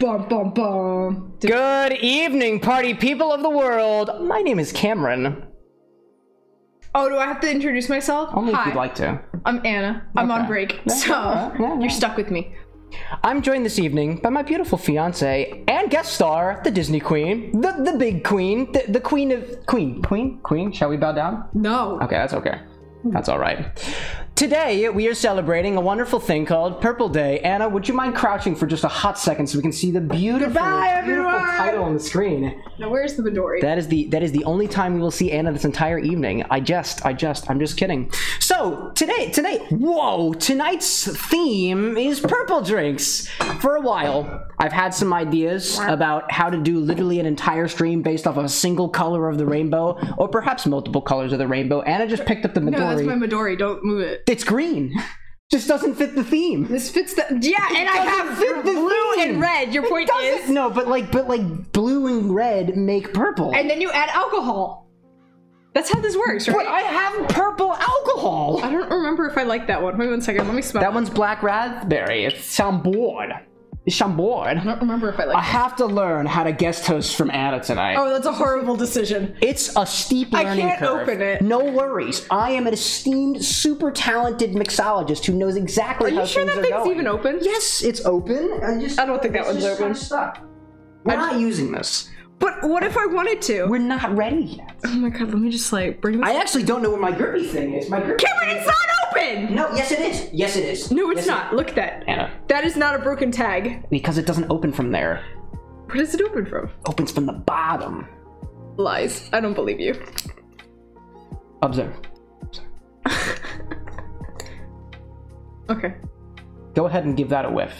Bum bum bum. Good evening, party people of the world. My name is Cameron. Oh, do I have to introduce myself? Only Hi, if you'd like to. I'm Anna. I'm on break, Yeah, so yeah, yeah, yeah. you're stuck with me. I'm joined this evening by my beautiful fiance and guest star, the Disney Queen, the the big queen, the, the queen of queen, queen, queen. Shall we bow down? No. Okay, that's okay. That's all right. Today we are celebrating a wonderful thing called Purple Day. Anna, would you mind crouching for just a hot second so we can see the beautiful, Goodbye, beautiful title on the screen? Now where's the Midori? That is the that is the only time we will see Anna this entire evening. I just, I just, I'm just kidding. So today, today, whoa! Tonight's theme is purple drinks. For a while, I've had some ideas about how to do literally an entire stream based off of a single color of the rainbow, or perhaps multiple colors of the rainbow. Anna just picked up the no, that's my Midori. Don't move it. It's green. Just doesn't fit the theme. This fits the yeah, and I have fit the blue theme. and red. Your point is, no, but like, but like, blue and red make purple. and then you add alcohol. That's how this works, but right? I have purple alcohol. I don't remember if I like that one. Wait one second. Let me smell. That one's black raspberry. It's. It's Chambord. I don't remember if I like. I have to learn how to guest host from Anna tonight. oh, that's a horrible decision. It's a steep learning I can't curve. open it. No worries. I am an esteemed, super talented mixologist who knows exactly Are how you sure things that thing's going. even open? Yes, it's open. I just I don't think that one's open. kinda Stuck. We're not using this. But what if I wanted to? We're not ready yet. oh my god, let me just like bring this. I actually don't know where my grippy thing is. My grippy. Cameron, it's not open. No, yes it is. Yes it is. No, it's Yes, it- not. Look at that. Anna, That is not a broken tag. because it doesn't open from there. Where does it open from? Opens from the bottom. Lies. I don't believe you. Observe. Okay. Go ahead and give that a whiff.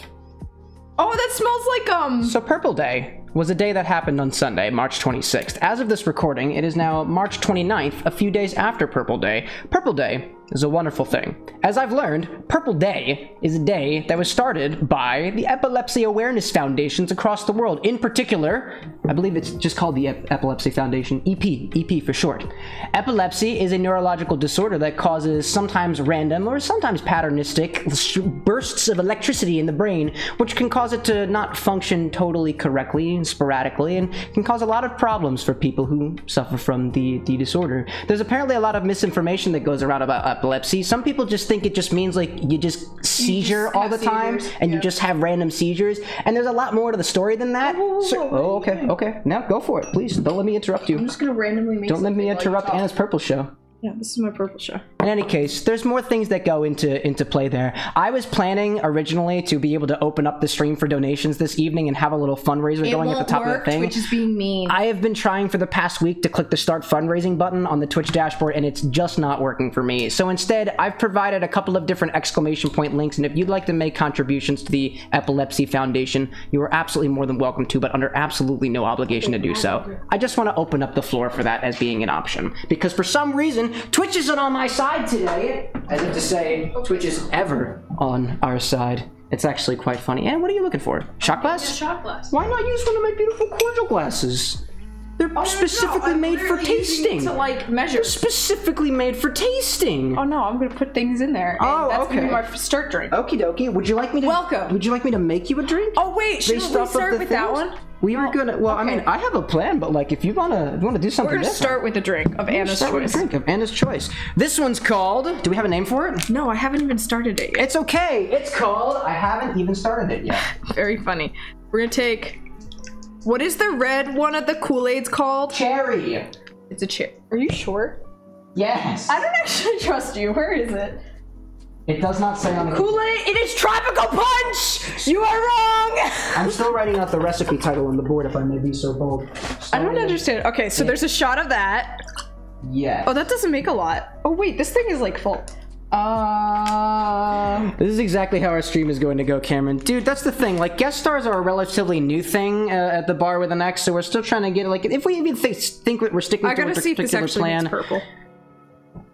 Oh, that smells like um. So, Purple Day was a day that happened on Sunday, March 26th. As of this recording, it is now March 29th, a few days after Purple Day. Purple Day is a wonderful thing. As I've learned, Purple Day is a day that was started by the Epilepsy Awareness Foundations across the world. In particular, I believe it's just called the Ep- Epilepsy Foundation, EP, EP for short. Epilepsy is a neurological disorder that causes sometimes random or sometimes patternistic bursts of electricity in the brain, which can cause it to not function totally correctly and sporadically, and can cause a lot of problems for people who suffer from the, the disorder. There's apparently a lot of misinformation that goes around about uh, epilepsy. Some people just think it just means like you just seizure all the time seizures, and you just have random seizures, and there's a lot more to the story than that. whoa, So- whoa, oh, okay, okay. Now go for it, please. Don't let me interrupt you. I'm just gonna randomly make. Don't let me you interrupt. Anna's purple show. Yeah, this is my purple show. In any case, there's more things that go into into play there. I was planning originally to be able to open up the stream for donations this evening and have a little fundraiser going at the top of the thing. Which is being mean. I have been trying for the past week to click the start fundraising button on the Twitch dashboard and it's just not working for me. So instead, I've provided a couple of different exclamation point links and if you'd like to make contributions to the Epilepsy Foundation, you are absolutely more than welcome to, but under absolutely no obligation to do so. I just want to open up the floor for that as being an option because for some reason, Twitch isn't on my side today. As if to say, Twitch is ever on our side. It's actually quite funny. And what are you looking for? Shot glass? shot glass. Why not use one of my beautiful cordial glasses? They're oh, specifically made for tasting. To like measure. specifically made for tasting. Oh no, I'm gonna put things in there. and Oh, that's gonna be okay. my start drink. Okie dokie. Would you like me to? Welcome. Would you like me to make you a drink? Oh wait, should we start with that one? We were gonna. Well, I mean, I have a plan, but like, if you wanna, if you wanna do something We're gonna start with a drink of Anna's start with a choice. drink of Anna's choice. This one's called. Do we have a name for it? No, I haven't even started it yet. It's okay. It's called. I haven't even started it yet. Very funny. We're gonna take. What is the red one of the Kool Aids called? Cherry. It's a chip. Are you sure? Yes. I don't actually trust you. Where is it? It does not say on the. Kool Aid. It is tropical punch. You are wrong. I'm still writing out the recipe title on the board, if I may be so bold. I don't understand. Okay, so there's a shot of that. Yeah. Oh, that doesn't make a lot. Oh wait, this thing is like full. Uh. This is exactly how our stream is going to go, Cameron. Dude, that's the thing. Like, guest stars are a relatively new thing uh, at the bar with an X, so we're still trying to get like, if we even think, think we're sticking I to a gotta see if this particular actually plan, purple.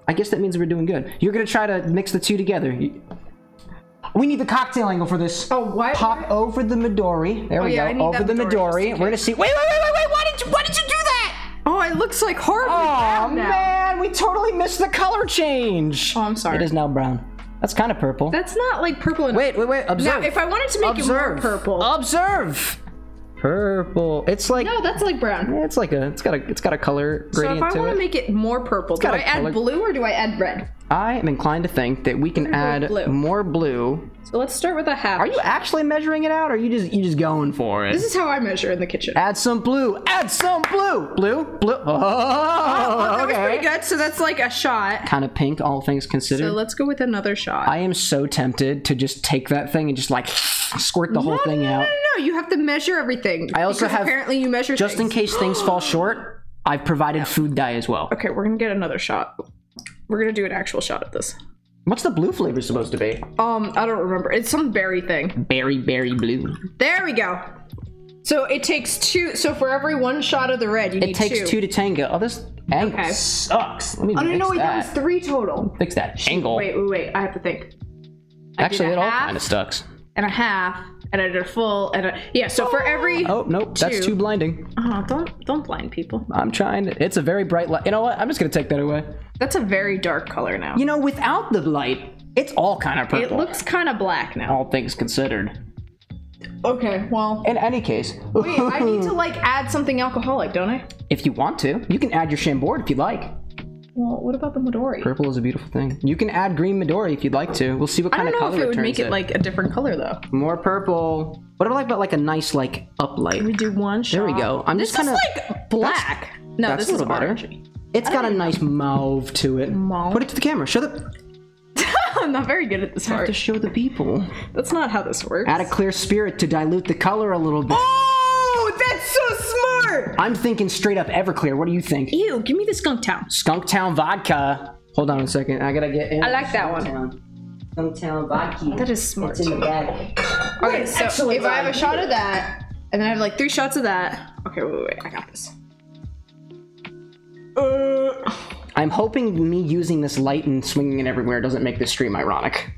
I guess that means we're doing good. You're gonna try to mix the two together. We need the cocktail angle for this. Oh, why? Pop over the Midori. There oh, we yeah, I go. need Over that the Midori, Midori. We're gonna see. Wait, wait, wait, wait, wait! Why did you? Why did you do that? Oh, it looks like horribly Oh brown now. man, we totally missed the color change. Oh, I'm sorry. It is now brown. That's kind of purple. That's not like purple enough. Wait, wait, wait. Observe. Now, if I wanted to make Observe. it more purple, Observe. Purple. It's like No, that's like brown. it's like a it's got a it's got a color gradient So if I want to make it more purple, do I add color- blue or do I add red? I am inclined to think that we can add blue. more blue. So let's start with a half. Are you actually measuring it out, or are you just you just going for it? This is how I measure in the kitchen. Add some blue. Add some blue. Blue. Blue. Oh, Oh, okay. pretty good. So that's like a shot. Kind of pink, all things considered. So let's go with another shot. I am so tempted to just take that thing and just like squirt the whole no, thing no, out. No, no, no, you have to measure everything. I also have- apparently you measure Just in case things fall short, I've provided food dye as well. Okay, we're gonna get another shot. We're gonna do an actual shot of this. What's the blue flavor supposed to be? Um, I don't remember. It's some berry thing. Berry, berry blue. There we go. So it takes two. So for every one shot of the red, you It need takes two. two to tango. Oh, this angle Okay. sucks. Let me Oh no, fix no, wait, that that. was three total. fix that angle. Wait, wait, wait. I have to think. Actually, it all kind of sucks. And a half, and I did a full, and a yeah. So for every Oh nope, that's Two. too blinding. oh, don't don't blind people. I'm trying. To, it's a very bright light. You know what? I'm just gonna take that away. That's a very dark color now. You know, without the light, it's all kind of purple. it looks kind of black now. all things considered. Okay, well. In any case, Wait, I need to like add something alcoholic, don't I? if you want to, you can add your Chambord if you'd like. Well, what about the Midori? Purple is a beautiful thing. You can add green Midori if you'd like to. We'll see what kind of thing. I don't know color if it would make it like a different color though. more purple. What about like, about like a nice like up light? We do one shot. There we go. I'm this just kinda- like black. no, that's this a is little better. orangey. It's got a nice mauve to it. Mauve? Put it to the camera. Show the. I'm not very good at this Have to show the people. That's not how this works. Add a clear spirit to dilute the color a little bit. oh, that's so smart. I'm thinking straight up Everclear. What do you think? Ew, give me the skunk town. Skunk Town vodka. Hold on a second. I gotta get in. I like that one. Skunktown. Skunktown vodka. That is smart. It's in the bag. Okay, so if I have a shot of that, and then I have like three shots of that. Okay, wait, wait, wait. I got this. Uh, I'm hoping me using this light and swinging it everywhere doesn't make this stream ironic.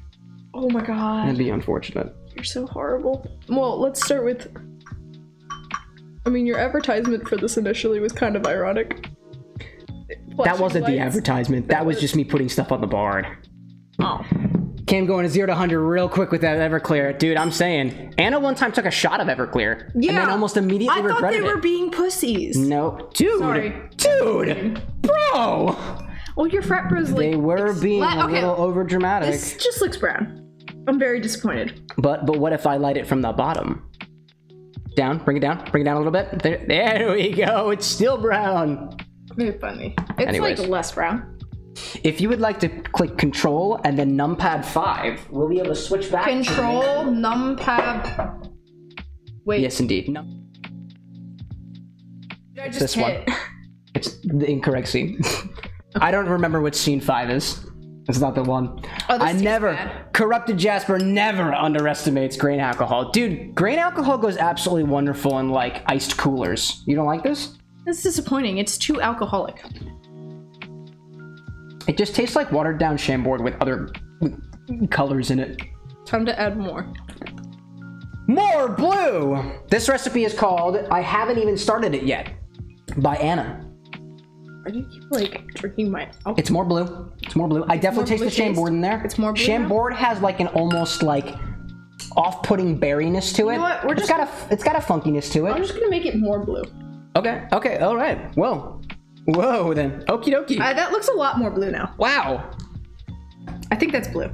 oh my god, That'd be unfortunate. you're so horrible. Well, let's start with. I mean, your advertisement for this initially was kind of ironic. That wasn't the advertisement. That was just me putting stuff on the board. Oh. Cam going to zero to hundred real quick with that Everclear, dude. I'm saying Anna one time took a shot of Everclear Yeah. and then almost immediately I thought they were it. being pussies. no, dude, Sorry. dude, bro. Well, your frat bros like They were being a little over dramatic. This just looks brown. I'm very disappointed. But but what if I light it from the bottom? Down, bring it down, bring it down a little bit. There, there we go. It's still brown. Very funny. It's Anyways. like less brown. If you would like to click Control and then Numpad five, we'll be able to switch back. to- Control numpad. Wait, Yes, indeed. Num- did I just this one. it's the incorrect scene. I don't remember which scene five is. It's not the one. Oh, I never bad. corrupted Jasper never underestimates grain alcohol. Dude, grain alcohol goes absolutely wonderful in like iced coolers. You don't like this? That's disappointing. It's too alcoholic. It just tastes like watered down Chambord with other with colors in it. Time to add more. More blue! This recipe is called I Haven't Even Started It Yet by Anna. Are you keep like drinking my? It's more blue. It's more blue. I definitely taste the? Chambord in there. It's more blue now? Has like an almost like off-putting berryness to it. know what? We're It's just- got a it's got a funkiness to it. I'm just gonna make it more blue. Okay. Okay. All right. Whoa. Whoa. Then. Okie dokie. Uh, that looks a lot more blue now. wow. I think that's blue.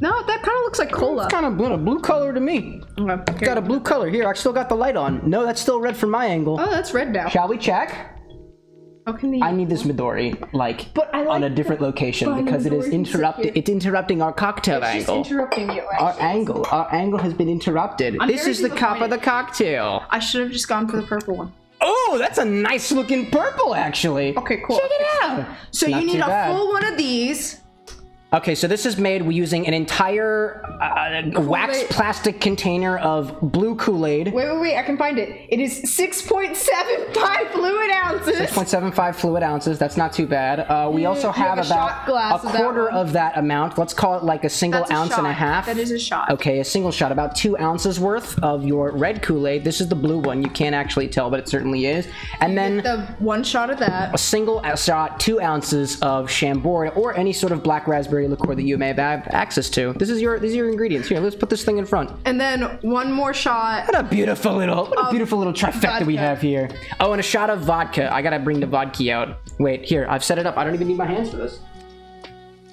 No, that kind of looks like cola. It's kind of blue, a blue color to me. Okay. Got a blue color here. I still got the light on. No, that's still red from my angle. Oh, that's red now. Shall we check? How can the? I need this Midori like, But I on a different location because it is interrupting. It's interrupting our cocktail She's angle. interrupting you. Our angle, our angle has been interrupted. I'm this is the cup of the cocktail. I should have just gone for the purple one. Oh, that's a nice looking purple, actually. Okay, cool. Check it out. So Not you need a bad. full one of these. Okay, so this is made using an entire uh, wax plastic container of blue Kool Aid. Wait, wait, wait! I can find it. It is six point seven five fluid ounces. 6.75 fluid ounces. That's not too bad. Uh, we also have, have a about a of that quarter of that amount. Let's call it like a single That's a ounce and a half. That is a shot. Okay, a single shot, about two ounces worth of your red Kool-Aid. This is the blue one. You can't actually tell, but it certainly is. And then The one shot of that. a single shot, two ounces of Chambord or any sort of black raspberry liqueur that you may have access to. This is your these are your ingredients. Here, let's put this thing in front. And then one more shot. What a beautiful little, what a beautiful little trifecta we have here. Oh, and a shot of vodka. I gotta bring the vodka out. Wait, here, I've set it up. I don't even need my hands for this.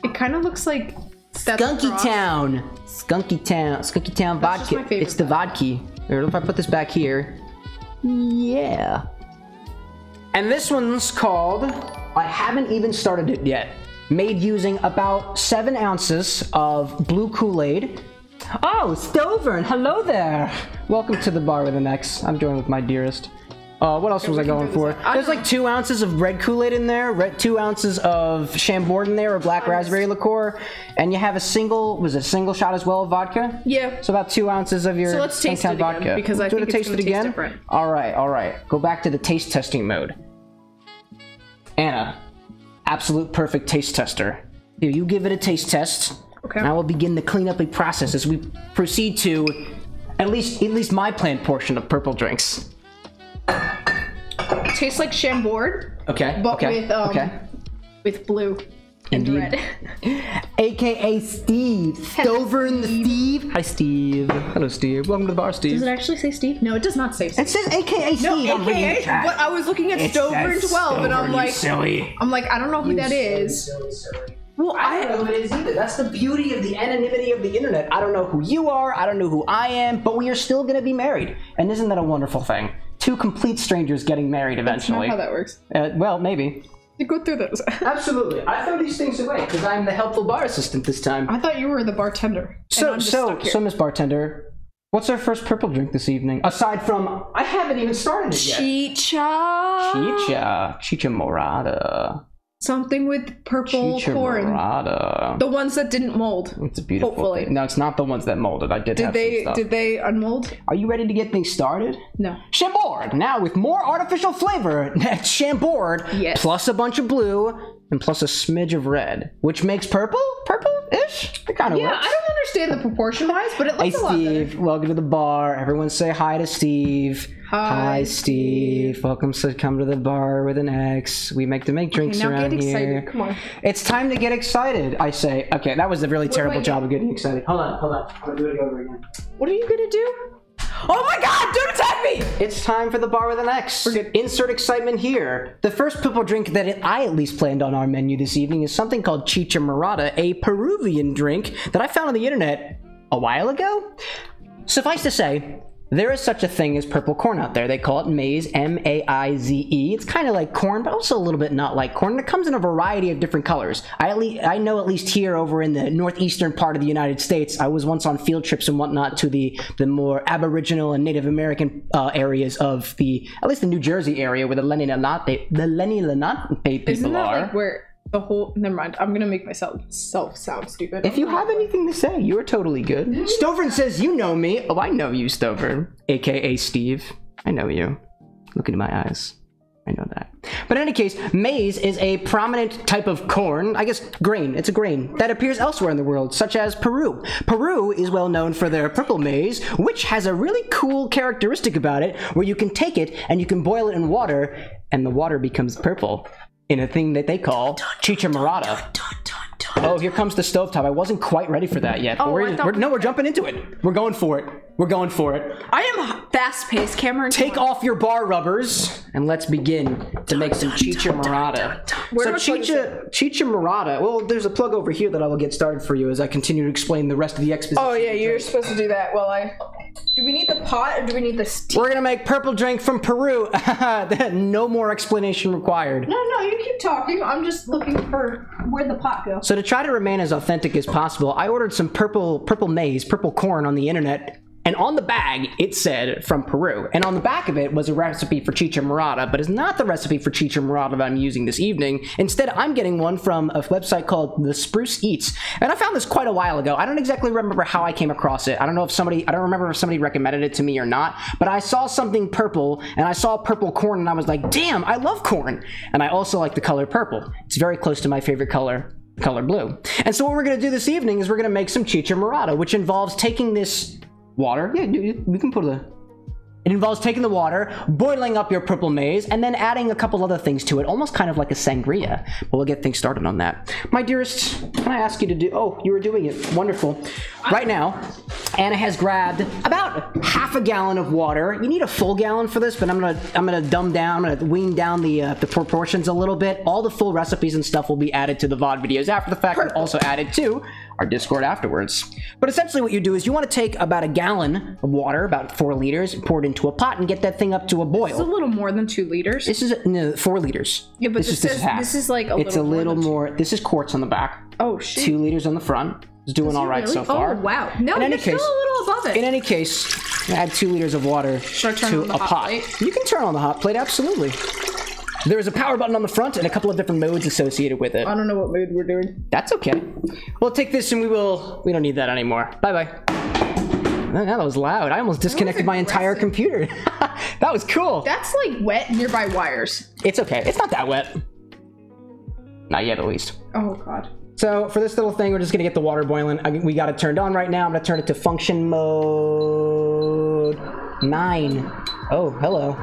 It kind of looks like Skunky. Town. Skunky Town. Skunky Town That's vodka. my favorite It's the vodka. Or if I put this back here. Yeah. And this one's called I haven't even started it yet. Made using about seven ounces of blue Kool-Aid. Oh, Stovern, hello there. Welcome to the bar with an X. I'm joined with my dearest. Uh, what else was I going for? I There's like two ounces of red Kool-Aid in there, red, two ounces of Chambord in there, or black raspberry liqueur, and you have a single, was it a single shot as well of vodka? Yeah. So about two ounces of your So let's taste it again, vodka. because I Do think wanna it's gonna taste different. All right, all right. Go back to the taste testing mode. Anna, absolute perfect taste tester. Here, you give it a taste test. Okay. And I will begin the cleanup process as we proceed to at least at least my planned portion of purple drinks. Tastes like Chambord, Okay. but okay. with um okay. with blue Indeed. AKA Steve. Stover and the Steve. Hi, Steve. Hello, Steve. Welcome to the bar, Steve. Does it actually say Steve? No, it does not say Steve. It says AKA Steve. No, I'm reading the AKA, but I was looking at It Stover and says 12, and I'm like, silly. I'm like, I don't know who that is. Well, I don't know who it is either. That's the beauty of the anonymity of the internet. I don't know who you are. I don't know who I am, but we are still going to be married. And isn't that a wonderful thing? Two complete strangers getting married eventually. That's not how that works. uh, well, maybe. You go through those. Absolutely. I throw these things away because I'm the helpful bar assistant this time. I thought you were the bartender. So, so, so, Miss Bartender, what's our first purple drink this evening? Aside from, I haven't even started it yet. Chicha. Chicha, Chicha Morada, Something with purple corn. The ones that didn't mold. It's a beautiful Hopefully. thing. No, it's not the ones that molded. I did, Did have they did they unmold? Are you ready to get things started? No. Chambord, now with more artificial flavor. That's Chambord, Yes. plus a bunch of blue, and plus a smidge of red, which makes purple. purple, purple-ish. It kind of Yeah, works. I don't understand the proportion wise, but it Hey looks a lot better. Steve, welcome to the bar. Everyone say hi to Steve. Hi, Steve. Welcome to come to the bar with an X. We make to make drinks now around get excited. here. Come on. It's time to get excited. I say. Okay, that was a really terrible I job of getting excited. Hold on, hold on. I'm gonna do it over again. What are you gonna do? Oh my god, don't attack me! It's time for the bar with an X. Insert excitement here. The first purple drink that it, I at least planned on our menu this evening is something called Chicha Morada, a Peruvian drink that I found on the internet a while ago. Suffice to say, there is such a thing as purple corn out there. They call it maize, M A I Z E. It's kind of like corn, but also a little bit not like corn. And It comes in a variety of different colors. I, at le- I know at least here over in the northeastern part of the United States, I was once on field trips and whatnot to the, the more Aboriginal and Native American uh, areas of the, at least the New Jersey area where the Lenni Lenape, the Lenni Lenape people Isn't that are. like where the whole? Never mind. I'm gonna make myself self sound stupid. If you have anything to say, you are totally good. Mm-hmm. Stovern says, You know me. Oh, I know you, Stovern. AKA Steve. I know you. Look into my eyes. I know that. But in any case, maize is a prominent type of corn, I guess grain, it's a grain, that appears elsewhere in the world, such as Peru. Peru is well known for their purple maize, which has a really cool characteristic about it, where you can take it and you can boil it in water, and the water becomes purple in a thing that they call chicha morada. Oh, here comes the stovetop. I wasn't quite ready for that yet. Oh, we're, we're- no, we're jumping into it. We're going for it. We're going for it. I am fast paced, Cameron. Take off your bar rubbers and let's begin to make some chicha morada. So do I plug this chicha, chicha morada. Well, there's a plug over here that I will get started for you as I continue to explain the rest of the exposition. Oh yeah, you're supposed to do that. while I. Do we need the pot or do we need the steam? We're gonna make purple drink from Peru. no more explanation required. No, no, you keep talking. I'm just looking for where the pot goes. So to try to remain as authentic as possible, I ordered some purple purple maize, purple corn on the internet. And on the bag, it said from Peru. And on the back of it was a recipe for chicha morada, but it's not the recipe for chicha morada that I'm using this evening. Instead, I'm getting one from a website called The Spruce Eats. And I found this quite a while ago. I don't exactly remember how I came across it. I don't know if somebody, I don't remember if somebody recommended it to me or not, but I saw something purple and I saw purple corn and I was like, damn, I love corn. And I also like the color purple. It's very close to my favorite color, color blue. And so what we're gonna do this evening is we're gonna make some chicha morada, which involves taking this water. Yeah, you- we can put a. It involves taking the water, boiling up your purple maize, and then adding a couple other things to it, almost kind of like a sangria. But we'll get things started on that. My dearest, can I ask you to do? Oh, you were doing it. Wonderful. Right now, Anna has grabbed about half a gallon of water. You need a full gallon for this, but I'm gonna I'm gonna dumb down, I'm gonna wean down the uh, the proportions a little bit. All the full recipes and stuff will be added to the VOD videos after the fact, and also added to our Discord afterwards. But essentially, what you do is you want to take about a gallon of water, about four liters, pour it into a pot, and get that thing up to a boil. It's a little more than two liters. This is no, four liters. Yeah, but this says- half. this is like a it's a little more little two- more. This is quarts on the back. oh shit. Two liters on the front. It's doing all right Really? so far. Oh wow. No, In any you're still case- a little above it. In any case, add two liters of water to a pot. plate? You can turn on the hot plate, absolutely. There is a power button on the front and a couple of different modes associated with it. I don't know what mode we're doing. That's okay. We'll take this and we will. We don't need that anymore. Bye bye. Oh, that was loud. I almost disconnected my entire computer. that was cool. That's like wet nearby wires. It's okay. It's not that wet. Not yet, at least. Oh god. So for this little thing, we're just gonna get the water boiling. I, we got it turned on right now. I'm gonna turn it to function mode nine. Oh, hello.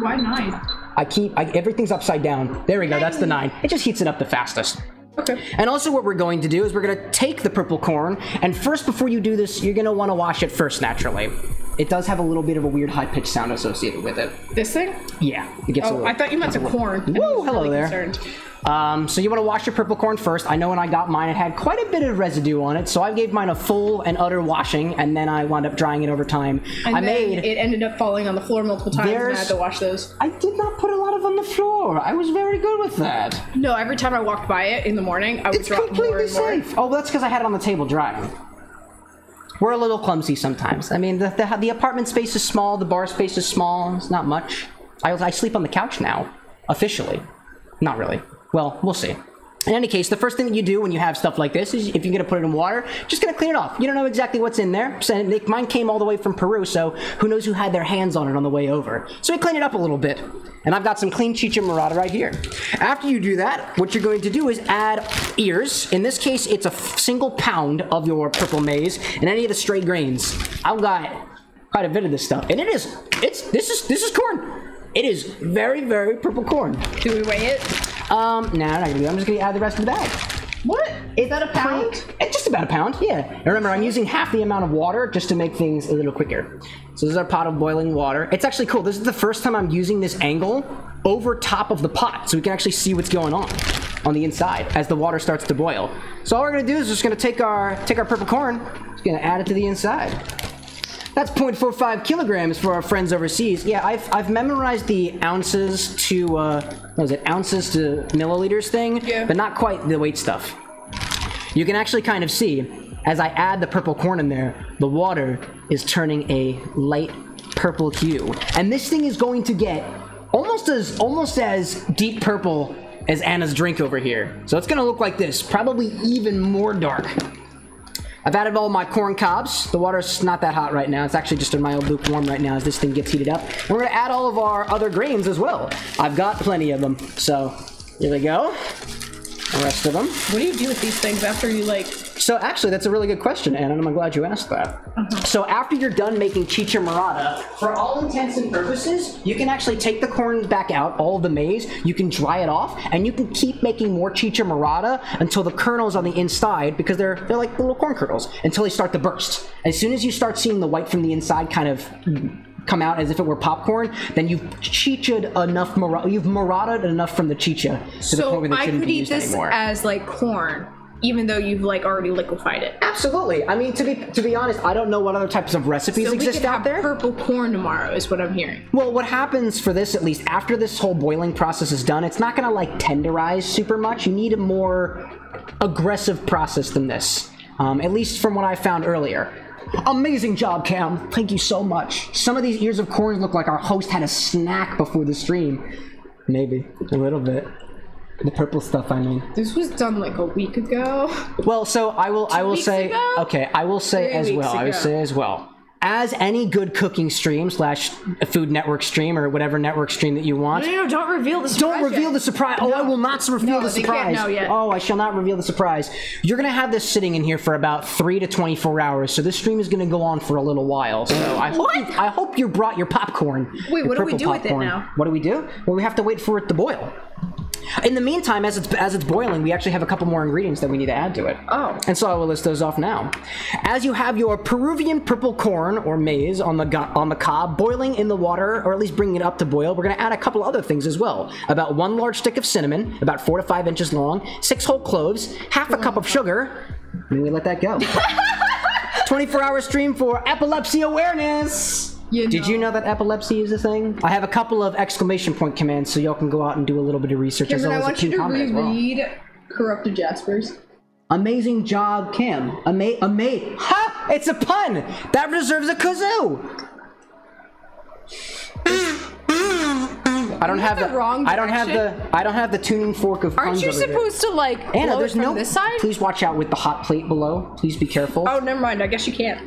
Why nine? I keep I, everything's upside down. There we go. That's the nine. It just heats it up the fastest. Okay. And also, what we're going to do is we're going to take the purple corn, and first, before you do this, you're going to want to wash it first naturally. It does have a little bit of a weird high pitched sound associated with it. This thing? Yeah, it gets a Oh, little. I thought you meant the corn. Woo, hello really there. concerned. Um, so you want to wash your purple corn first. I know when I got mine, it had quite a bit of residue on it, so I gave mine a full and utter washing, and then I wound up drying it over time. And I made. it ended up falling on the floor multiple times and I had to wash those. I did not put a lot of on the floor. I was very good with that. No, every time I walked by it in the morning, I would It's drop more completely and more. safe. Oh, that's because I had it on the table drying. We're a little clumsy sometimes. I mean, the, the, the apartment space is small, the bar space is small, it's not much. I, I sleep on the couch now, officially. Not really. Well, we'll see. In any case, the first thing that you do when you have stuff like this is if you're gonna put it in water, just gonna clean it off. You don't know exactly what's in there. So mine came all the way from Peru, so who knows who had their hands on it on the way over. So we clean it up a little bit. And I've got some clean chicha morada right here. After you do that, what you're going to do is add ears. In this case, it's a single pound of your purple maize and any of the stray grains. I've got quite a bit of this stuff, and it is it's this is this is corn. It is very very purple corn. Do we weigh it? Um, no, I'm not gonna do that. I'm just gonna add the rest of the bag. What? Is that a pound? It's just about a pound, yeah. And remember, I'm using half the amount of water just to make things a little quicker. So this is our pot of boiling water. It's actually cool. This is the first time I'm using this angle over top of the pot, so we can actually see what's going on on the inside as the water starts to boil. So all we're gonna do is just gonna take our take our purple corn, just gonna add it to the inside. That's 0.45 kilograms for our friends overseas. Yeah, I've, I've memorized the ounces to, uh, what was it, ounces to milliliters thing, Yeah. but not quite the weight stuff. You can actually kind of see, as I add the purple corn in there, the water is turning a light purple hue. And this thing is going to get almost as, almost as deep purple as Anna's drink over here. So it's gonna look like this, probably even more dark. I've added all my corn cobs. The water's not that hot right now. It's actually just in a mild lukewarm right now as this thing gets heated up. We're gonna add all of our other grains as well. I've got plenty of them. So here we go. The rest of them. What do you do with these things after you like? So actually, that's a really good question, Anna, and I'm glad you asked that. So after you're done making chicha morada, for all intents and purposes, you can actually take the corn back out, all of the maize, you can dry it off, and you can keep making more chicha morada until the kernels on the inside, because they're they're like little corn kernels, until they start to burst. As soon as you start seeing the white from the inside kind of come out as if it were popcorn, then you've chicha'd enough you've moradaed enough from the chicha to the point where they shouldn't be used anymore. So I could eat this anymore. as like corn, even though you've like already liquefied it. Absolutely. I mean, to be to be honest, I don't know what other types of recipes So exist out have there. purple corn tomorrow, is what I'm hearing. well, what happens for this, at least after this whole boiling process is done, it's not gonna like tenderize super much. You need a more aggressive process than this. Um, at least from what I found earlier. Amazing job, Cam. Thank you so much. Some of these ears of corn look like our host had a snack before the stream. Maybe a little bit. The purple stuff, I mean. This was done like a week ago. Well, so I will. I will weeks say. ago? Okay, I will say Three as weeks well. I will say as well. As any good cooking stream slash Food Network stream or whatever network stream that you want, No, no, don't reveal the surprise. Don't reveal yet. the surprise. Oh, I will not reveal No, the they can't surprise. know yet. Oh, I shall not reveal the surprise. You're gonna have this sitting in here for about three to twenty-four hours, so this stream is gonna go on for a little while. So I hope What? you, I hope you brought your popcorn. Wait, your what do we purple do with it now? What do we do? Well, we have to wait for it to boil. In the meantime, as it's as it's boiling, we actually have a couple more ingredients that we need to add to it. Oh. And so I will list those off now. As you have your Peruvian purple corn or maize on the on the cob boiling in the water, or at least bringing it up to boil, we're going to add a couple other things as well. About one large stick of cinnamon, about four to five inches long, six whole cloves, half a cup of sugar, and we let that go. 24 hour stream for epilepsy awareness. You Did you know that epilepsy is a thing? I have a couple of exclamation point commands so y'all can go out and do a little bit of research as well I as a want you to comment as well. reread Corrupted Jaspers. Amazing job, Cam. Ama- ama- Ha! It's a pun! That deserves a kazoo! I don't have the the, wrong I don't have the. I don't have the tuning fork of Aren't you over there. supposed to like Anna, there's from no this side? Please watch out with the hot plate below. Please be careful. Oh, never mind. I guess you can't.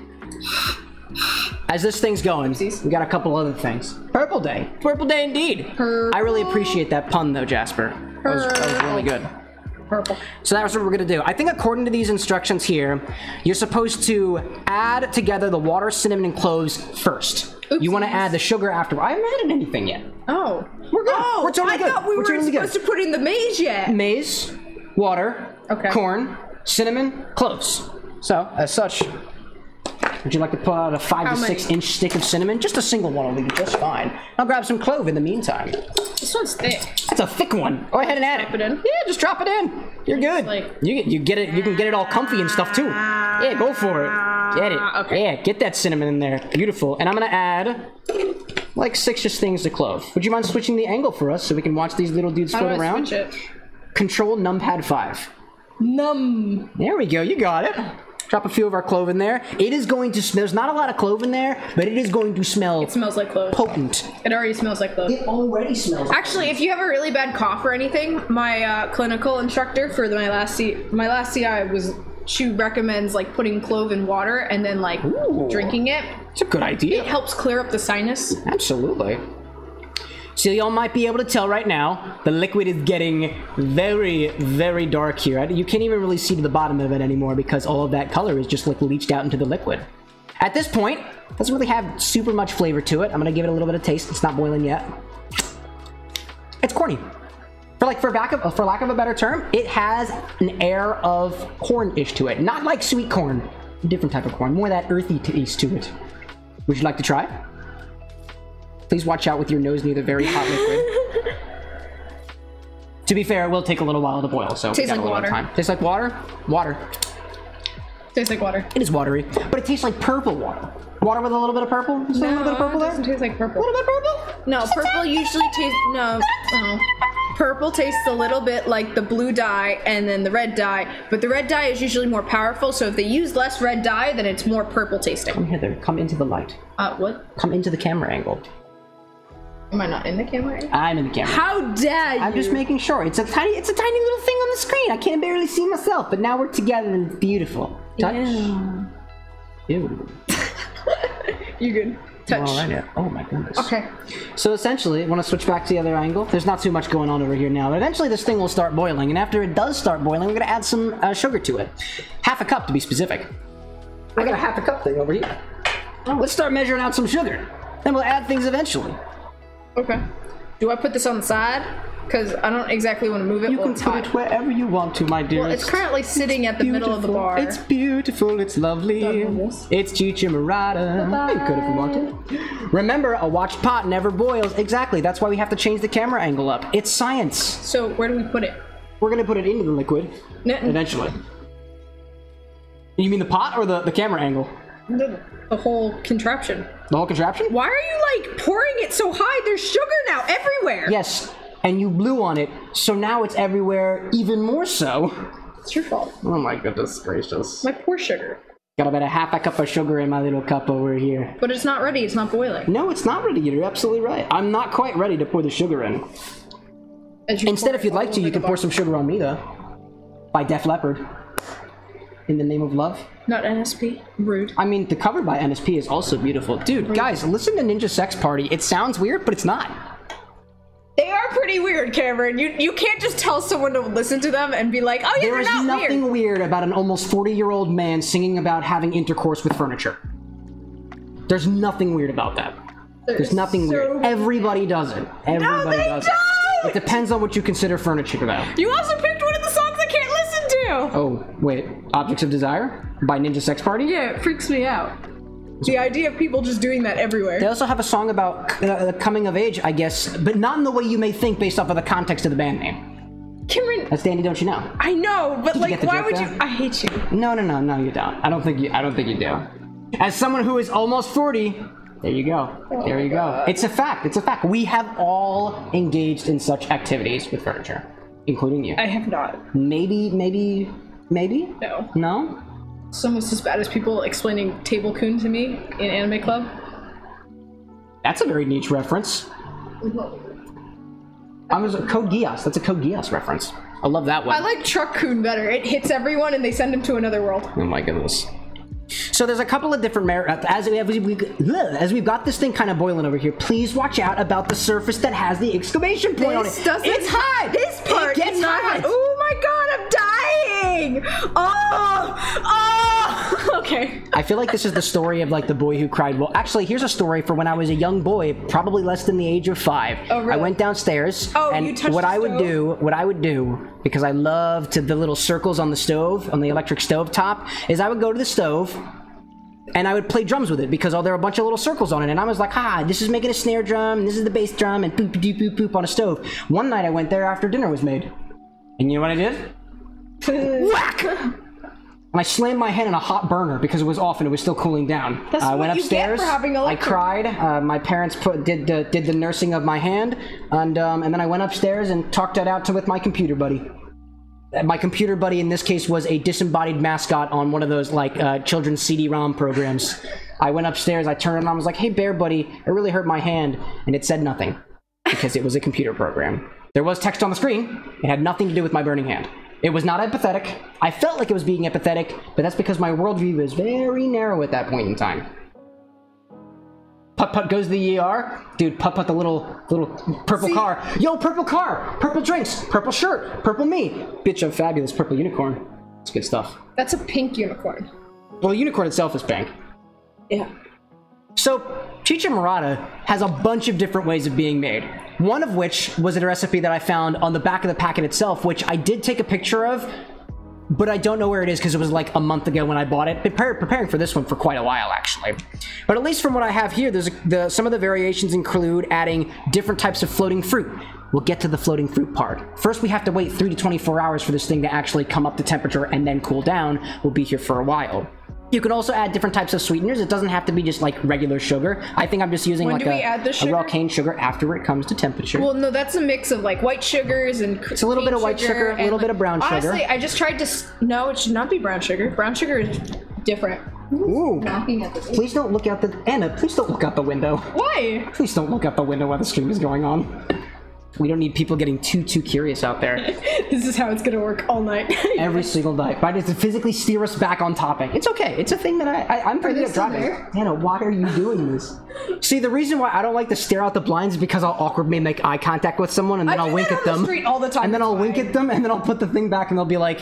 As this thing's going, we got a couple other things. Purple Day. Purple Day indeed. I really appreciate that pun though, Jasper. That was, that was really good. Purple. So that's what we're gonna do. I think according to these instructions here, you're supposed to add together the water, cinnamon, and cloves first. You want to add the sugar after. I haven't added anything yet. Oh. We're good. Oh, We're totally I good. thought we We're were totally good. supposed to put in the maize yet. Maize, water, Okay. corn, cinnamon, cloves. So, as such, would you like to pull out a five How to six inch stick of cinnamon? Just a single one will be just fine. I'll grab some clove in the meantime. This one's thick. That's a thick one. Go ahead and add it. Drop it in? Yeah, just drop it in. You're good. like- you get you get it. You can get it all comfy and stuff too. Yeah, go for it. Get it. Ah, okay. Yeah, get that cinnamon in there. Beautiful. And I'm gonna add like six just things to clove. Would you mind switching the angle for us so we can watch these little dudes How float around? switch it? Control numpad five. Num. There we go. You got it. Drop a few of our clove in there. It is going to. sm- There's not a lot of clove in there, but it is going to smell It smells like clothes. potent. It already smells like clothes. It already smells. Actually, if you have a really bad cough or anything, my uh, clinical instructor for the, my last C, my last CI was she recommends like putting clove in water and then like Ooh. drinking it. It's a good idea. It helps clear up the sinus. Absolutely. So y'all might be able to tell right now, the liquid is getting very, very dark here. You can't even really see to the bottom of it anymore because all of that color is just like leached out into the liquid. At this point, doesn't really have super much flavor to it. I'm gonna give it a little bit of taste. It's not boiling yet. It's corny. For like for back of for lack of a better term, it has an air of corn-ish to it. Not like sweet corn. Different type of corn. More that earthy taste to it. Would you like to try? Please watch out with your nose near the very hot liquid. to be fair, it will take a little while to boil, so we Tastes got a like of water. time. Tastes like water? Water. Tastes like water. It is watery, but it tastes like purple water. Water with a little bit of purple? Is there a little bit of purple it there? doesn't taste like purple. A little bit of purple? No, purple usually tastes no. no. Purple tastes a little bit like the blue dye and then the red dye, but the red dye is usually more powerful. So if they use less red dye, then it's more purple tasting. Come Heather, come into the light. Uh, what? Come into the camera angle. Am I not in the camera? I'm in the camera. How dare you? I'm just making sure. It's a tiny, it's a tiny little thing on the screen. I can't barely see myself, but now we're together and it's beautiful. Touch. Yeah. Ew. You good? Touch. All right. yeah. Oh my goodness. Okay. So essentially, I want to switch back to the other angle? There's not too much going on over here now. But eventually, this thing will start boiling, and after it does start boiling, we're gonna add some uh, sugar to it. Half a cup to be specific. I got a half a cup thing over here. Let's start measuring out some sugar. Then we'll add things eventually. Okay. Do I put this on the side? Because I don't exactly want to move it You can it's put hot. it wherever you want to, my dear. well, it's currently sitting at the middle of the bar. It's beautiful. It's lovely. Don't move this. It's Chicha Morada. You could if you wanted. Remember, a watched pot never boils. Exactly. That's why we have to change the camera angle up. It's science. so where do we put it? We're gonna put it into the liquid No, eventually. You mean the pot or the, the camera angle? the, the whole contraption. The whole contraption? Why are you like pouring it so high? There's sugar now everywhere. Yes. And you blew on it, so now it's everywhere even more so. It's your fault. Oh my goodness gracious. My poor sugar. Got about a half a cup of sugar in my little cup over here. But it's not ready. It's not boiling. No, it's not ready. You're absolutely right. I'm not quite ready to pour the sugar in. Instead, if you'd like to, you can pour some sugar on me, though. By Def Leppard. In the name of love. Not NSP. Rude. I mean, the cover by NSP is also beautiful. Dude, guys, listen to Ninja Sex Party. It sounds weird, but it's not. They are pretty weird, Cameron. You you can't just tell someone to listen to them and be like, oh yeah, There they're is not nothing weird. about an almost 40 year old man singing about having intercourse with furniture. There's nothing weird about that. There's nothing so weird. Everybody does it. Everybody they does it. don't! It depends on what you consider furniture, though. You also picked one Oh, wait. Objects of Desire by Ninja Sex Party? Yeah, it freaks me out. The idea of people just doing that everywhere. They also have a song about uh, coming of age, I guess, but not in the way you may think based off of the context of the band name. Cameron, That's Danny, don't you know? I know, but you like, why would there? you? I hate you. No, no, no, no, you don't. I don't think you. I don't think you do. As someone who is almost forty, there you go. there you go. It's a fact. It's a fact. We have all engaged in such activities with furniture, including you. I have not. Maybe, maybe, maybe. No. No. It's almost as bad as people explaining Table-kun to me in Anime Club. That's a very niche reference. Mm-hmm. I was a Code Geass. That's a Code Geass reference. I love that one. I like Truck-kun better. It hits everyone and they send him to another world. Oh my goodness. So there's a couple of different mer- as we, as, we, as we've got this thing kind of boiling over here. Please watch out about the surface that has the exclamation point on it. It's hot. This part it gets hot. hot. Oh my god, I'm dying. Oh, oh. Okay. I feel like this is the story of like the boy who cried. Well, actually, here's a story for when I was a young boy, probably less than the age of five. Oh, really? I went downstairs, Oh, and you touched what I would do, what I would do, because I love to the little circles on the stove, on the electric stove top, is I would go to the stove. And I would play drums with it because oh, there were a bunch of little circles on it, and I was like, ah, this is making a snare drum, and this is the bass drum, and boop doop boop boop on a stove. One night I went there after dinner was made, and you know what I did? Whack! And I slammed my head in a hot burner because it was off and it was still cooling down. That's I what went you get upstairs. for having I cried. Uh, my parents put did the did the nursing of my hand, and um, and then I went upstairs and talked it out to with my computer buddy. Uh, My computer buddy in this case was a disembodied mascot on one of those like uh, children's CD-ROM programs. I went upstairs. I turned and I was like, "Hey, bear buddy, it really hurt my hand," and it said nothing because it was a computer program. There was text on the screen. It had nothing to do with my burning hand. It was not empathetic. I felt like it was being empathetic, but that's because my worldview was very narrow at that point in time. Putt-Putt goes to the ER. Dude, Putt-Putt the little little purple See- car. Yo, purple car, purple drinks, purple shirt, purple me. Bitch, I'm fabulous. Purple unicorn. It's good stuff. That's a pink unicorn. Well, the unicorn itself is pink. Yeah. So, Chicha Morada has a bunch of different ways of being made. One of which was a recipe that I found on the back of the packet itself, which I did take a picture of, but I don't know where it is because it was like a month ago when I bought it. Prepar- preparing for this one for quite a while, actually. But at least from what I have here, there's the, some of the variations include adding different types of floating fruit. We'll get to the floating fruit part. First, we have to wait 3 to 24 hours for this thing to actually come up to temperature and then cool down. We'll be here for a while. You can also add different types of sweeteners. It doesn't have to be just like regular sugar. I think I'm just using When like a, a raw cane sugar after it comes to temperature. Well, no, that's a mix of like white sugars and. It's a little bit of white sugar, a little bit of brown sugar. Honestly, I just tried to. No, it should not be brown sugar. Brown sugar is different. Ooh. Knocking at the Please don't look out the Anna. Please don't look out the window. Why? Please don't look out the window while the stream is going on. We don't need people getting too too curious out there This is how it's gonna work all night. every single night. But it's to physically steer us back on topic. It's okay. It's a thing that I, I I'm pretty good at driving. there? Anna, why are you doing this? See, the reason why I don't like to stare out the blinds is because I'll awkwardly make eye contact with someone and then I I'll do wink at the them. street all the time, And then I'll wink at them and then I'll put the thing back and they'll be like.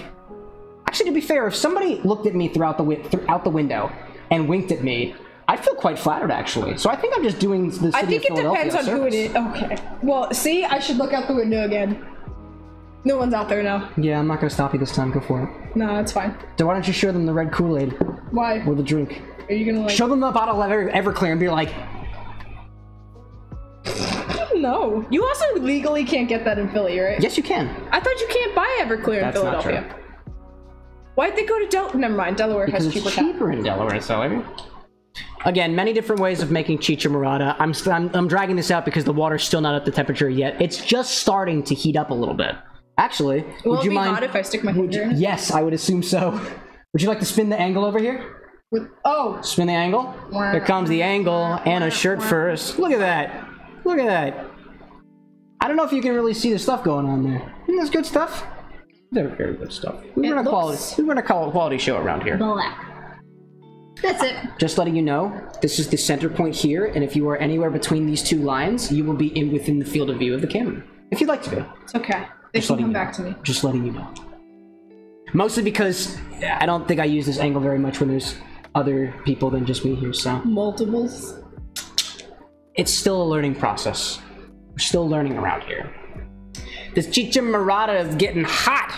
Actually, to be fair, if somebody looked at me throughout the wi- throughout the window and winked at me, I'd feel quite flattered actually. So I think I'm just doing the city I think of it depends on who it is. Okay. Well, see, I should look out the window again. No one's out there now. Yeah, I'm not gonna stop you this time. Go for it. No, it's fine. So why don't you show them the red Kool Aid Why? or the drink? Are you gonna like? Show them the bottle of Everclear and be like, No. You also legally can't get that in Philly, right? "Yes, you can." I thought you can't buy Everclear in That's not Philadelphia. Why'd they go to Del? Never mind. Delaware Because has it's cheaper. cheaper, cat. in Delaware, so Again, many different ways of making chicha morada. I'm, I'm I'm dragging this out because the water's still not at the temperature yet. It's just starting to heat up a little bit. Actually, Will would you mind? if I stick my finger you- yes, I would assume so. Would you like to spin the angle over here? With oh, Spin the angle. Here comes the angle and a shirt first. Look at that. Look at that. I don't know if you can really see the stuff going on there. Isn't this good stuff? They're very good stuff. We It run a quality. We run a quality show around here. black. That's it. Just letting you know, this is the center point here, and if you are anywhere between these two lines, you will be in within the field of view of the camera. If you'd like to be. It's okay. They Just can come back to me. Just letting you know. Mostly because I don't think I use this angle very much when there's other people than just me here, so Multiples. it's still a learning process. We're still learning around here. This Chicha Morada is getting hot,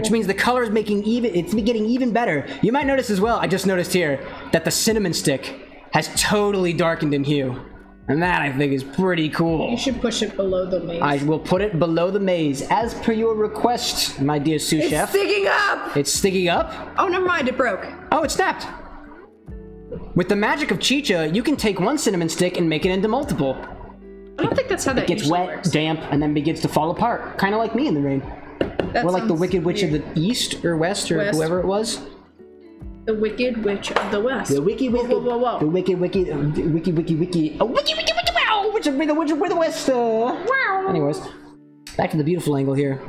which means the color is making even. It's getting even better. You might notice as well. I just noticed here that the cinnamon stick has totally darkened in hue, and that I think is pretty cool. You should push it below the maize. I will put it below the maize as per your request, my dear sous it's chef. sticking up. It's sticking up. Oh, never mind. It broke. Oh, it snapped. With the magic of Chicha, you can take one cinnamon stick and make it into multiple. I don't think that's how that Gets wet, works. damp, and then begins to fall apart. Kind of like me in the rain. That Or like the Wicked Witch weird. of the East or West or West. whoever it was. the Wicked Witch of the West. The Wiki Wiki. Whoa, whoa, whoa, The whoa. Wiki Wiki. uh, Wiki Wiki Wiki. Oh, Wiki Wiki Wiki Wow! Which of the Witch of the West. Uh... Wow. Anyways, back to the beautiful angle here.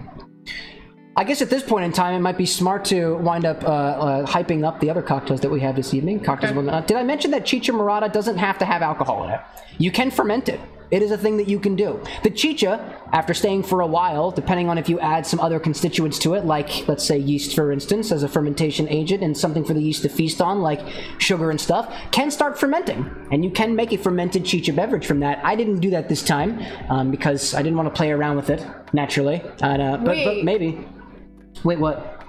I guess at this point in time, it might be smart to wind up uh, uh, hyping up the other cocktails that we have this evening. Cocktails. Okay. Did I mention that Chicha Morada doesn't have to have alcohol in it? You can ferment it. It is a thing that you can do. The chicha, after staying for a while, depending on if you add some other constituents to it, like let's say yeast, for instance, as a fermentation agent, and something for the yeast to feast on, like sugar and stuff, can start fermenting, and you can make a fermented chicha beverage from that. I didn't do that this time um, because I didn't want to play around with it naturally, and, uh, but, but maybe. Wait, what?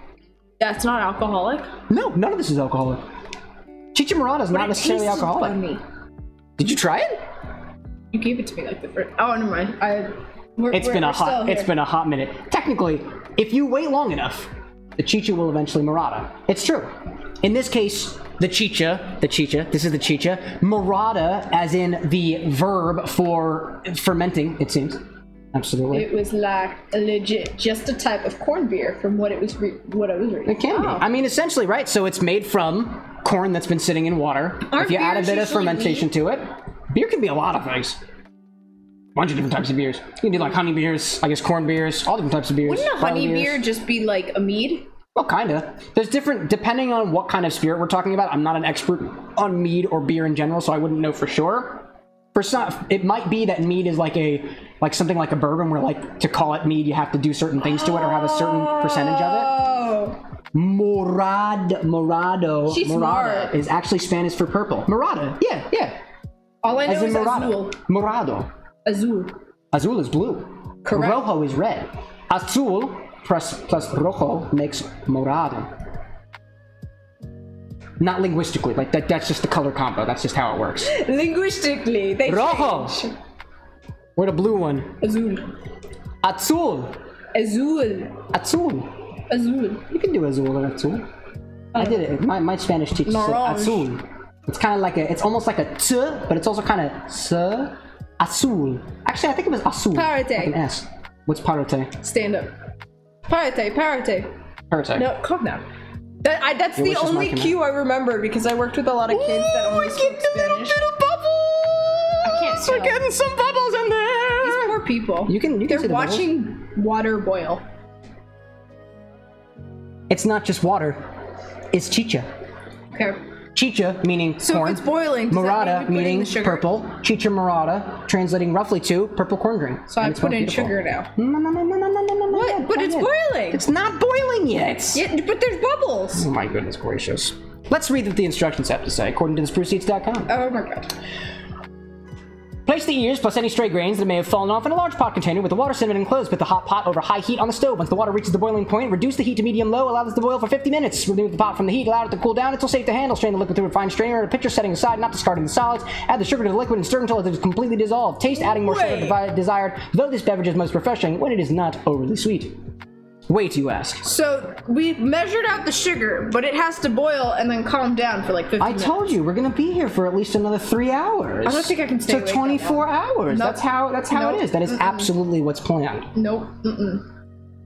That's not alcoholic. No, none of this is alcoholic. Chicha Morada is not necessarily alcoholic. funny. Did you try it? You gave it to me like the first. Oh, never mind. I. We're, It's we're, been a hot. It's been a hot minute. Technically, if you wait long enough, the chicha will eventually morada. It's true. In this case, the chicha, the chicha. This is the chicha. Morada, as in the verb for fermenting. It seems. Absolutely. It was like a legit, just a type of corn beer from what it was, re- what I was reading. It can be. Oh. I mean, essentially, right? So it's made from corn that's been sitting in water. Aren't if you add a bit of fermentation to it, beer can be a lot of things. A bunch of different types of beers. You can do like honey beers, I guess corn beers, all different types of beers. Wouldn't a honey beer just be like a mead? Well, kinda. There's different depending on what kind of spirit we're talking about. I'm not an expert on mead or beer in general, so I wouldn't know for sure. For some, it might be that mead is like a like something like a bourbon, where like to call it mead, you have to do certain things to it or have a certain percentage of it. Oh, Morad, morado, She's morada smart. is actually Spanish for purple. Morada, yeah, yeah. All I know As in is morado. azul. Morado. Azul. Azul is blue. Correct. Rojo is red. Azul plus, plus rojo makes morado. Not linguistically, like that. That's just the color combo. That's just how it works. Linguistically, they Rojo. change. We're the blue one. Azul. Azul. Azul. Azul. Azul. You can do azul or azul. I uh, did it. My, my Spanish teacher said azul. It's kind of like a. It's almost like a t, but it's also kind of s. Azul. Actually, I think it was azul. Parate. Like an S. What's parate? Stand up. Parate, parate. Parate. No, calm down. That, I, that's Your the only cue I remember because I worked with a lot of kids that only spoke Spanish. of bubbles. I can't We're tell. getting some bubbles in there. These poor people. You can- you can They're the bubbles. watching water boil. It's not just water. It's chicha. Okay. Chicha meaning So corn. if it's boiling, does that mean Morada meaning purple. Chicha morada, translating roughly to purple corn grain. So I put in beautiful. sugar now. No, no, no, no, no, no, no, What? But it's yet. boiling. It's not boiling yet. Yeah, but there's bubbles. Oh my goodness gracious. Let's read what the instructions have to say, according to thespruceeats.com. Oh my god. Place the ears plus any stray grains that may have fallen off in a large pot container with the water cinnamon enclosed. Put the hot pot over high heat on the stove. Once the water reaches the boiling point, reduce the heat to medium low. Allow this to boil for 50 minutes. Remove the pot from the heat. Allow it to cool down until safe to handle. Strain the liquid through a fine strainer at a pitcher, setting aside, not discarding the solids. Add the sugar to the liquid and stir until it is completely dissolved. Taste, adding more sugar Wait. if desired. Though this beverage is most refreshing when it is not overly sweet. Wait, you ask. So we measured out the sugar, but it has to boil and then calm down for like 50 I minutes. told you we're gonna be here for at least another three hours. I don't think I can stay So awake that 24 hours. Nope. That's how. That's how Nope. it is. That is Mm-mm. absolutely what's planned. Nope. Mm-mm.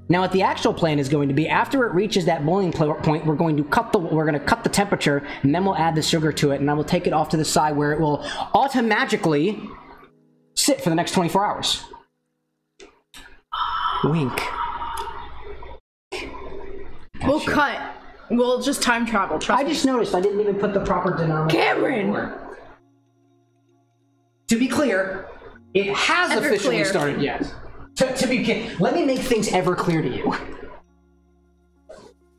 Now, what the actual plan is going to be after it reaches that boiling pl- point, we're going to cut the we're going to cut the temperature, and then we'll add the sugar to it, and I will take it off to the side where it will automatically sit for the next 24 hours. Wink. We'll cut. We'll just time travel. Trust I me. just noticed I didn't even put the proper denominator. Cameron! To be clear, it has officially started yet. To, to be clear, let me make things ever clear to you.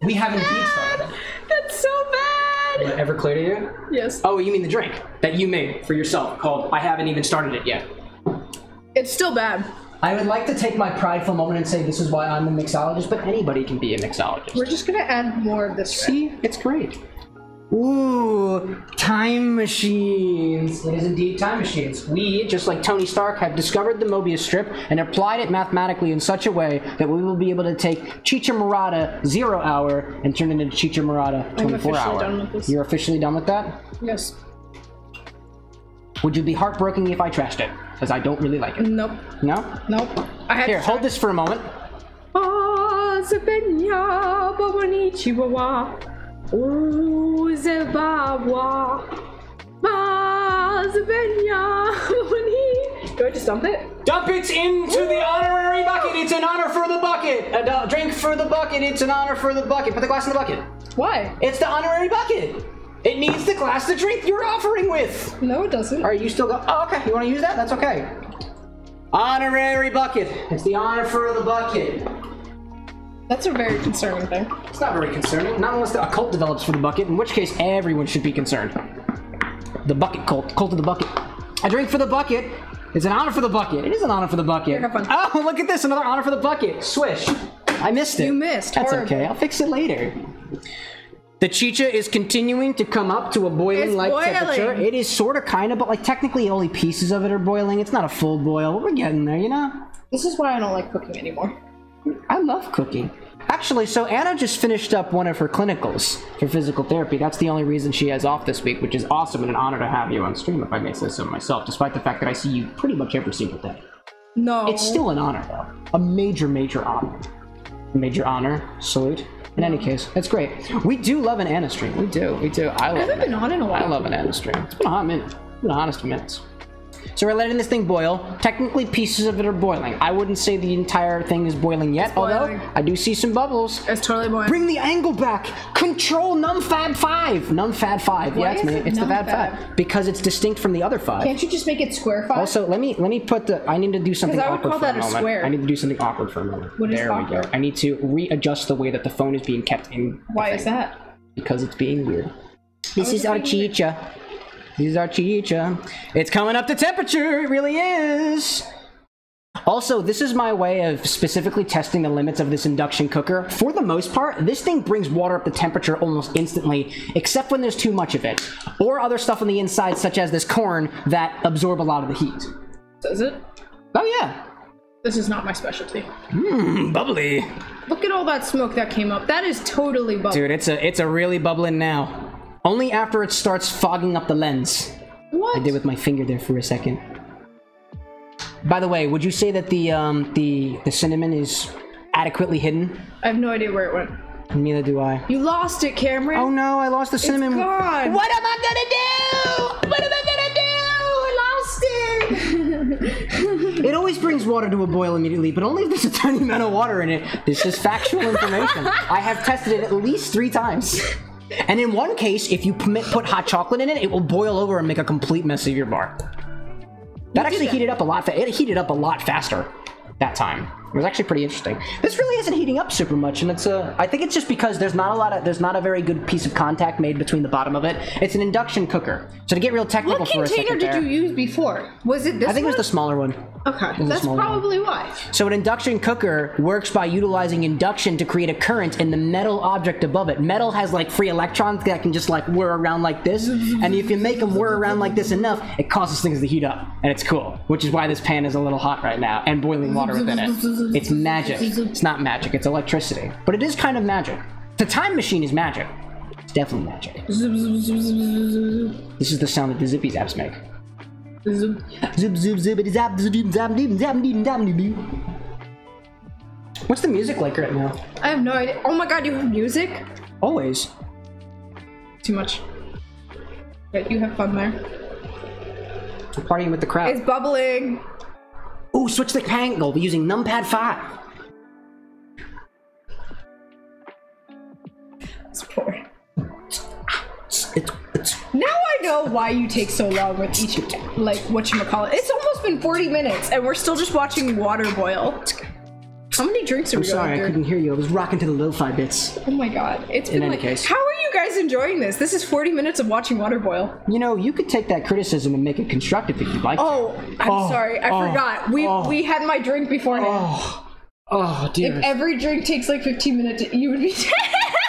We haven't indeed started. That's so bad. Ever clear to you? Yes. Oh, you mean the drink that you made for yourself called I haven't even started it yet. It's still bad. I would like to take my prideful moment and say this is why I'm a mixologist, but anybody can be a mixologist. We're just gonna add more of this. See, it's great. Ooh, time machines. It is indeed time machines. We, just like Tony Stark, have discovered the Mobius strip and applied it mathematically in such a way that we will be able to take Chicha Morada zero hour and turn it into Chicha Morada 24 officially hour. done with this. You're officially done with that? Yes. Would you be heartbroken if I trashed it? Because I don't really like it. Nope. No? Nope. I Here, hold this for a moment. Zebenya, Babani, Chihuahua. Ooh, Zebawa. Zebenya, Babani. Do I just dump it? Dump it into the honorary bucket. It's an honor for the bucket. A drink for the bucket. It's an honor for the bucket. Put the glass in the bucket. Why? It's the honorary bucket. It needs the glass to drink you're offering with. No, it doesn't. Are you still go? Oh, okay. You want to use that? That's okay. Honorary bucket. It's the honor for the bucket. That's a very concerning thing. It's not very concerning. Not unless the cult develops for the bucket, in which case everyone should be concerned. The bucket cult. Cult of the bucket. A drink for the bucket. It's an honor for the bucket. It is an honor for the bucket. Here. Oh, look at this. Another honor for the bucket. Swish. I missed it. You missed. That's okay. I'll fix it later. The chicha is continuing to come up to a boiling like boiling. temperature. It is sort of, kind of, but like technically only pieces of it are boiling. It's not a full boil. We're getting there, you know? This is why I don't like cooking anymore. I love cooking. Actually, so Anna just finished up one of her clinicals for physical therapy. That's the only reason she has off this week, which is awesome and an honor to have you on stream, if I may say so myself, despite the fact that I see you pretty much every single day. No. It's still an honor, though. A major, major honor. Major honor. Salute. In any case, that's great. We do love an Anna stream. We do. We do. I I love haven't it. been on in a I while. I love an Anna stream. It's been a hot minute. It's been a honest minutes. So we're letting this thing boil. Technically, pieces of it are boiling. I wouldn't say the entire thing is boiling yet, although. I do see some bubbles. It's totally boiling. Bring the angle back. Control Numpad 5. Numpad 5. Why yeah, it's me. it It's the Numpad? 5 because it's distinct from the other 5. Can't you just make it square five? Also, let me let me put the. I need to do something 'Cause I would awkward call that a moment. square. I need to do something awkward for a moment. What is there we awkward? go. I need to readjust the way that the phone is being kept in. Why is that? Because it's being weird. This is our chicha. This is our chicha. It's coming up to temperature. It really is. Also, this is my way of specifically testing the limits of this induction cooker. For the most part, this thing brings water up to temperature almost instantly, except when there's too much of it. Or other stuff on the inside, such as this corn, that absorb a lot of the heat. Does it? Oh yeah. This is not my specialty. Mmm, bubbly. Look at all that smoke that came up. That is totally bubbly. Dude, it's a it's a really bubbling now. Only after it starts fogging up the lens. What? I did with my finger there for a second. By the way, would you say that the um the the cinnamon is adequately hidden? I have no idea where it went. Neither do I. You lost it, Cameron. Oh no, I lost the cinnamon. It's gone. What am I gonna do? What am I gonna do? I lost it. it always brings water to a boil immediately, but only if there's a tiny amount of water in it. This is factual information. I have tested it at least three times. And in one case, if you put hot chocolate in it, it will boil over and make a complete mess of your bar. That actually that. heated up a lot. Fa- it heated up a lot faster that time. It was actually pretty interesting. This really isn't heating up super much, and it's a. I think it's just because there's not a lot of there's not a very good piece of contact made between the bottom of it. It's an induction cooker. So to get real technical What for a second. What container did you use before? Was it this I think it was the smaller one. Okay, that's smaller one. probably why. So an induction cooker works by utilizing induction to create a current in the metal object above it. Metal has like free electrons that can just like whir around like this, and if you make them whir around like this enough, it causes things to heat up, and it's cool. Which is why this pan is a little hot right now, and boiling water within it. It's magic. It's not magic. It's electricity, but it is kind of magic. The time machine is magic. It's definitely magic. This is the sound that the zippy zaps make. Zip zip zippity zap zip zap zap zap zap zap What's the music like right now? I have no idea. Oh my god, you have music? Always. Too much. But you have fun there. We're partying with the crowd. It's bubbling. Ooh, switch the angle. We're using numpad 5. It's poor. It's, it's, Now I know why you take so long with each, like, what you call whatchamacallit. It's almost been 40 minutes, and we're still just watching water boil. How many drinks are I'm we sorry, I couldn't hear you. I was rocking to the lo-fi bits. Oh my god. It's In been any like, case. how guys enjoying this? This is 40 minutes of watching water boil. You know, you could take that criticism and make it constructive if you'd like. to. Oh, I'm Oh, sorry. I oh, forgot. We oh. we had my drink beforehand. Oh, oh dear. If every drink takes like 15 minutes, you would be.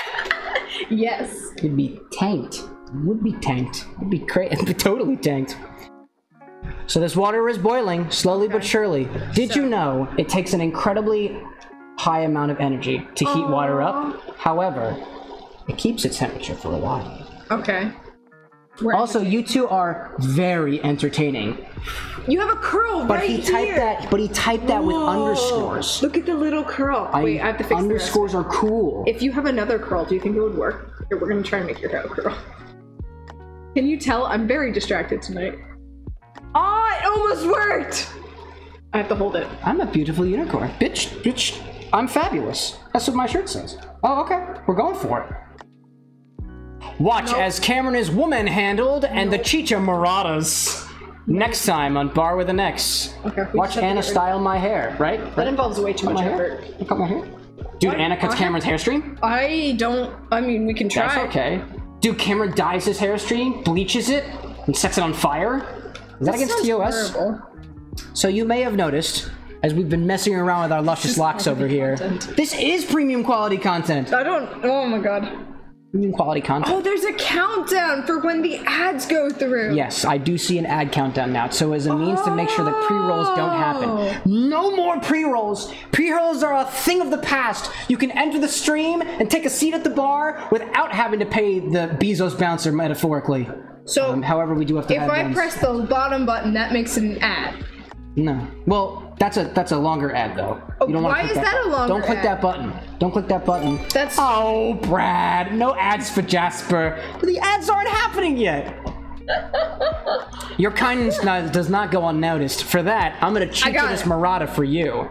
yes. You'd be tanked. You would be tanked. It'd be crazy. Totally tanked. So this water is boiling slowly but surely. Did you know it takes an incredibly high amount of energy to heat water up? However, it keeps its temperature for a while. Okay. Also, you two are very entertaining. You have a curl But right he typed here. that. But he typed that with underscores. Look at the little curl. Wait, I have to fix underscores are cool. If you have another curl, do you think it would work? Here, we're gonna try and make your hair curl. Can you tell? I'm very distracted tonight. Ah, it almost worked! I have to hold it. I'm a beautiful unicorn. Bitch, bitch, I'm fabulous. That's what my shirt says. Oh, okay. We're going for it. Watch Nope. as Cameron is woman handled and the Chicha Marauders. Next time on Bar with an X. Okay, Watch just have to Anna style my hair, right? That involves way too Cut much my effort. hair? Cut my hair? Dude, What? Anna cuts I Cameron's hair stream? I don't. I mean, we can try. That's okay. Dude, Cameron dyes his hair stream, bleaches it, and sets it on fire? Is that, against TOS? horrible. So you may have noticed, as we've been messing around with our luscious locks over here, content. this is premium quality content. I don't. Oh my god. Premium quality content. Oh, there's a countdown for when the ads go through. Yes, I do see an ad countdown now. So as a means to make sure that pre-rolls don't Oh. happen. No more pre-rolls. Pre-rolls are a thing of the past. You can enter the stream and take a seat at the bar without having to pay the Bezos bouncer metaphorically. So Um, however, we do have to if I guns. press the bottom button, that makes it an ad. No. Well, that's a that's a longer ad though. Oh, You don't why click is that, that a longer Don't click ad? that button. Don't click that button. That's- Oh, Brad, no ads for Jasper. The ads aren't happening yet. Your kindness not, does not go unnoticed. For that, I'm gonna cheat for this. Morada for you.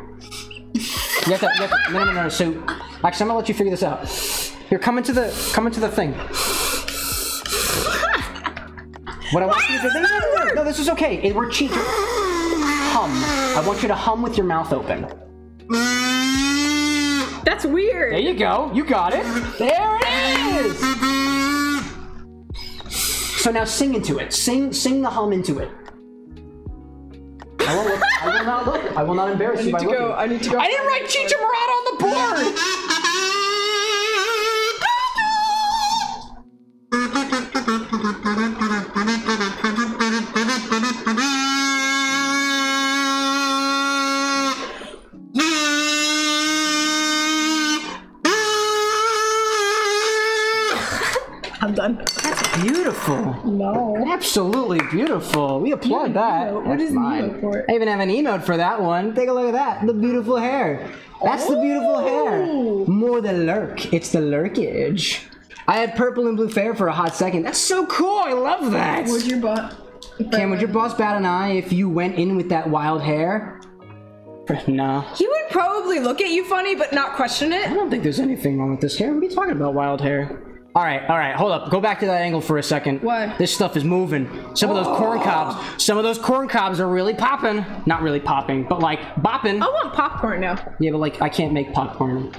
You have to, you have to, no, no, no, no. So, actually, I'm gonna let you figure this out. You're coming to the, coming to the thing. What I want you to do, no, no, no, no, no, this is okay. It, we're cheating. Hum. I want you to hum with your mouth open. That's weird. There you go. You got it. There it is. So now sing into it. Sing, sing the hum into it. I will, look, I will not look. I will not embarrass you by to looking. go- I need to go I didn't write it. Chicha Morada on the board. I'm done. Beautiful. No. Absolutely beautiful. We applaud that. emote. What That's is mine. emote for? I even have an emote for that one. Take a look at that. The beautiful hair. That's the beautiful hair. Oh. More the lurk. It's the lurkage. I had purple and blue hair for a hot second. That's so cool. I love that. Would your butt? Cam, would your boss bat an eye if you went in with that wild hair? No. He would probably look at you funny, but not question it. I don't think there's anything wrong with this hair. What are you talking about, wild hair? All right, all right, hold up. Go back to that angle for a second. What? This stuff is moving. Some of those corn cobs, some of those corn cobs are really popping. Not really popping, but like bopping. I want popcorn now. Yeah, but like I can't make popcorn.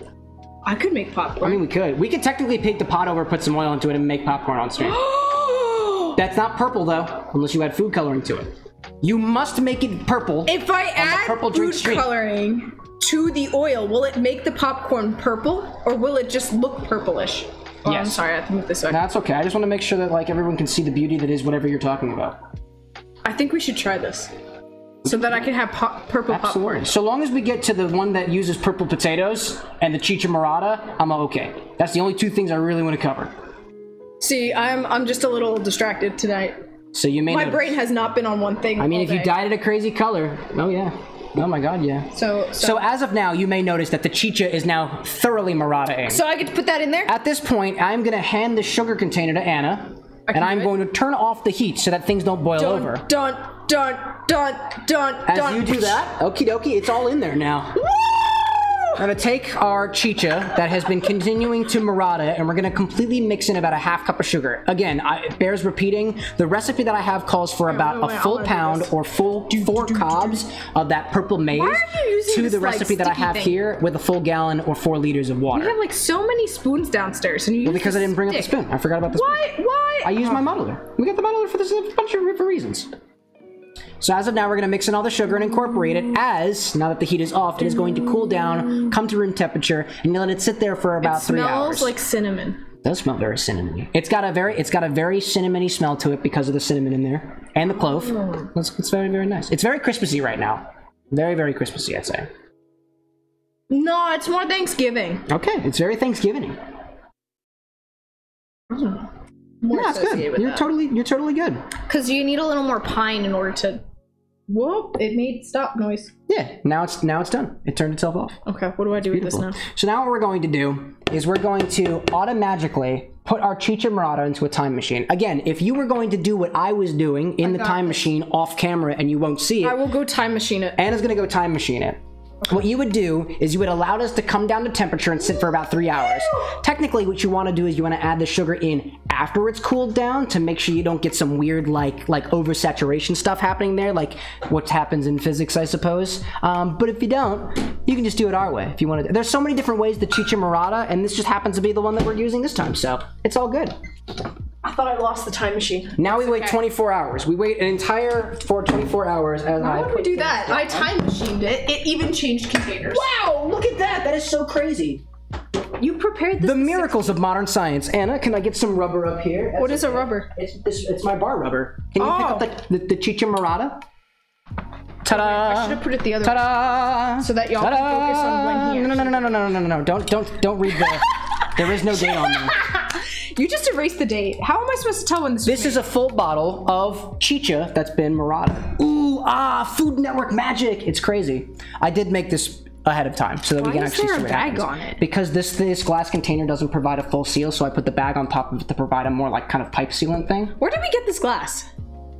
I could make popcorn. I mean, we could. We could technically take the pot over, put some oil into it, and make popcorn on stream. That's not purple though, unless you add food coloring to it. You must make it purple. if I add purple food coloring to the oil, will it make the popcorn purple, or will it just look purplish? Oh, I'm Yes. sorry, I have to move this way. That's okay. I just want to make sure that like everyone can see the beauty that is whatever you're talking about. I think we should try this, so that I can have pop- purple Absolutely. So long as we get to the one that uses purple potatoes and the chicha morada, I'm okay. That's the only two things I really want to cover. See, I'm I'm just a little distracted tonight. So you may My notice. brain has not been on one thing. I mean, if you day. dyed it a crazy color, oh yeah, Oh my god, yeah. So, so, So as of now, you may notice that the chicha is now thoroughly maradaing. so I get to put that in there. At this point, I'm gonna hand the sugar container to Anna, and I'm going to turn off the heat so that things don't boil Dun, over. dun, dun, dun, dun, As dun. you do that, okie dokie, it's all in there now. We're gonna take our chicha that has been continuing to morada, and we're gonna completely mix in about a half cup of sugar. Again, I, it bears repeating. The recipe that I have calls for about wait, wait, a full pound or full four cobs of that purple maize to this, the like, recipe that I have thing? here with a full gallon or four liters of water. You have like so many spoons downstairs, and you Well, because I didn't bring up the spoon. I forgot about the spoon. Why? Why? I use my oh. muddler. We got the muddler for this a bunch of different reasons. So as of now, we're going to mix in all the sugar and incorporate it as, now that the heat is off, it is going to cool down, come to room temperature, and you let it sit there for about three hours. smells hours. like cinnamon. It does smell very cinnamony. It's got a very, it's got a very cinnamony smell to it because of the cinnamon in there and the clove. Mm. It's, it's very, very nice. It's very Christmassy right now. Very, very Christmassy, I'd say. No, it's more Thanksgiving. Okay, it's very Thanksgiving. Mm. More Yeah, that's good. You're that. totally, you're totally good. Because you need a little more pine in order to. Whoop! It made stop noise. Yeah, now it's now it's done. It turned itself off. Okay, what do I do with this now? So now what we're going to do is we're going to automatically put our Chicha Morada into a time machine. Again, if you were going to do what I was doing in the time this. machine off camera and you won't see it. I will go time machine it. Anna's gonna go time machine it. What you would do is you would allow this to come down to temperature and sit for about three hours. Technically, what you want to do is you want to add the sugar in after it's cooled down to make sure you don't get some weird like like oversaturation stuff happening there, like what happens in physics, I suppose. Um, but if you don't, you can just do it our way if you want to. There's so many different ways to chicha morada, and this just happens to be the one that we're using this time, so it's all good. I thought I lost the time machine. Now we wait okay. 24 hours. We wait an entire for 24 hours as I Why would we do that? I time machined it. It even changed containers. Wow, look at that! That is so crazy. You prepared this. The miracles of modern science. Anna, can I get some rubber up here? What is a rubber? It's, it's, it's my bar rubber. Can you pick Oh. up the, the, the Chicha Morada? Ta-da! I should have put it the other way. Ta-da! So that y'all can Ta-da! focus on when he No, no, no, no, no, no, no, no, no! Don't, don't, don't read the. there is no date on there. You just erased the date. How am I supposed to tell when this? This is a full bottle of chicha that's been Morada. Ooh, ah, Food Network magic! It's crazy. I did make this ahead of time so that we Why can is actually there see a what bag happens. on it? Because this this glass container doesn't provide a full seal, so I put the bag on top of it to provide a more like kind of pipe sealant thing. Where did we get this glass?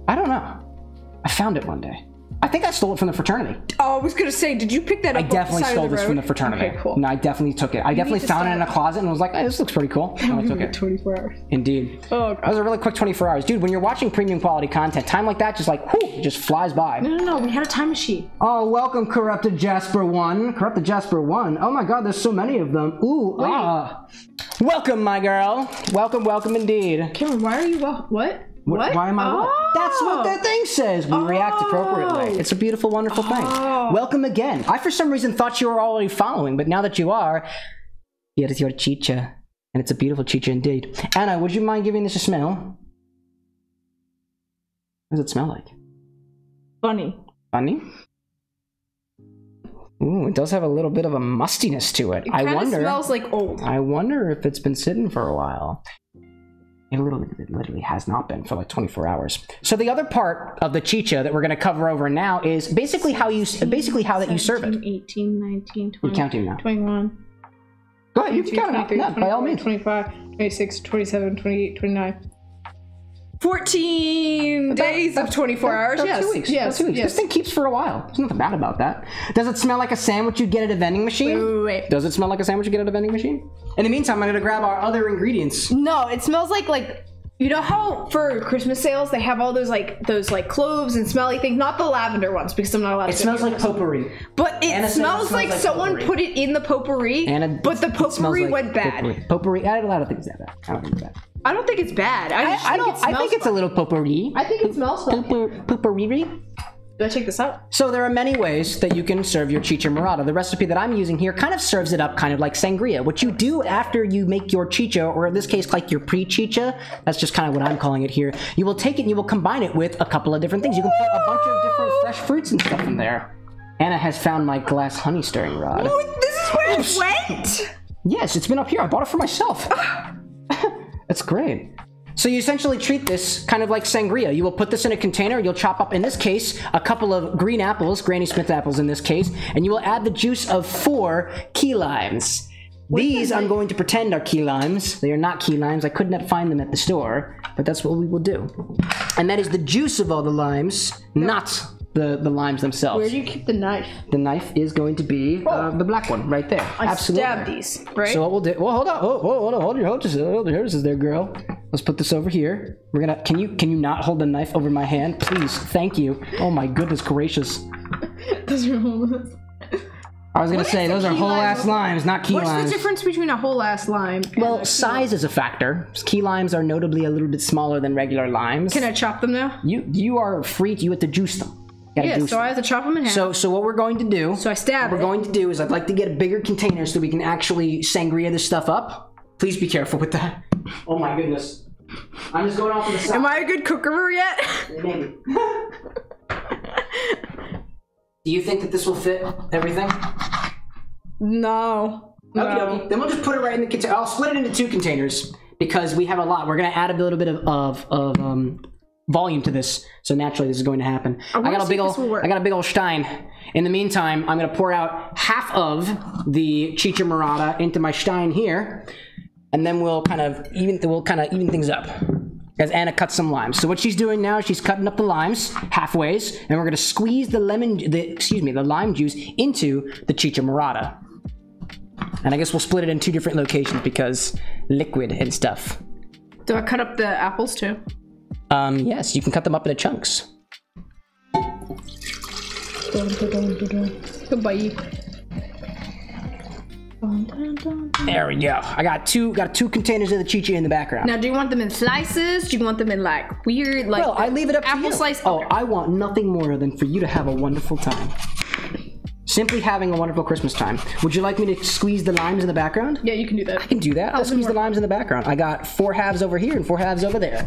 I don't know. I found it one day. I think I stole it from the fraternity. Oh, I was gonna say, did you pick that up? I definitely stole this from the fraternity. Okay, cool. No, I definitely took it. I definitely found it in a closet and was like, hey, this looks pretty cool. And I took it. 24 hours. Indeed. Oh, That was a really quick 24 hours. Dude, when you're watching premium quality content, time like that just like, whew, just flies by. No, no, no. We had a time machine. Oh, welcome, Corrupted Jasper 1. Corrupted Jasper 1. Oh my god, there's so many of them. Ooh, ah. Welcome, my girl. Welcome, welcome indeed. Cameron, why are you? Well, what? What? Why am I what? Oh. That's what that thing says. We react appropriately. Oh. It's a beautiful, wonderful thing. Oh. Welcome again. I, for some reason, thought you were already following, but now that you are, here is your chicha. And it's a beautiful chicha indeed. Anna, would you mind giving this a smell? What does it smell like? Funny. Funny? Ooh, it does have a little bit of a mustiness to it. It I kind of wonder. smells like old. I wonder if it's been sitting for a while. It literally, it literally has not been for like 24 hours. So the other part of the chicha that we're going to cover over now is basically how you basically how that you serve it. 18, 19, 20, You're counting now. 21, Go ahead, you can 22, count it out. 23, Yeah, by all 24, means. 25, 26, 27, 28, 29. 14 days of 24 hours. About Yes. two weeks. Yes. Two weeks. Yes. This thing keeps for a while. There's nothing bad about that. Does it smell like a sandwich you'd get at a vending machine? Wait, wait, wait. Does it smell like a sandwich you get at a vending machine? In the meantime, I'm gonna grab our other ingredients. No, it smells like like you know how for Christmas sales they have all those like those like cloves and smelly things, not the lavender ones because I'm not allowed It to. smells like potpourri. but it Anna says it smells, smells like, like someone potpourri. put it in the potpourri, And but the potpourri like went bad. Potpourri. potpourri. I I don't think it's that bad. I don't think it's bad. I don't think it's bad. I, I, I think don't. It I think it's a little potpourri. I think it smells. Potpourri. Potpourri. Do I check this out? So there are many ways that you can serve your chicha morada. The recipe that I'm using here kind of serves it up kind of like sangria. What you do after you make your chicha, or in this case like your pre-chicha, that's just kind of what I'm calling it here. You will take it and you will combine it with a couple of different things. You can put a bunch of different fresh fruits and stuff in there. Anna has found my glass honey stirring rod. this is where it went. Yes, it's been up here. I bought it for myself. That's great. So you essentially treat this kind of like sangria. You will put this in a container, you'll chop up, in this case, a couple of green apples, Granny Smith apples in this case, and you will add the juice of four key limes. These I'm going to pretend are key limes. They are not key limes. I could not find them at the store, but that's what we will do. And that is the juice of all the limes, not the, the limes themselves. Where do you keep the knife? the knife is going to be uh, the black one right there. I Absolutely. stab these, right? So what we'll do? Well, hold on. Oh, hold on. Hold your hold your hold your horses there, girl. Let's put this over here. We're gonna. Can you can you not hold the knife over my hand, please? Thank you. Oh my goodness gracious. Those are homeless. I was gonna What say those are whole lime? ass limes, not key What's limes. What's the difference between a whole ass lime? and Well, size is a factor. Key limes are notably a little bit smaller than regular limes. Can I chop them now? you you are free. You have to juice them. Gotta Yeah, juice so. I have to chop them in half. So so what we're going to do? So I stab What it. we're going to do is I'd like to get a bigger container so we can actually sangria this stuff up. Please be careful with that. Oh my goodness. I'm just going off to the side. Am I a good cooker yet? Maybe. Do you think that this will fit everything? no. Okay, No. okay. Then we'll just put it right in the container. I'll split it into two containers because we have a lot. We're gonna add a little bit of of, of um, volume to this, so naturally this is going to happen. I, wanna got a big if ol' this will work. I got a big old stein. In the meantime, I'm gonna pour out half of the chicha morada into my stein here, and then we'll kind of even we'll kind of even things up. As Anna cuts some limes. So what she's doing now, is she's cutting up the limes halfways, and we're gonna squeeze the lemon, the excuse me, the lime juice into the chicha morada. And I guess we'll split it in two different locations because liquid and stuff. Do I cut up the apples too? Um, yes, you can cut them up into chunks. Goodbye. There we go. I got two got two containers of the chichi in the background. Now, do you want them in slices? Do you want them in like weird, like well, I leave it up to apple you. slice? Oh, I want nothing more than for you to have a wonderful time. Simply having a wonderful Christmas time. Would you like me to squeeze the limes in the background? yeah, you can do that. I can do that. I'll squeeze the limes in the background. I got four halves over here and four halves over there.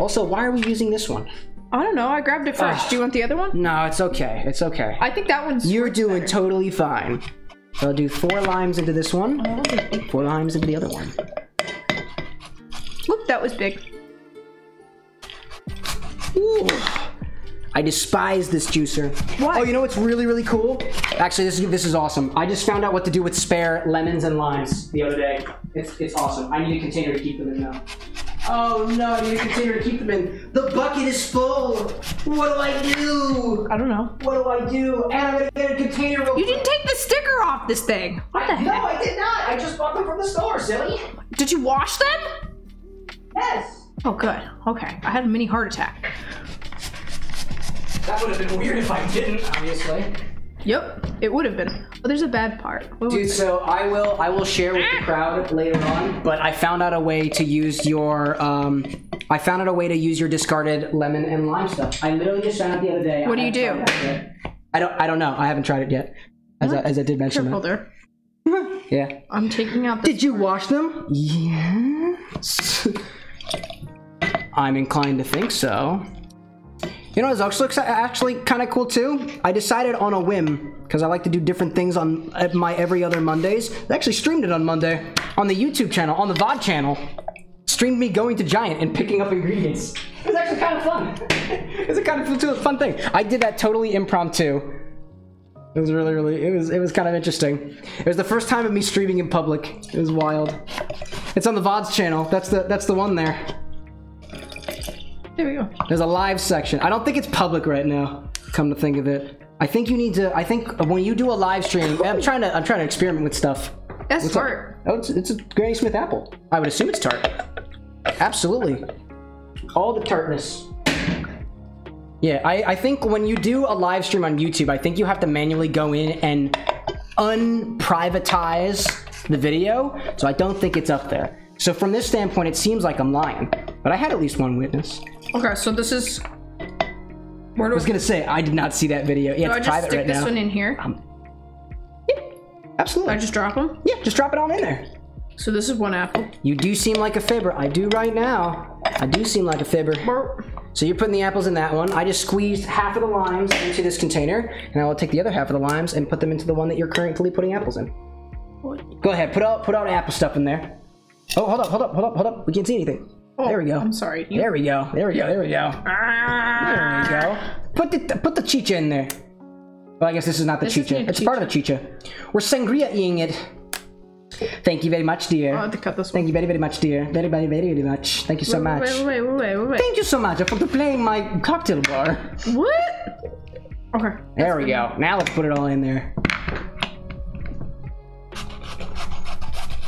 Also, why are we using this one? I don't know. I grabbed it first. Ah. do you want the other one? No, it's okay. It's okay. I think that one's. You're doing totally fine. So I'll do four limes into this one, four limes into the other one. Whoop! that was big. Ooh. I despise this juicer. Why? Oh, you know what's really, really cool? Actually, this is this is awesome. I just found out what to do with spare lemons and limes the other day. It's it's awesome. I need a container to keep them in now. Oh no, I need a container to keep them in. The bucket is full. What do I do? I don't know. What do I do? And I'm gonna get a container. Real You didn't take the sticker off this thing. What the No, heck? No, I did not. I just bought them from the store, silly. Did you wash them? Yes. Oh, good. Okay. I had a mini heart attack. That would have been weird if I didn't, obviously. Yep, it would have been. Oh, there's a bad part. What Dude, so I will I will share with the crowd later on, but I found out a way to use your um I found out a way to use your discarded lemon and lime stuff. I literally just found out the other day. What do you do? tried that yet. I don't I don't know. I haven't tried it yet. As I, as I did mention Careful that. there. Yeah. I'm taking out the. Did you wash them? Yes. I'm inclined to think so. You know what also looks actually kind of cool too? I decided on a whim, because I like to do different things on my every other Mondays. I actually streamed it on Monday on the YouTube channel, on the VOD channel. Streamed me going to Giant and picking up ingredients. It was actually kind of fun. it was a kind of fun thing. I did that totally impromptu. It was really, really, it was, it was kind of interesting. It was the first time of me streaming in public. It was wild. It's on the VODs channel. That's the, that's the one there. There we go. There's a live section. I don't think it's public right now. Come to think of it, I think you need to. I think when you do a live stream, I'm trying to. I'm trying to experiment with stuff. That's What's up? tart. Oh, it's, it's a Granny Smith apple. I would assume it's tart. Absolutely. All the tartness. Yeah, I, I think when you do a live stream on YouTube, I think you have to manually go in and unprivatize the video. So I don't think it's up there. So from this standpoint, it seems like I'm lying. But I had at least one witness. Okay, so this is. Where do I was gonna say I did not see that video. Yeah, do I just private stick right this now. one in here? Um, yeah, Absolutely. I just drop them. yeah, just drop it all in there. So this is one apple. You do seem like a fibber. I do right now. I do seem like a fibber. Burp. So you're putting the apples in that one. I just squeezed half of the limes into this container, and I will take the other half of the limes and put them into the one that you're currently putting apples in. Go ahead, put out put out apple stuff in there. Oh, hold up, hold up, hold up, hold up. We can't see anything. Oh, there we go. I'm sorry. You, There we go. There we go. There we go. There we go. Ah. Put the put the chicha in there. Well, I guess this is not the This chicha. isn't a It's part of the chicha. We're sangria-ing it. Thank you very much, dear. Oh, I'll have to cut this one. Thank you very, very much, dear. Very, very, very, very much. Thank you so much. Wait, wait, wait, wait, wait, wait. Thank you so much for playing my cocktail bar. What? Okay. There we go. Now let's put it all in there.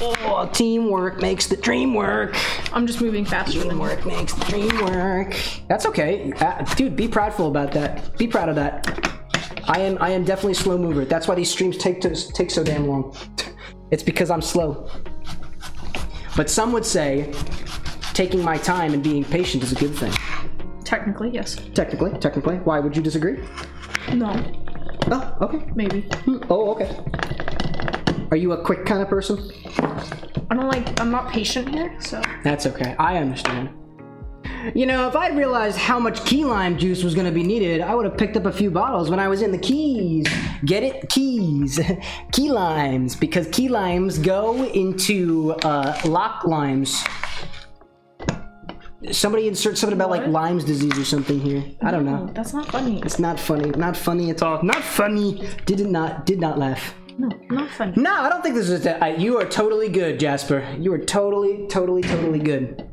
Oh, teamwork makes the dream work. I'm just moving faster than you. Teamwork makes the dream work. That's okay, uh, dude. Be proudful about that. Be proud of that. I am. I am definitely a slow mover. That's why these streams take to, take so damn long. It's because I'm slow. But some would say taking my time and being patient is a good thing. Technically, yes. Technically, technically. Why would you disagree? No, Oh, okay. maybe. Oh, okay. Are you a quick kind of person? I don't like. I'm not patient here, so. That's okay. I understand. You know, if I'd realized how much key lime juice was going to be needed, I would have picked up a few bottles when I was in the keys. Get it? Keys. key limes. Because key limes go into uh, lock limes. Somebody insert something about like? Lyme's disease or something here. I don't know. No, that's not funny. It's not funny. Not funny at all. Not funny. Did not. Did not laugh. No, not funny. No, I don't think this is. A, uh, you are totally good, Jasper. You are totally, totally, totally good.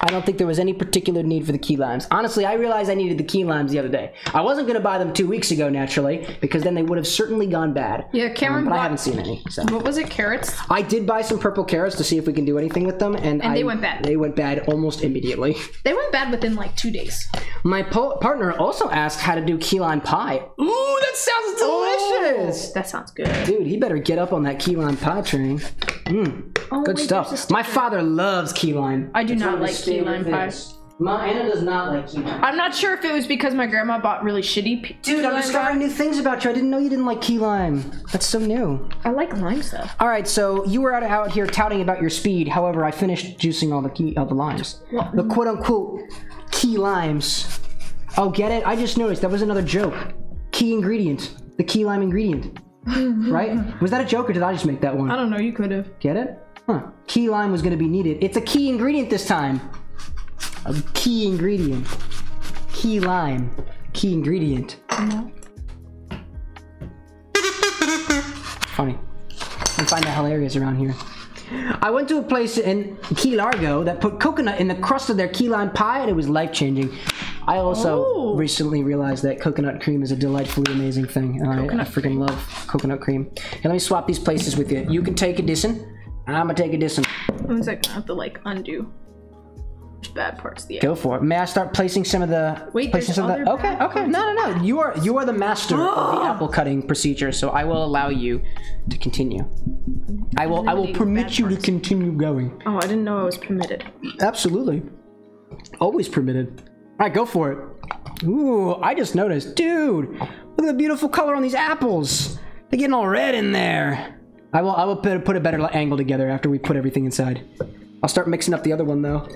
I don't think there was any particular need for the key limes. Honestly, I realized I needed the key limes the other day. I wasn't going to buy them two weeks ago, naturally, because then they would have certainly gone bad. Yeah, Cameron Um, but I bought- haven't seen any. So What was it? Carrots? I did buy some purple carrots to see if we can do anything with them, and, And they went bad. They went bad almost immediately. They went bad within like two days. My po- partner also asked how to do key lime pie. Ooh, that sounds delicious! That sounds good. Dude, he better get up on that key lime pie train. Mmm. Oh, Good wait, stuff. there's a sticker. My father loves key lime. I do It's not one of like his key lime pie. things. My Anna does not like key lime. I'm not sure if it was because my grandma bought really shitty. P- Dude, I'm discovering new things about you. I didn't know you didn't like key lime. That's so new. I like lime stuff. All right, so you were out, out here touting about your speed. However, I finished juicing all the key, all the limes. What? The quote unquote key limes. Oh, get it? I just noticed that was another joke. Key ingredient. The key lime ingredient. right? Was that a joke or did I just make that one? I don't know. You could have. Get it? Huh. Key lime was going to be needed. It's a key ingredient this time. A key ingredient. Key lime. Key ingredient. Funny. I find that hilarious around here. I went to a place in Key Largo that put coconut in the crust of their key lime pie and it was life changing. I also Oh. recently realized that coconut cream is a delightfully amazing thing. And I, I freaking love coconut cream. Hey, let me swap these places with you. You can take a and I'm gonna take a dissin. One second. I have to like undo. Bad parts of the Go for it. May I start placing some of the? Wait, placing some of the. Okay, okay. No, no, no. You are you are the master of the ah! apple cutting procedure, so I will allow you to continue. I will I will permit you to continue going. Oh, I didn't know I was permitted. Absolutely. Always permitted. All right, go for it. Ooh, I just noticed, dude. Look at the beautiful color on these apples. They're getting all red in there. I will I will put, a better angle together after we put everything inside. I'll start mixing up the other one though.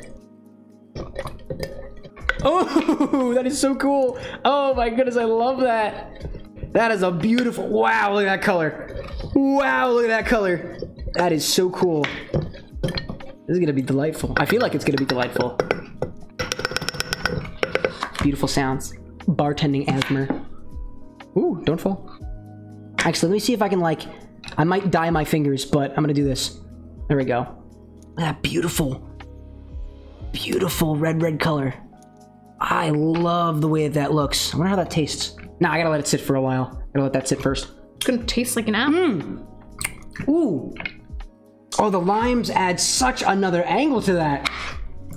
Oh, that is so cool. Oh my goodness, I love that. That is a beautiful, wow, look at that color. Wow, look at that color. That is so cool. This is gonna be delightful. I feel like it's gonna be delightful. Beautiful sounds. Bartending asthma. Ooh, don't fall. Actually, let me see if I can like, I might dye my fingers, but I'm gonna do this. There we go. Look at that beautiful, beautiful red, red color. I love the way that looks. I wonder how that tastes. Nah, I gotta let it sit for a while. I gotta let that sit first. It's gonna taste like an apple. Mmm. Ooh. Oh, the limes add such another angle to that.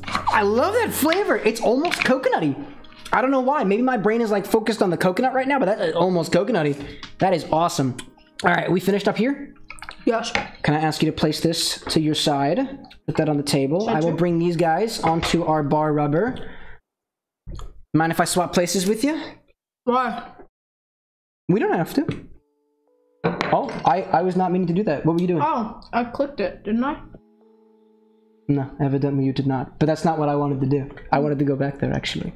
I love that flavor. It's almost coconutty. I don't know why. Maybe my brain is like focused on the coconut right now, but that's almost coconutty. That is awesome. All right, we finished up here. Yes. Can I ask you to place this to your side? Put that on the table. I will bring these guys onto our bar rubber. Mind if I swap places with you? Why? We don't have to. Oh, I, I was not meaning to do that. What were you doing? Oh, I clicked it, didn't I? No, evidently you did not. But that's not what I wanted to do. I wanted to go back there actually.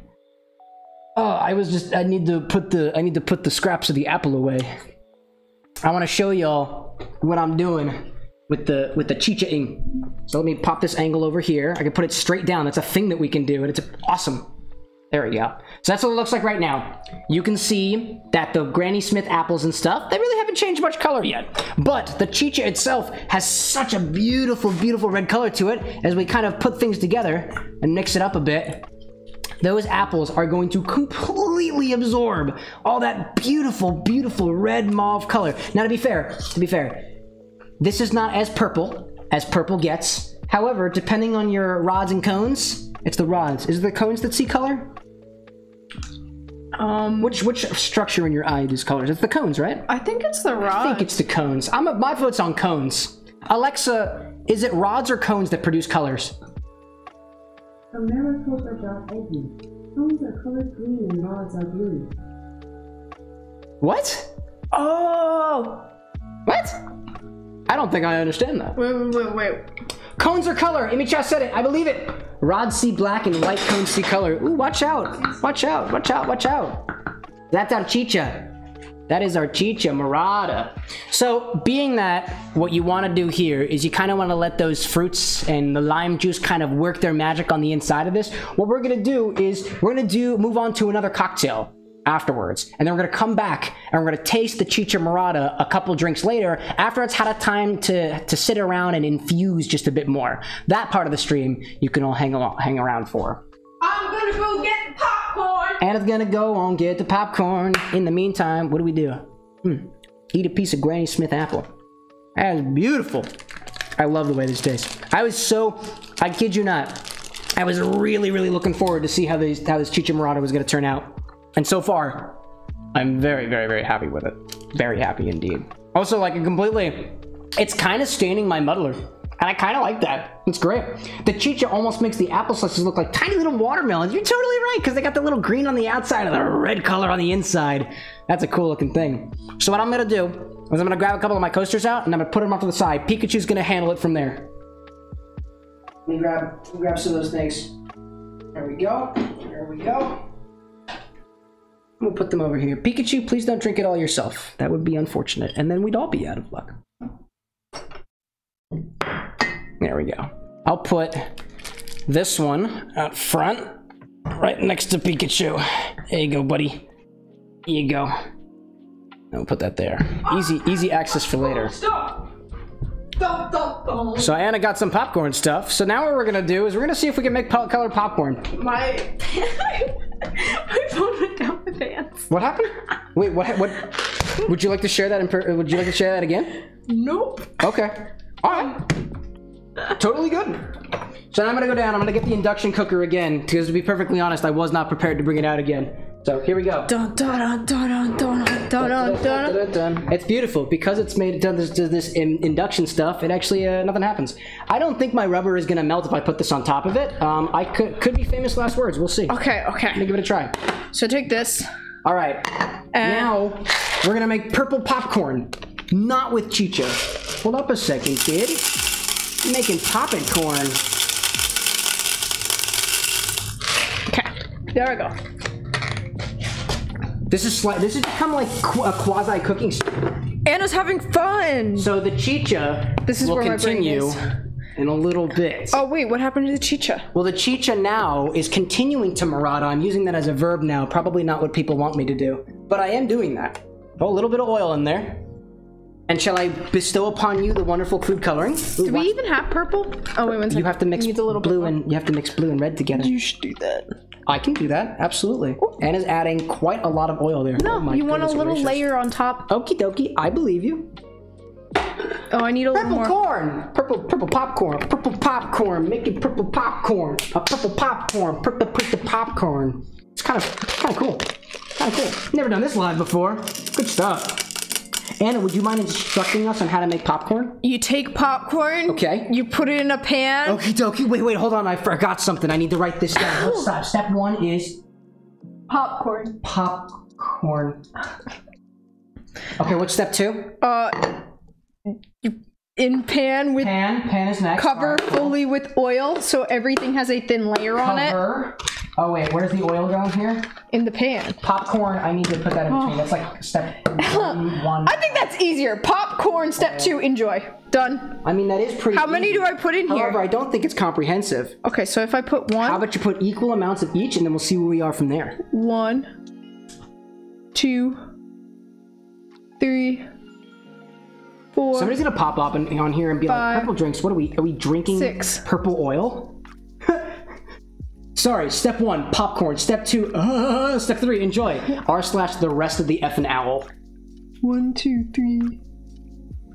Oh, I was just I need to put the I need to put the scraps of the apple away. I want to show y'all what I'm doing with the with the chicha ing. So let me pop this angle over here. I can put it straight down. That's a thing that we can do, and it's awesome. There we go. So that's what it looks like right now. You can see that the Granny Smith apples and stuff, they really haven't changed much color yet. But the chicha itself has such a beautiful, beautiful red color to it as we kind of put things together and mix it up a bit. Those apples are going to completely absorb all that beautiful, beautiful red mauve color. Now, to be fair, to be fair, this is not as purple as purple gets. However, depending on your rods and cones, it's the rods. Is it the cones that see color? Um, Which which structure in your eye these colors? It's the cones, right? I think it's the rods. I think it's the cones. I'm a, my vote's on cones. Alexa, is it rods or cones that produce colors? The Maricopa drop eggy. Cones are colored green and rods are blue. What? Oh! What? I don't think I understand that. Wait, wait, wait, wait. Cones are color. Imicha said it. I believe it. Rods see black and white cones see color. Ooh, watch out. Watch out. Watch out. Watch out. That's our chicha. That is our chicha morada. So, being that what you want to do here is you kind of want to let those fruits and the lime juice kind of work their magic on the inside of this, what we're going to do is we're going to do move on to another cocktail afterwards. And then we're going to come back and we're going to taste the chicha morada a couple drinks later after it's had a time to, to sit around and infuse just a bit more. That part of the stream you can all hang, along, hang around for. I'm gonna go get the popcorn! Anna's gonna go on get the popcorn. In the meantime, what do we do? Hmm. Eat a piece of Granny Smith apple. That is beautiful. I love the way this tastes. I was so, I kid you not, I was really, really looking forward to see how this, how this Chicha Morada was gonna turn out. And so far, I'm very, very, very happy with it. Very happy indeed. Also, like, completely, it's kind of staining my muddler. And I kind of like that. It's great. The chicha almost makes the apple slices look like tiny little watermelons. You're totally right, because they got the little green on the outside and the red color on the inside. That's a cool looking thing. So what I'm gonna do is I'm gonna grab a couple of my coasters out and I'm gonna put them off to the side. Pikachu's gonna handle it from there. Let me grab, let me grab some of those things. There we go. There we go. We'll put them over here. Pikachu, please don't drink it all yourself. That would be unfortunate, and then we'd all be out of luck. There we go. I'll put this one out front, right next to Pikachu. There you go, buddy. Here you go. I'll put that there. Easy, easy access for later. Stop! So Anna got some popcorn stuff. So now what we're gonna do is we're gonna see if we can make po- colored popcorn. My, my phone went down my pants. What happened? Wait, what? What? Would you like to share that? In per- would you like to share that again? Nope. Okay. All right. Um, totally good. So now I'm gonna go down. I'm gonna get the induction cooker again because, to be perfectly honest, I was not prepared to bring it out again. So here we go. Dun, dun, dun, it's beautiful because it's made done this, this in, induction stuff. It actually uh, nothing happens. I don't think my rubber is gonna melt if I put this on top of it. Um, I could could be famous last words. We'll see. Okay, okay. Let me give it a try. So take this. All right. And now we're gonna make purple popcorn, not with chicha. Hold up a second, kid. Making poppin' corn. Okay. There we go. This is sli- this has become like qu- a quasi cooking. Anna's having fun. So the chicha This is will where my brain continue is. in a little bit. Oh wait, what happened to the chicha? Well, the chicha now is continuing to morada. I'm using that as a verb now. Probably not what people want me to do, but I am doing that. Oh, a little bit of oil in there. And shall I bestow upon you the wonderful food coloring? Ooh, Do we watch- even have purple? Oh wait, one second. You have to mix It needs a little blue and you have to mix blue and red together. You should do that. I can do that, absolutely. Anna's adding quite a lot of oil there. No, Oh you want a little gracious. layer on top. Okie dokie, I believe you. Oh, I need a little Purple more. corn, purple purple popcorn, purple popcorn, Make making purple popcorn, a purple popcorn, purple purple popcorn. It's kind of kind of cool, kind of cool. Never done this live before. Good stuff. Anna, would you mind instructing us on how to make popcorn? You take popcorn. Okay. You put it in a pan. Okie dokie. Wait, wait, hold on. I forgot something. I need to write this down. Hold- Stop. Step one is Popcorn. popcorn. Okay, what's step two? Uh, you in pan with Pan. Pan is next. cover Alright, cool. fully with oil, so everything has a thin layer on it. Oh wait, where's the oil going here? in the pan. Popcorn. I need to put that in between. Oh. That's like step one. one. I think that's easier. Popcorn, step two, enjoy. Done. I mean, that is pretty. How many easy. do I put in here? However, I don't think it's comprehensive. Okay, so if I put one, How about you put equal amounts of each, and then we'll see where we are from there. one, two, three, four. Somebody's gonna pop up and, on here and be Five. like, "Purple drinks. What are we? Are we drinking Six. purple oil?" Sorry. Step one, popcorn. Step two, uh, step three, enjoy. R slash the rest of the effing owl. One, two, three,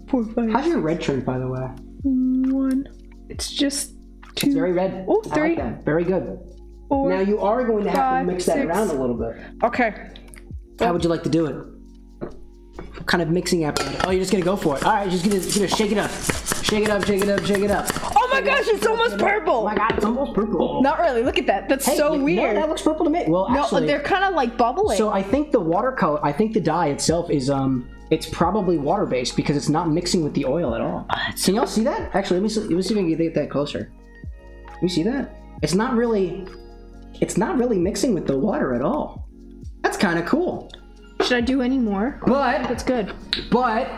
four, five, How's your red turned, by the way? one. It's just two. Very red. Oh, I like. Very good. four. Now you are going to have Five, to mix that six. around a little bit. Okay. How would you like to do it? What kind of mixing apparatus? Oh, you're just gonna go for it. All right, just gonna, just gonna shake it up, shake it up, shake it up, shake it up. Oh my gosh, it's almost purple. Oh my god, it's almost purple. Not really. Look at that. That's Hey, so you- weird. No, that looks purple to me. Well, actually. No, actually, they're kind of like bubbling. so I think the water watercolor, I think the dye itself is um, it's probably water based because it's not mixing with the oil at all. Can y'all see that? Actually, let me see, let me see if I can get that closer. You see that? It's not really, it's not really mixing with the water at all. That's kind of cool. Should I do any more? But That's good. But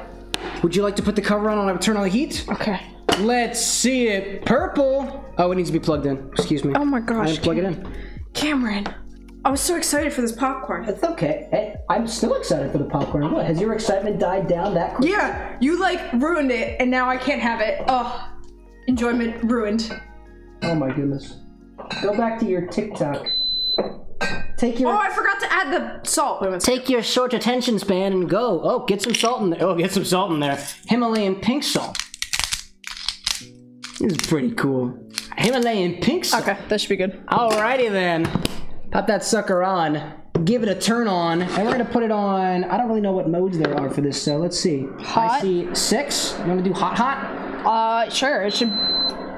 would you like to put the cover on and I would turn on the heat? Okay. Let's see it. Purple. Oh, it needs to be plugged in. Excuse me. Oh my I gosh. didn't plug it in. Cameron. I was so excited for this popcorn. It's okay. Hey, I'm still excited for the popcorn. What? Has your excitement died down that quick? Yeah, you like ruined it, and now I can't have it. Oh, enjoyment ruined. Oh my goodness. Go back to your TikTok. Take your Oh, I forgot to add the salt. Take your short attention span and go. Oh, get some salt in there. Oh, get some salt in there. Himalayan pink salt. This is pretty cool. Himalayan pink salt. Okay, that should be good. Alrighty then. Pop that sucker on. Give it a turn on. And we're gonna put it on. I don't really know what modes there are for this, so let's see. Hot. I see six. You wanna do hot hot? Uh, sure. It should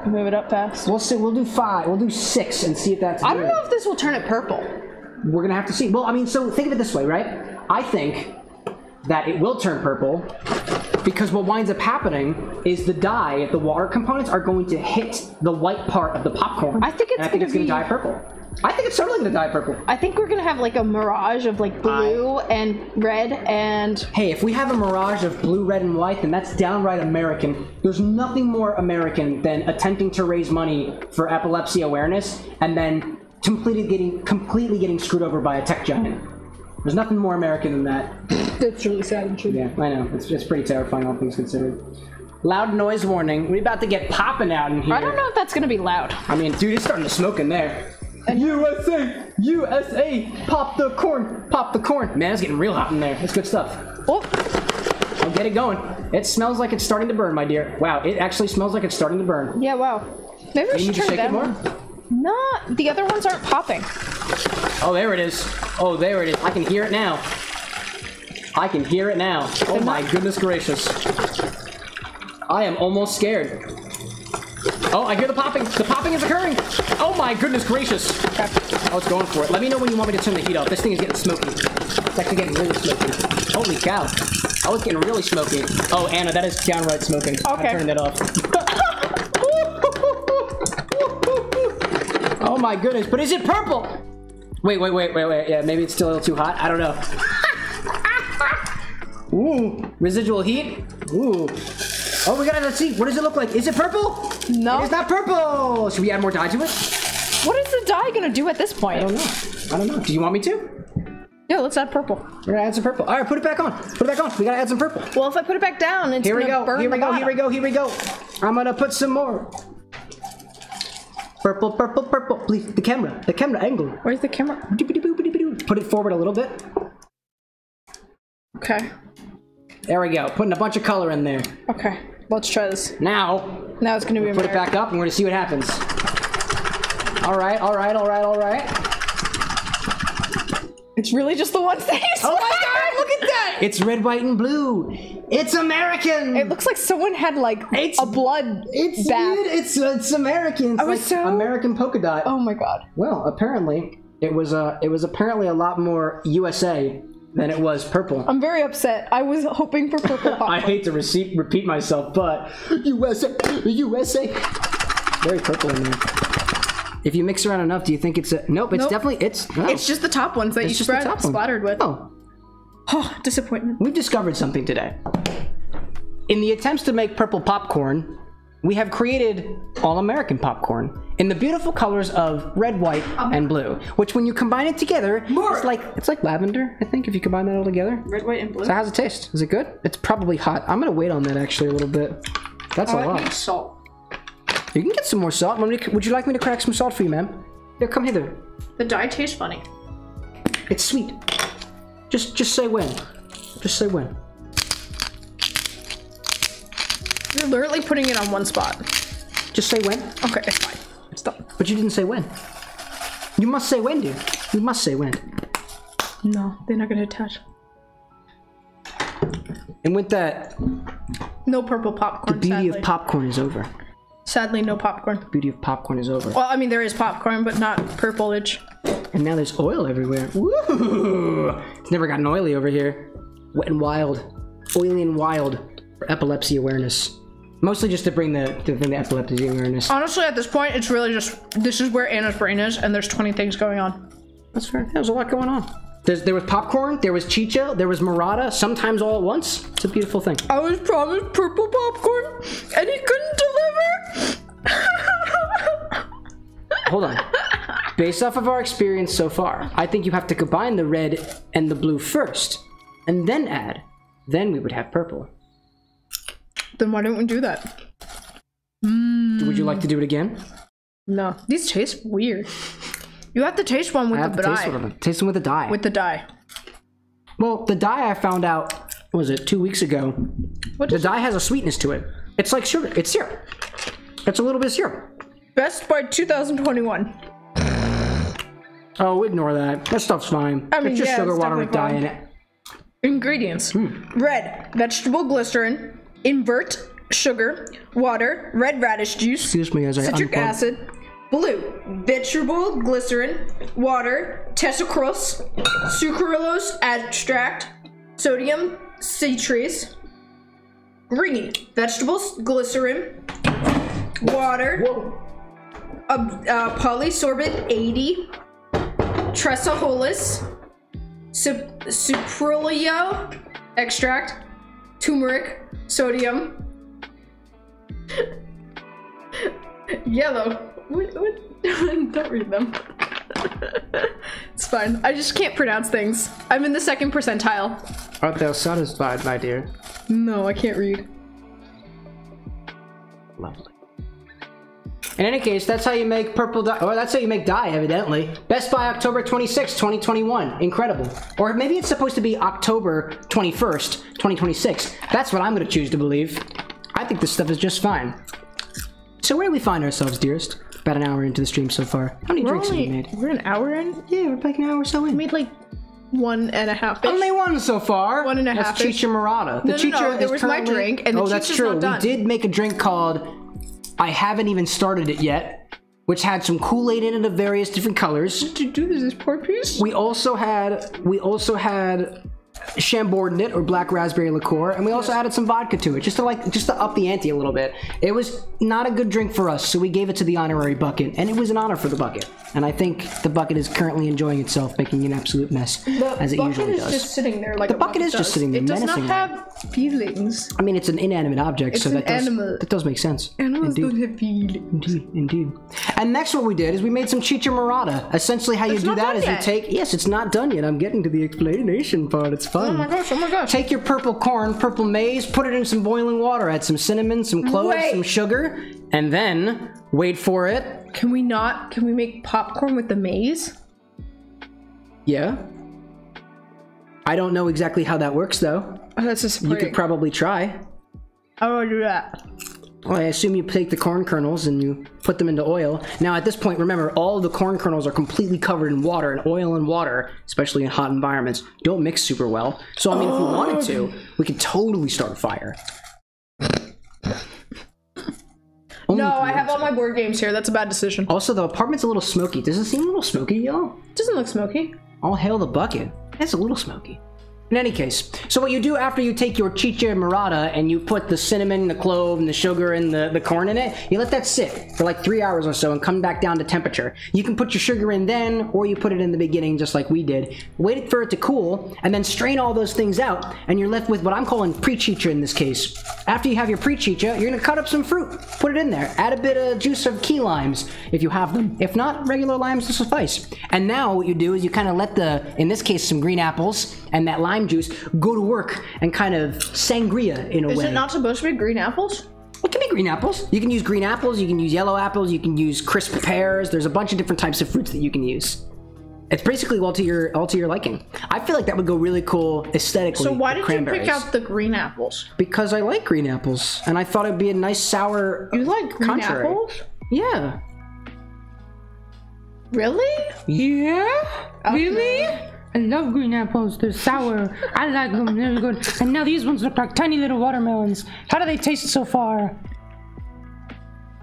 move it up fast. We'll see we'll do five. We'll do six and see if that's I don't know if this will turn it purple. We're gonna have to see. Well, I mean, so think of it this way, right? I think that it will turn purple because what winds up happening is the dye, the water components are going to hit the white part of the popcorn. I think it's think gonna it's gonna dye purple. I think it's totally gonna dye purple. I think we're gonna have like a mirage of like blue and red and Hey, if we have a mirage of blue, red, and white, then that's downright American. There's nothing more American than attempting to raise money for epilepsy awareness and then completely getting completely getting screwed over by a tech giant. There's nothing more American than that. that's really sad and true. Yeah, I know. It's, it's pretty terrifying, all things considered. Loud noise warning. We're about to get popping out in here. I don't know if that's gonna be loud. I mean, dude, it's starting to smoke in there. And USA! USA! Pop the corn! Pop the corn! Man, it's getting real hot in there. It's good stuff. Oh, I'll get it going. It smells like it's starting to burn, my dear. Wow, it actually smells like it's starting to burn. yeah, wow. Maybe we should turn shake it it more? Down. No, the other ones aren't popping. Oh, there it is. Oh, there it is. I can hear it now. I can hear it now. Oh my goodness gracious. I am almost scared. Oh, I hear the popping. The popping is occurring. Oh my goodness gracious. Oh, it's going for it. Let me know when you want me to turn the heat off. This thing is getting smoky. It's actually getting really smoky. Holy cow. Oh, it's getting really smoky. Oh, Anna, that is downright smoking. Okay. I'm turning that off. oh my goodness, but is it purple? Wait, wait, wait, wait, wait. Yeah, maybe it's still a little too hot. I don't know. Ooh, residual heat. Ooh. Oh, we gotta let's see. What does it look like? Is it purple? No. It's not purple. Should we add more dye to it? What is the dye gonna do at this point? I don't know. I don't know. Do you want me to? Yeah, let's add purple. We're gonna add some purple. All right, put it back on. Put it back on. We gotta add some purple. Well, if I put it back down, it's Here we gonna go. burn Here we the go. Here we go. Here we go. I'm gonna put some more. Purple, purple, purple. Please, the camera. The camera angle. Where's the camera? Put it forward a little bit. Okay. There we go. Putting a bunch of color in there. Okay. Let's try this. Now, Now it's gonna be put it back up and we're gonna see what happens. All right, all right, all right, all right. It's really just the one thing. Oh my god, look at that! It's red, white, and blue. It's American. It looks like someone had like It's- a blood it's bath. dude, it's it's American. It's I was like so- American polka dot. Oh my god. Well, apparently it was uh it was apparently a lot more USA than it was purple. I'm very upset. I was hoping for purple popcorn. I hate to receipt, repeat myself, but USA, USA, very purple in there. If you mix around enough, do you think it's a nope? It's Nope. definitely it's no. It's just the top ones that It's you spread top one. splattered with. Oh, Oh, disappointment. we've discovered something today. In the attempts to make purple popcorn, we have created all American popcorn in the beautiful colors of red, white, um, and blue. Which, when you combine it together, it's like it's like lavender. I think if you combine that all together. Red, white, and blue. So how's it taste? Is it good? It's probably hot. I'm gonna wait on that actually a little bit. That's oh, a I lot. salt. You can get some more salt. Would you like me to crack some salt for you, ma'am? Here, come hither. The dye tastes funny. It's sweet. Just, just say when. Just say when. You're literally putting it on one spot. Just say when. Okay, it's fine. It's done. But you didn't say when. You must say when, dude. You must say when. No, they're not gonna attach. And with that, No purple popcorn. The beauty sadly. of popcorn is over. Sadly, no popcorn. The beauty of popcorn is over. Well, I mean, there is popcorn, but not purplish. And now there's oil everywhere. Woo! It's never gotten oily over here. Wet and wild. Oily and wild for epilepsy awareness. Mostly just to bring the, to bring the epilepsy awareness. Honestly, at this point, it's really just this is where Anna's brain is, and there's 20 things going on. That's fair. There's a lot going on. There's, there was popcorn, there was chicha, there was morada, sometimes all at once. It's a beautiful thing. I was promised purple popcorn, and he couldn't deliver. Hold on. Based off of our experience so far, I think you have to combine the red and the blue first, and then add. Then we would have purple. then why don't we do that? Would you like to do it again? Mm. No, these taste weird. You have to taste one with I have the to taste dye. one of them. Taste them with a dye. With the dye. well, the dye I found out what was it two weeks ago. What The dye has a sweetness to it. It's like sugar. It's syrup. It's a little bit of syrup. Best by 2021. Oh, ignore that. That stuff's fine. I mean, it's just yeah, sugar it's water with dye in it. Ingredients: hmm. red vegetable glycerin, invert sugar, water, red radish juice, Excuse me as I citric unplug. acid, blue. Vegetable glycerin, water, tessucrose, sucralose extract, sodium citrate, green. Vegetables glycerin, water, uh, uh, polysorbate 80, Tressaholis, Sup- Suprolio extract, turmeric, sodium, yellow. What, what? Don't read them. it's fine. I just can't pronounce things. I'm in the second percentile. Art thou satisfied, my dear? No, I can't read. Lovely. In any case, that's how you make purple dye, or that's how you make dye, evidently. Best by October 26, 2021. Incredible. Or maybe it's supposed to be October 21st, 2026. That's what I'm going to choose to believe. I think this stuff is just fine. So where do we find ourselves, dearest? About an hour into the stream so far. How many We're drinks have we made? we're an hour in. Yeah, we're like an hour or so in. We made like one and a half. Only one so far. One and a half. That's. Chicha Morada. The No, no, Chicha no, there is was my drink, and the oh, that's true. We did make a drink called I haven't even started it yet, which had some Kool-Aid in it of various different colors. Did you do this? This poor piece? We also had we also had Chambord in it or black raspberry liqueur, and we also added some vodka to it, just to like just to up the ante a little bit. It was not a good drink for us, so we gave it to the honorary bucket, and it was an honor for the bucket. And I think the bucket is currently enjoying itself, making an absolute mess The as it usually does. The bucket is does. just sitting there like The bucket is just sitting there It does not have feelings. I mean, it's an inanimate object, so an that does animal. that does make sense. Animals Indeed. don't have feelings. Indeed, indeed. And next, what we did is we made some chicha morada. Essentially, how you It's do that is is you take. Yes, it's not done yet. I'm getting to the explanation part. It's fun. Oh my gosh! Oh my gosh! Take your purple corn, purple maize, put it in some boiling water, add some cinnamon, some cloves, Wait. some sugar, and then wait for it. Can we not? Can we make popcorn with the maize? Yeah. I don't know exactly how that works though. Oh, that's just You could probably try. I do that? I assume you take the corn kernels and you put them into oil. Now, at this point, remember, all the corn kernels are completely covered in water, and oil and water, especially in hot environments, don't mix super well. So, I mean, if we wanted to, we could totally start a fire. Only No, I have all my board games here. That's a bad decision. Also, the apartment's a little smoky. Does it seem a little smoky, y'all? Doesn't look smoky. All hail the bucket. It's a little smoky. In any case, so what you do after you take your chicha morada and you put the cinnamon, the clove, and the sugar and the, the corn in it, you let that sit for like three hours or so and come back down to temperature. You can put your sugar in then, or you put it in the beginning just like we did. Wait for it to cool, and then strain all those things out, and you're left with what I'm calling pre-chicha in this case. After you have your pre-chicha, you're gonna cut up some fruit, put it in there, add a bit of juice of key limes if you have them. If not, regular limes will suffice. And now what you do is you kind of let the, in this case, some green apples and that lime juice go to work and kind of sangria in a Is way. it not supposed to be green apples? It can be green apples. You can use green apples, you can use yellow apples, you can use crisp pears. There's a bunch of different types of fruits that you can use. It's basically all to your all to your liking. I feel like that would go really cool aesthetically. So why did you pick out the green apples? Because I like green apples, and I thought it'd be a nice sour. You like green Contrary. apples? Yeah. Really? Yeah? Really? I love green apples. They're sour. I like them. They're good. And now these ones look like tiny little watermelons. How do they taste so far?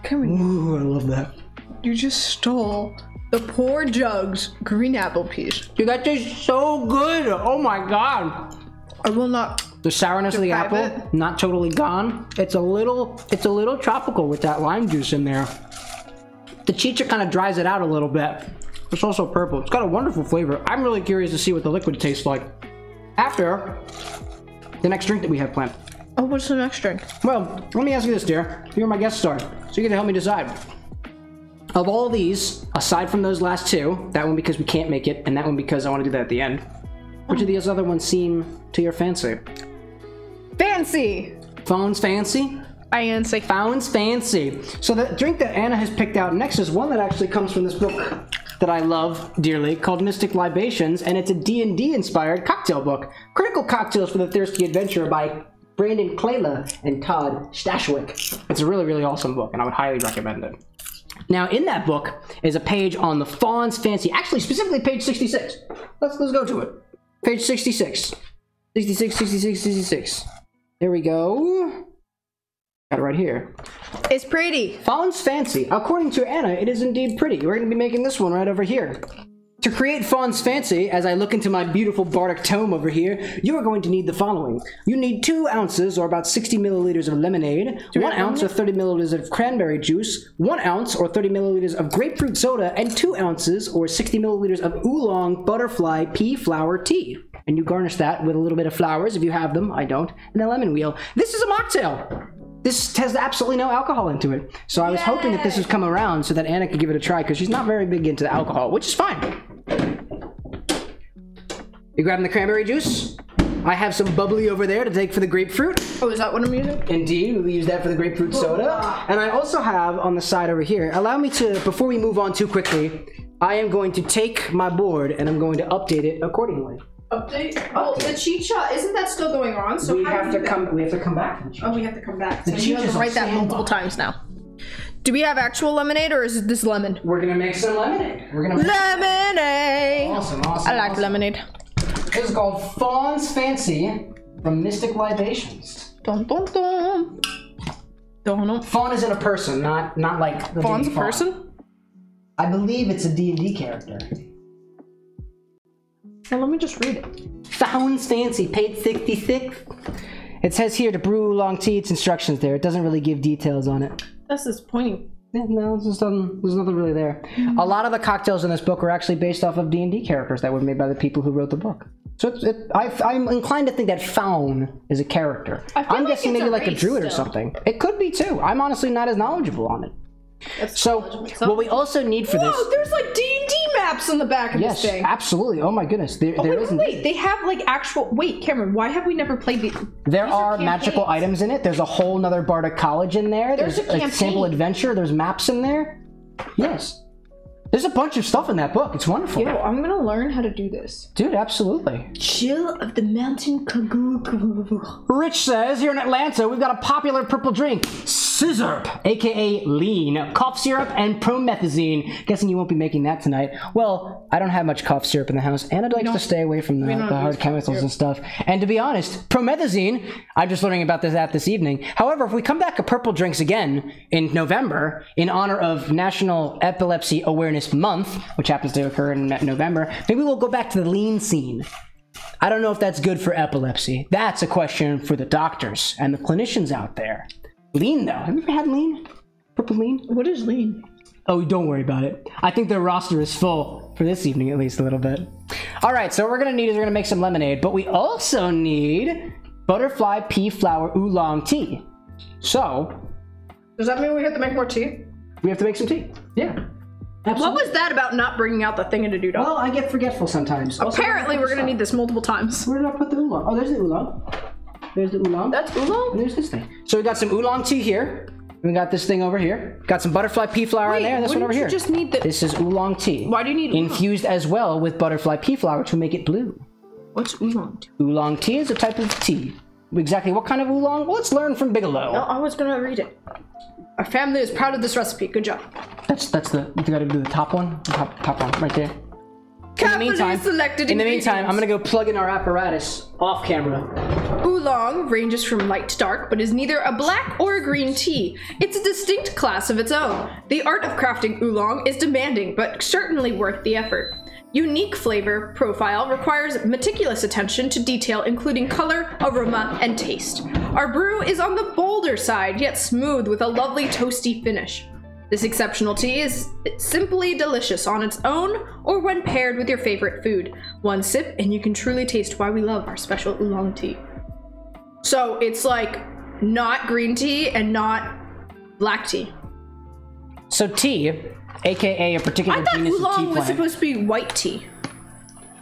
Come here. Ooh, I love that. You just stole the poor Jug's green apple piece. Dude, that tastes so good. Oh my god. I will not. The sourness of the Deprive apple, not totally gone. It's a little, it's a little tropical with that lime juice in there. The chicha kind of dries it out a little bit. It's also purple. It's got a wonderful flavor. I'm really curious to see what the liquid tastes like after the next drink that we have planned. Oh, what's the next drink? Well, let me ask you this, dear. You're my guest star, so you get to help me decide. Of all these, aside from those last two, that one because we can't make it, and that one because I want to do that at the end, which of these other ones seem to your fancy? Fancy. Fawn's fancy? Fawn's fancy. So the drink that Anna has picked out next is one that actually comes from this book that I love dearly called Mystic Libations, and it's a D&D inspired cocktail book. Critical Cocktails for the Thirsty Adventurer by Brandon Clayla and Todd Stashwick. It's a really, really awesome book, and I would highly recommend it. Now, in that book is a page on the Fawn's Fancy, actually, specifically page 66. Let's, let's go to it. Page 66. 66, 66, 66. There we go. Got it right here. It's pretty. Fawn's Fancy. According to Anna, it is indeed pretty. We're going to be making this one right over here. To create Fawn's Fancy, as I look into my beautiful bardic tome over here, you are going to need the following. You need 2 ounces, or about 60 milliliters of lemonade, 1 ounce or 30 milliliters of cranberry juice, 1 ounce or 30 milliliters of grapefruit soda, and 2 ounces or 60 milliliters of oolong butterfly pea flower tea. And you garnish that with a little bit of flowers if you have them. I don't. And a lemon wheel. This is a mocktail. This has absolutely no alcohol into it. So I was hoping that this would come around so that Anna could give it a try because she's not very big into alcohol, which is fine. You grabbing the cranberry juice? I have some bubbly over there to take for the grapefruit. Oh, is that what I'm using? Indeed, we use that for the grapefruit oh, soda. And I also have on the side over here, allow me to, before we move on too quickly, I am going to take my board and I'm going to update it accordingly. Update. Oh, the chicha isn't that still going on? So we how have do to we do come. We have to come back. to the? Oh, we have to come back. The So you have chicha's to on write that standby. multiple times now. Do we have actual lemonade or is this lemon? We're gonna make some lemonade. We're gonna. Make Lemonade. awesome, awesome. I like awesome. lemonade. This is called Fawn's Fancy from Mystic Libations. Dun dun dun. Dun dun. Fawn is in a person, not not like the Fawn's a fawn. person? I believe it's a D&D character. Well, let me just read it. Fawn's Fancy, page 66. It says here to brew oolong tea. It's instructions there. It doesn't really give details on it. That's disappointing. Yeah, no, there's nothing, there's nothing really there. Mm-hmm. A lot of the cocktails in this book are actually based off of D&D characters that were made by the people who wrote the book. So it's, it, I, I'm inclined to think that Fawn is a character. I'm like guessing maybe like a druid or something. It could be too. I'm honestly not as knowledgeable on it. That's So what we also need for this, Whoa, there's like D&D maps on the back of yes, this thing. absolutely. Oh my goodness, there, Oh, there wait, wait, they have like actual. Wait, Cameron, why have we never played the? There These are are magical items in it. There's a whole nother Bardic College in there. There's There's, a a, sample adventure. There's maps in there. Yes. There's a bunch of stuff in that book. It's wonderful. Yo, I'm gonna learn how to do this. Dude, absolutely. Chill of the mountain Kaguku. Rich says, here in Atlanta, we've got a popular purple drink, Sizzurp, aka lean, cough syrup, and promethazine. Guessing you won't be making that tonight. Well, I don't have much cough syrup in the house. Anna likes to stay away from the, the hard chemicals and stuff. And to be honest, promethazine, I'm just learning about this at this evening. However, if we come back to purple drinks again in November, in honor of National Epilepsy Awareness Month, which happens to occur in November, maybe we'll go back to the lean scene. I don't know if that's good for epilepsy. That's a question for the doctors and the clinicians out there. Lean, though. Have you ever had lean? Purple lean? What is lean? Oh, don't worry about it. I think their roster is full for this evening, at least a little bit. All right, so what we're gonna need is we're gonna make some lemonade, but we also need butterfly pea flower oolong tea. So Does that mean we have to make more tea? we have to make some tea. Yeah. Absolutely. What was that about not bringing out the thing into Doodle? Well, I get forgetful sometimes. Also, Apparently, we're gonna need this multiple times. Where did I put the oolong? Oh, there's the oolong. There's the oolong. That's And oolong. there's this thing. So we got some oolong tea here. And we got this thing over here. Got some butterfly pea flower in there. And this one over here. just need the- This is oolong tea. Why do you need oolong? Infused as well with butterfly pea flower to make it blue. What's oolong? tea? Oolong tea is a type of tea. Exactly what kind of oolong? Well, let's learn from Bigelow. No, I was gonna read it. Our family is proud of this recipe. Good job. That's that's the you gotta do the top one. The top top one right there. In the meantime, selected in the meantime, I'm gonna go plug in our apparatus off camera. Oolong ranges from light to dark, but is neither a black or a green tea. It's a distinct class of its own. The art of crafting oolong is demanding, but certainly worth the effort. Unique flavor profile requires meticulous attention to detail, including color, aroma, and taste. Our brew is on the bolder side, yet smooth with a lovely toasty finish. This exceptional tea is simply delicious on its own or when paired with your favorite food. One sip, and you can truly taste why we love our special oolong tea. So it's like not green tea and not black tea. So tea, aka a particular I thought genus of tea oolong was supposed to be white tea.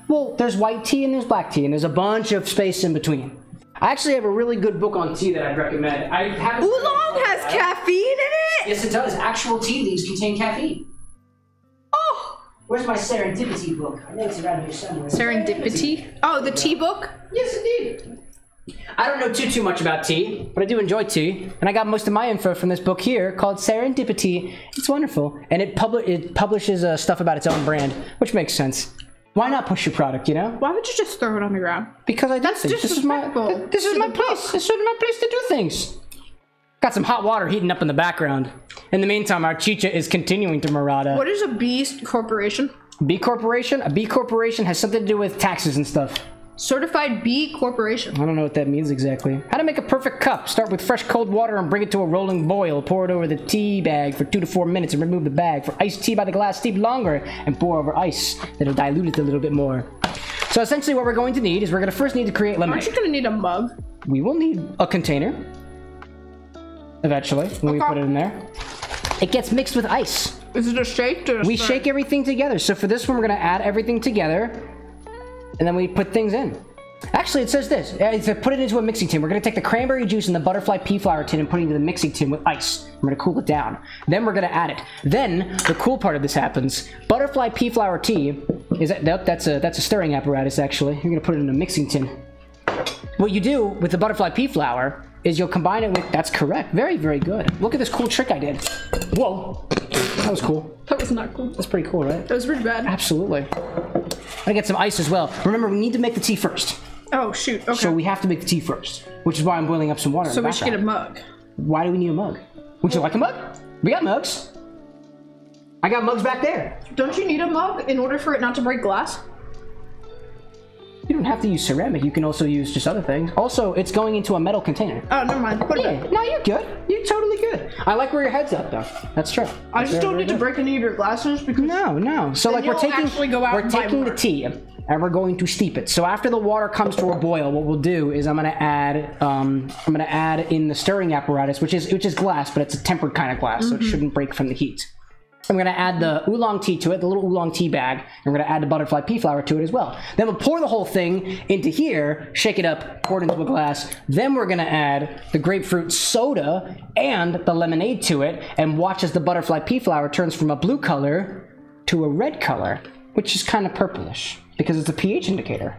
Well, there's white tea and there's black tea, and there's a bunch of space in between. I actually have a really good book on tea that I'd recommend. I haven't. Oolong has caffeine in it. Yes, it does. Actual tea leaves contain caffeine. Oh, Where's my serendipity book? I know it's around here somewhere. serendipity. Oh, the tea book. Yes, indeed. I don't know too too much about tea, but I do enjoy tea, and I got most of my info from this book here called Serendipity. It's wonderful, and it publi- it publishes uh, stuff about its own brand, which makes sense. Why not push your product, you know? Why would you just throw it on the ground? Because I do That's things. This is my this is my place. This is my place to do things. Got some hot water heating up in the background. In the meantime, our chicha is continuing to morada. What is a B corporation? B corporation? A B corporation has something to do with taxes and stuff. Certified B corporation. I don't know what that means exactly. How to make a perfect cup. Start with fresh cold water and bring it to a rolling boil. Pour it over the tea bag for two to four minutes and remove the bag. For iced tea by the glass, steep longer and pour over ice that'll dilute it a little bit more. So essentially what we're going to need is we're going to first need to create Aren't you gonna need a mug? We will need a container. Eventually, when we put it in there. It gets mixed with ice. Is it a shake? We shake everything together. So for this one, we're gonna add everything together, and then we put things in. Actually, it says this. It put it into a mixing tin. We're gonna take the cranberry juice and the butterfly pea flower tin and put it into the mixing tin with ice. We're gonna cool it down. Then we're gonna add it. Then the cool part of this happens. Butterfly pea flower tea is that, that that's a that's a stirring apparatus. Actually, you're gonna put it in a mixing tin. What you do with the butterfly pea flower is you'll combine it with. That's correct. Very very good. Look at this cool trick I did. Whoa, that was cool. That was not cool. That's pretty cool, right? That was pretty bad. Absolutely. I get some ice as well. Remember, we need to make the tea first. Oh shoot. Okay. So we have to make the tea first, which is why I'm boiling up some water. in So we should get a mug. Why do we need a mug? Would you like a mug? We got mugs. I got mugs back there. Don't you need a mug in order for it not to break glass? You don't have to use ceramic. You can also use just other things. Also, it's going into a metal container. Oh, never mind. Put Yeah, no, you're good. You're totally good. I like where your head's at, though. That's true. I just don't need to break any of your glasses because No, no. So like we're taking go out we're taking the tea and we're going to steep it. So after the water comes to a boil, what we'll do is I'm gonna add um, I'm gonna add in the stirring apparatus, which is which is glass, but it's a tempered kind of glass, so it Mm-hmm. shouldn't break from the heat. I'm gonna add the oolong tea to it, the little oolong tea bag, and we're gonna add the butterfly pea flower to it as well. Then we'll pour the whole thing into here, shake it up, pour it into a glass. Then we're gonna add the grapefruit soda and the lemonade to it, and watch as the butterfly pea flower turns from a blue color to a red color, which is kind of purplish because it's a pH indicator.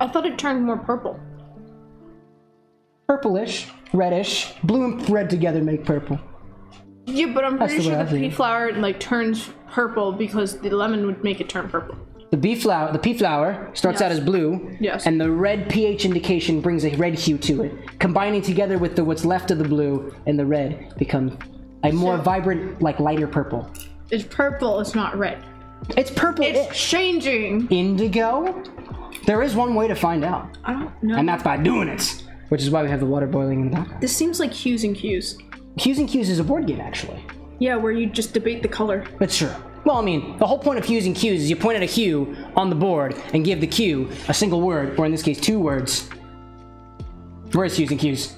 I thought it turned more purple. Purplish, reddish, blue and red together make purple. Yeah, but I'm pretty the sure I the pea flower like turns purple because the lemon would make it turn purple. The bee flower, the pea flower starts out as blue, Yes. and the red pH indication brings a red hue to it. Combining together with the what's left of the blue and the red becomes a more So- vibrant, like lighter purple. It's purple. It's not red. It's purple. It's changing. indigo. There is one way to find out, I don't know. and that's by doing it. Which is why we have the water boiling in the this seems like Hues and Cues. Hues and Cues is a board game, actually. Yeah, where you just debate the color. That's true. Well, I mean, the whole point of hues and cues is you point at a hue on the board and give the cue a single word, or in this case, two words. Where's hues and cues?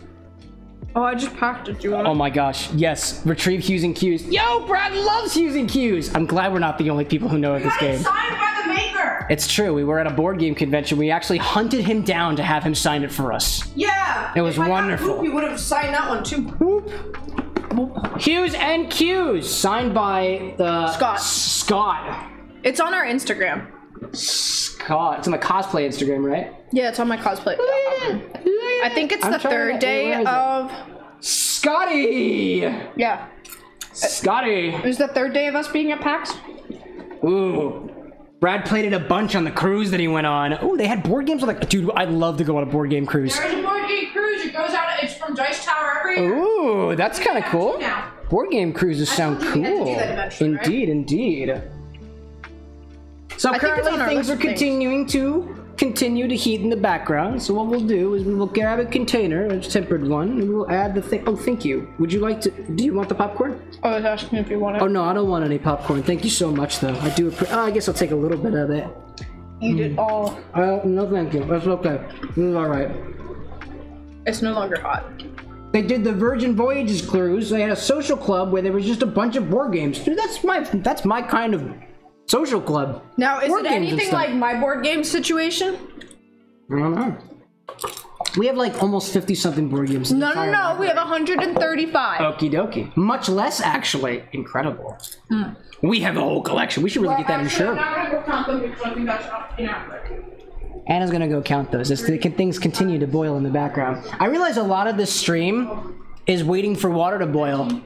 Oh, I just packed it. Do you want Oh my gosh, yes, retrieve hues and cues. Yo, Brad loves hues and cues. I'm glad we're not the only people who know of this game. Signed by the maker. It's true. We were at a board game convention. We actually hunted him down to have him sign it for us. Yeah. It was if I got wonderful. You would have signed that one too. Whoop. Hues and Cues, signed by the Scott. Scott. It's on our Instagram. Scott. It's on the cosplay Instagram, right? Yeah, it's on my cosplay. I think it's I'm the trying to- third day where is it? of. Scotty. Yeah, Scotty. it was the third day of us being at PAX. Ooh. Brad played it a bunch on the cruise that he went on. Ooh, they had board games on the. Dude, I'd love to go on a board game cruise. There's a board game cruise. It goes out. It's from Dice Tower every year. Ooh, that's kind of cool. Board game cruises sound told you we had to do cool. that right? Indeed, indeed. So I currently things are continuing to continue to heat in the background. So what we'll do is we will grab a container, a tempered one, and we will add the thing. Oh, thank you. Would you like to? Do you want the popcorn? Oh I was asking if you wanted. Oh no, I don't want any popcorn. Thank you so much, though. I do. Appre- oh, I guess I'll take a little bit of it. Eat it all. Uh, no, thank you. That's okay. This is all right. It's no longer hot. They did the Virgin Voyages cruise. They had a social club where there was just a bunch of board games. Dude, that's my that's my kind of social club. Now, is Board it anything like my board game situation? I don't know. We have like almost fifty something board games. in No, no, entire no. We have 135. Okie dokie. Much less, actually. Incredible. Hmm. We have a whole collection. We should really get that in Actually, I'm not gonna go count them because I think that's inaccurate. Anna's gonna go count those as the things continue to boil in the background. I realize a lot of this stream is waiting for water to boil.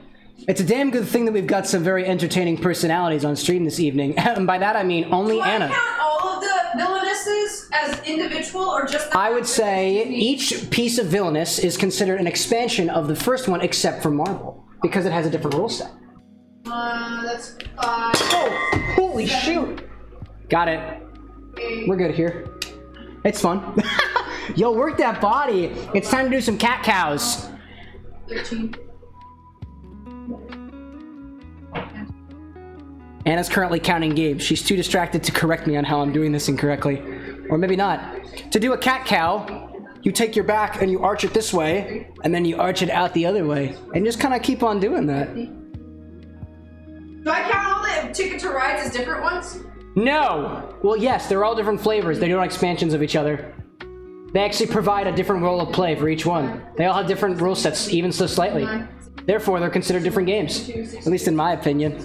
It's a damn good thing that we've got some very entertaining personalities on stream this evening. and by that I mean only Do I Anna. count all of the villainesses as individual or just I would say each piece of villainous is considered an expansion of the first one except for Marvel. Because it has a different rule set. Uh, that's five. Oh, holy shoot! Got it. We're good here. It's fun. Yo, work that body. It's time to do some cat cows. 13. Anna's currently counting games. She's too distracted to correct me on how I'm doing this incorrectly. Or maybe not. To do a cat cow, you take your back and you arch it this way, and then you arch it out the other way. And just kind of keep on doing that. Do I count all the Ticket to Rides as different ones? No! Well, yes, they're all different flavors. They're not expansions of each other. They actually provide a different role of play for each one. They all have different rule sets, even so slightly. Therefore, they're considered different games. At least in my opinion.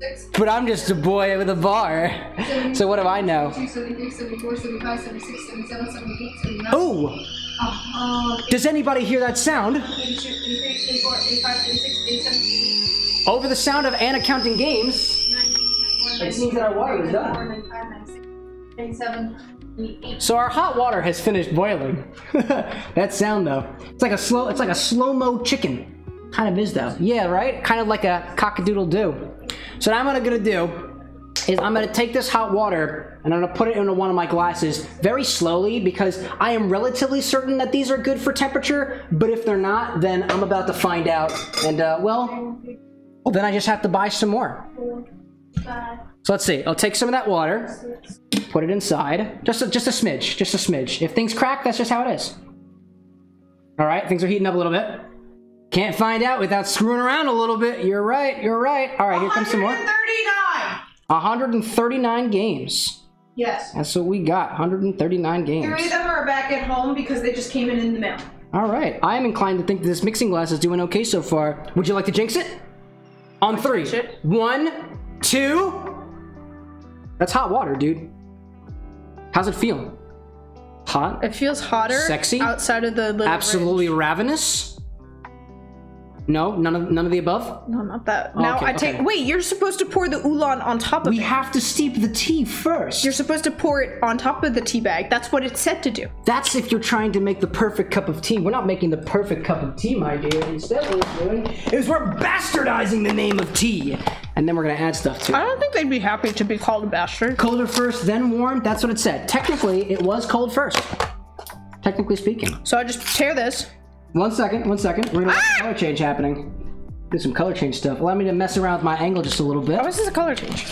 Five, six, seven, six, But I'm just a boy with a bar. So what do I know? 73, 74, 75, 76, 77, 78, 79. Oh! Does anybody hear that sound? 82, 83, 84, 85, 86, 87, 88, Over the sound of Anna counting games. It seems that our water is done. 94, 95, 96, 97, 98. So our hot water has finished boiling. that sound though. It's like a slow it's like a slow-mo chicken. Kind of is though. Yeah, right? Kind of like a cockadoodle do. So now what I'm gonna do is I'm gonna take this hot water and I'm gonna put it into one of my glasses very slowly because I am relatively certain that these are good for temperature, but if they're not, then I'm about to find out. And uh, well, well then I just have to buy some more. So let's see. I'll take some of that water, put it inside, just a, just a smidge, just a smidge. If things crack, that's just how it is. All right, things are heating up a little bit. Can't find out without screwing around a little bit. You're right. You're right. All right, here comes some more. 139! 139 games. Yes. That's what we got. 139 games. Three of them are back at home because they just came in in the mail. All right. I am inclined to think that this mixing glass is doing okay so far. Would you like to jinx it? On three. jinx it. One, two. That's hot water, dude. How's it feel? Hot? It feels hotter Sexy? outside of the little Absolutely ravenous? No, none of none of the above. No, not that. Oh, now okay, I take. okay. Wait, you're supposed to pour the oolong on top of We it. have to steep the tea first. You're supposed to pour it on top of the tea bag. That's what it's said to do. That's if you're trying to make the perfect cup of tea. We're not making the perfect cup of tea, my dear. Instead, what we're doing is we're bastardizing the name of tea, and then we're gonna add stuff to it. I don't think they'd be happy to be called a bastard. Colder first, then warm. That's what it said. Technically, it was cold first. Technically speaking. So I just tear this. One second, one second. We're gonna Ah! color change happening. Do some color change stuff. Allow me to mess around with my angle just a little bit. Oh, this is a color change.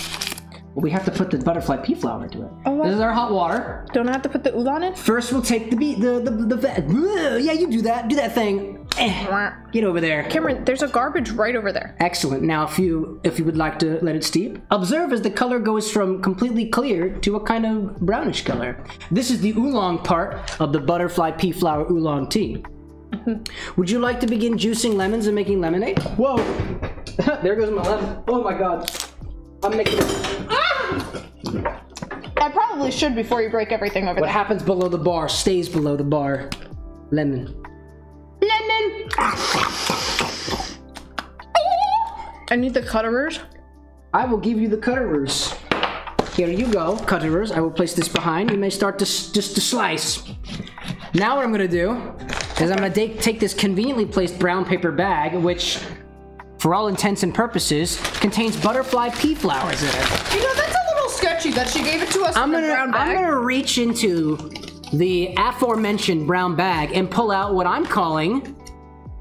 Well, We have to put the butterfly pea flower into it. Oh? This is our hot water. Don't I have to put the oolong in? First, we'll take the the the the. the yeah, you do that. Do that thing. Eh, get over there. Cameron, there's a garbage right over there. Excellent. Now, if you if you would like to let it steep, observe as the color goes from completely clear to a kind of brownish color. This is the oolong part of the butterfly pea flower oolong tea. Mm-hmm. Would you like to begin juicing lemons and making lemonade? Whoa! there goes my lemon. Oh my god! I'm making. Ah! I probably should before you break everything over What there. What happens below the bar stays below the bar. Lemon. Lemon. Ah! I need the cutterers. I will give you the cutterers. Here you go, cutterers. I will place this behind. You may start to just to slice. Now what I'm gonna do is I'm gonna take take this conveniently placed brown paper bag, which, for all intents and purposes, contains butterfly pea flowers in it. You know, that's a little sketchy that she gave it to us I'm in a gonna brown bag. I'm gonna reach into the aforementioned brown bag and pull out what I'm calling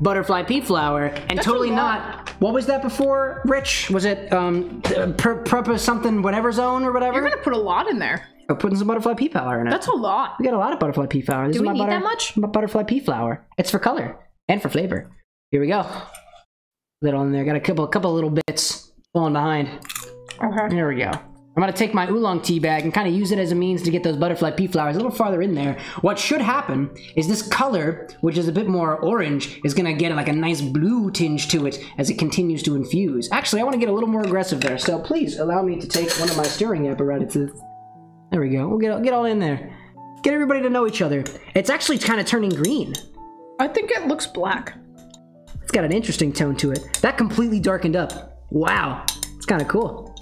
butterfly pea flower, and That's totally not. What was that before, Rich? Was it um pur- purpose something whatever zone or whatever? You're gonna put a lot in there. Or putting some butterfly pea flower in it. That's a lot. we got a lot of butterfly pea flower. This Do we need butter- that much? My butterfly pea flower. It's for color and for flavor. Here we go. Little in there. Got a couple, couple little bits falling behind. Okay. There we go. I'm gonna take my oolong tea bag and kind of use it as a means to get those butterfly pea flowers a little farther in there. What should happen is this color, which is a bit more orange, is gonna get like a nice blue tinge to it as it continues to infuse. Actually, I want to get a little more aggressive there, so please allow me to take one of my stirring apparatuses. There we go. We'll get get all in there. Get everybody to know each other. It's actually kind of turning green. I think it looks black. It's got an interesting tone to it. That completely darkened up. Wow, it's kind of cool.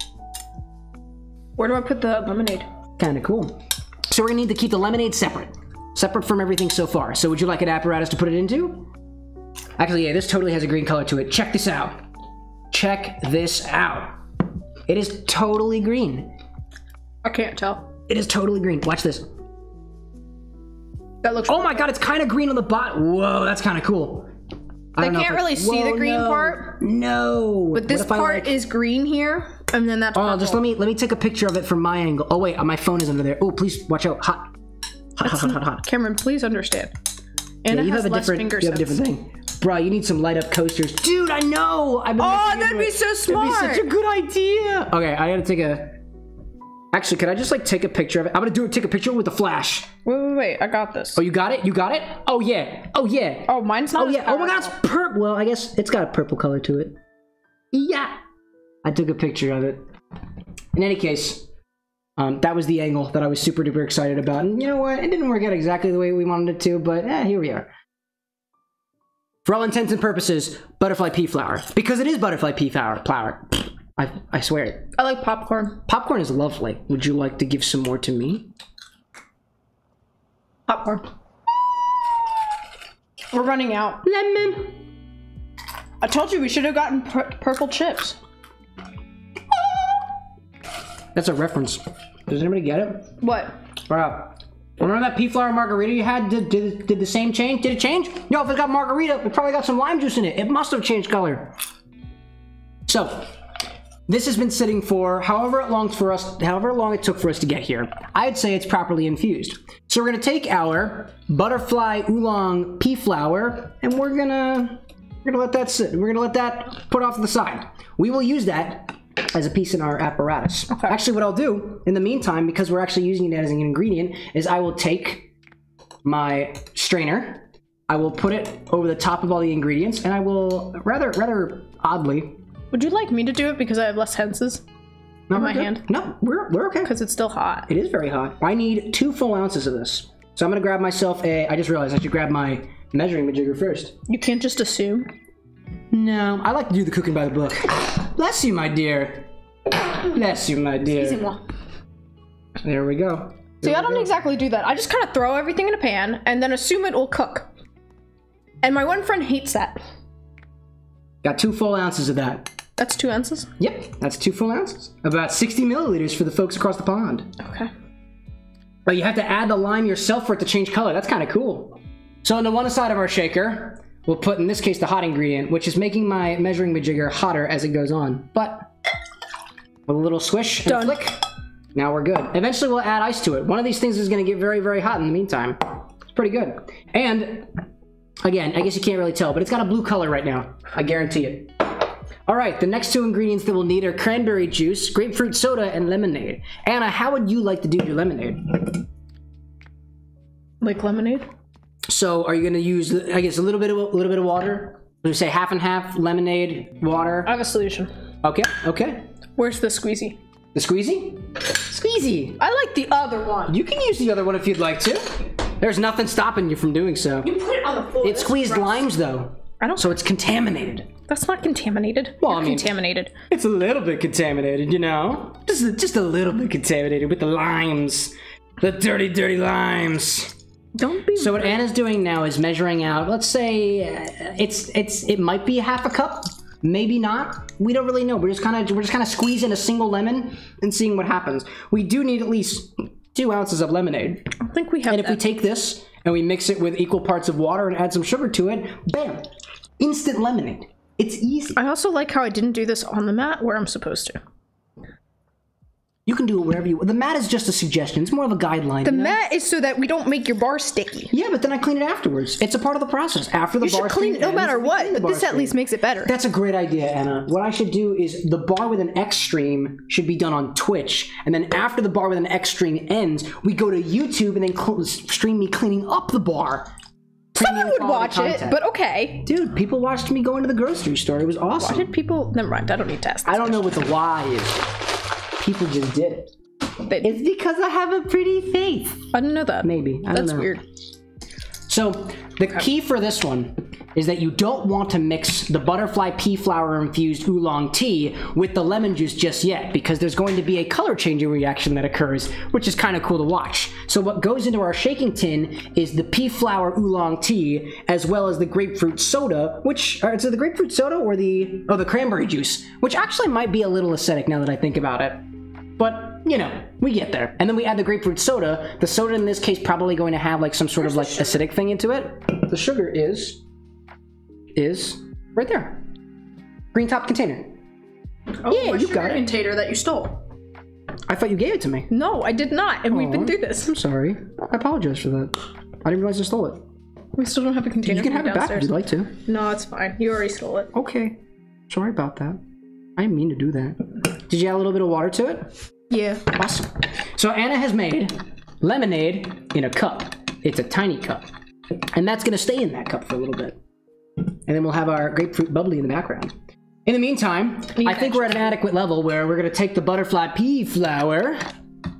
Where do I put the lemonade? Kind of cool. So we're gonna need to keep the lemonade separate, separate from everything so far. So would you like an apparatus to put it into? Actually, yeah, this totally has a green color to it. Check this out. Check this out. It is totally green. I can't tell. It is totally green. Watch this. That looks. Oh my god, it's kind of green on the bottom. Whoa, that's kind of cool. I don't can't really see the green no. part. No. But this I, part like- is green here, and then that's. Oh, purple. just let me let me take a picture of it from my angle. Oh wait, my phone is under there. Oh, please watch out. Hot. Hot, hot, hot, hot, hot. Cameron, please understand. Anna Yeah, you has have a different, finger you have a different thing. Bro, you need some light up coasters. Dude, I know. I've been Oh, that'd be it. so That'd be such a good idea. Okay, I gotta take a. Actually, could I just like take a picture of it? I'm gonna do it. Take a picture with the flash. Wait, wait, wait! I got this. Oh, you got it? You got it? Oh yeah. Oh yeah. Oh, mine's not. Oh yeah. Oh my god, it's purple. Well, I guess it's got a purple color to it. Yeah. I took a picture of it. In any case, um, that was the angle that I was super duper excited about. And you know what? It didn't work out exactly the way we wanted it to, but eh, here we are. For all intents and purposes, butterfly pea flower. Because it is butterfly pea flower. flower. I, I swear it. I like popcorn. Popcorn is lovely. Would you like to give some more to me? Popcorn. We're running out. Lemon. I told you we should have gotten pur- purple chips. That's a reference. Does anybody get it? What? Bro, remember that pea flower margarita you had? Did, did, did the same change? Did it change? No, if it got margarita, it probably got some lime juice in it. It must have changed color. So, this has been sitting for however long for us, however long it took for us to get here. I'd say it's properly infused. So we're gonna take our butterfly oolong pea flower and we're gonna we're gonna let that sit. We're gonna let that put off to the side. We will use that as a piece in our apparatus. Actually, what I'll do in the meantime, because we're actually using it as an ingredient, is I will take my strainer, I will put it over the top of all the ingredients, and I will rather rather oddly. Would you like me to do it because I have less senses? No, my good. hand? No, we're we're okay. Because it's still hot. It is very hot. I need two full ounces of this. So I'm gonna grab myself a. I just realized I should grab my measuring majigger first. You can't just assume. No, I like to do the cooking by the book. Bless you, my dear. Bless you, my dear. There we go. See, I don't exactly do that. I just kind of throw everything in a pan and then assume it will cook. And my one friend hates that. Got two full ounces of that. That's two ounces. Yep, that's two full ounces. About 60 milliliters for the folks across the pond. Okay. But you have to add the lime yourself for it to change color. That's kind of cool. So on the one side of our shaker, we'll put, in this case, the hot ingredient, which is making my measuring majigger hotter as it goes on. But with a little swish and Done. flick, now we're good. Eventually we'll add ice to it. One of these things is going to get very, very hot in the meantime. It's pretty good. And, again, I guess you can't really tell, but it's got a blue color right now. I guarantee it. All right, the next two ingredients that we'll need are cranberry juice, grapefruit soda, and lemonade. Anna, how would you like to do your lemonade? Like lemonade? So, are you going to use, I guess, a little bit of a little bit of water? Would you say half and half lemonade, water? I have a solution. Okay, okay. Where's the squeezy? The squeezy? Squeezy. I like the other one. You can use the other one if you'd like to. There's nothing stopping you from doing so. You put it on the floor. It's squeezed limes though, I don't. so it's contaminated. That's not contaminated. Well, You're I mean- contaminated. It's a little bit contaminated, you know? Just a, just a little bit contaminated with the limes. The dirty, dirty limes. Don't be. So what Anna's doing now is measuring out. Let's say uh, it's it's it might be half a cup, maybe not. We don't really know. We're just kind of we're just kind of squeezing a single lemon and seeing what happens. We do need at least two ounces of lemonade, I think we have and if we take this and we mix it with equal parts of water and add some sugar to it, bam, instant lemonade. It's easy. I also like how I didn't do this on the mat where I'm supposed to. You can do it wherever you. want. The mat is just a suggestion. It's more of a guideline. The you know? mat is so that we don't make your bar sticky. Yeah, but then I clean it afterwards. It's a part of the process. After the You bar should clean it no ends, matter what, but this at stream. least makes it better. That's a great idea, Anna. What I should do is the bar with an X stream should be done on Twitch, and then after the bar with an X stream ends, we go to YouTube and then cl- stream me cleaning up the bar. Someone would watch it, but okay. dude, people watched me go into the grocery store. It was awesome. Did people? Never mind. I don't need to ask. I don't know what the why is. People just did it. They, It's because I have a pretty face. I didn't know that. Maybe. I don't That's weird. So the key for this one is that you don't want to mix the butterfly pea flower infused oolong tea with the lemon juice just yet because there's going to be a color changing reaction that occurs, which is kind of cool to watch. So what goes into our shaking tin is the pea flower oolong tea as well as the grapefruit soda, which or is it the grapefruit soda or the oh the cranberry juice, which actually might be a little acidic now that I think about it. But, you know, we get there. And then we add the grapefruit soda. The soda in this case probably going to have like some sort of like acidic thing into it. The sugar is is right there. Green top container. Oh, Yeah, a you sugar got it. container that you stole. I thought you gave it to me. No, I did not, and we've been through this. I'm sorry. I apologize for that. I didn't realize I stole it. We still don't have a container. You can have for it back if you'd like to. No, it's fine. You already stole it. Okay. Sorry about that. I didn't mean to do that. Did you add a little bit of water to it? Yeah. Awesome. So Anna has made lemonade in a cup. It's a tiny cup. And that's going to stay in that cup for a little bit. And then we'll have our grapefruit bubbly in the background. In the meantime, I think we're at an adequate level where we're going to take the butterfly pea flower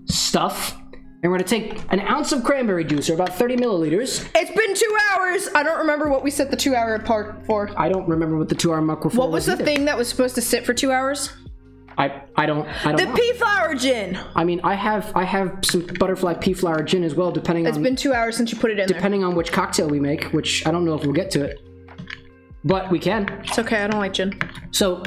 stuff and we're going to take an ounce of cranberry juice, or about 30 milliliters. It's been two hours. I don't remember what we set the two hour apart for. I don't remember what the two hour mark was. for. What was the thing that was supposed to sit for two hours? I, I don't I don't The know. pea flower gin. I mean, I have I have some butterfly pea flower gin as well, depending It's on it's been two hours since you put it in there. depending on which cocktail we make, which I don't know if we'll get to it. But we can. It's okay. I don't like gin. So,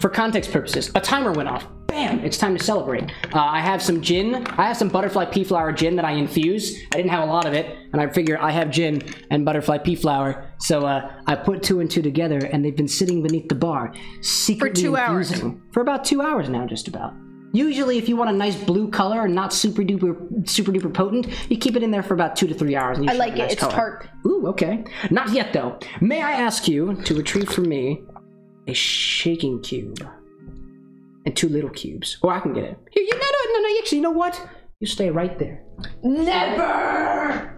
for context purposes, a timer went off. Bam! It's time to celebrate. Uh, I have some gin. I have some butterfly pea flower gin that I infuse. I didn't have a lot of it, and I figure I have gin and butterfly pea flower. So uh, I put two and two together, and they've been sitting beneath the bar, secretly two hours. infusing for about two hours now, just about. Usually, if you want a nice blue color and not super duper super duper potent, you keep it in there for about two to three hours. And you I like it. nice It's color. tart. Ooh, okay. Not yet, though. May I ask you to retrieve for me a shaking cube and two little cubes? Or I can get it. Here, you, no, no, no, no. Actually, you know what? You stay right there. Never.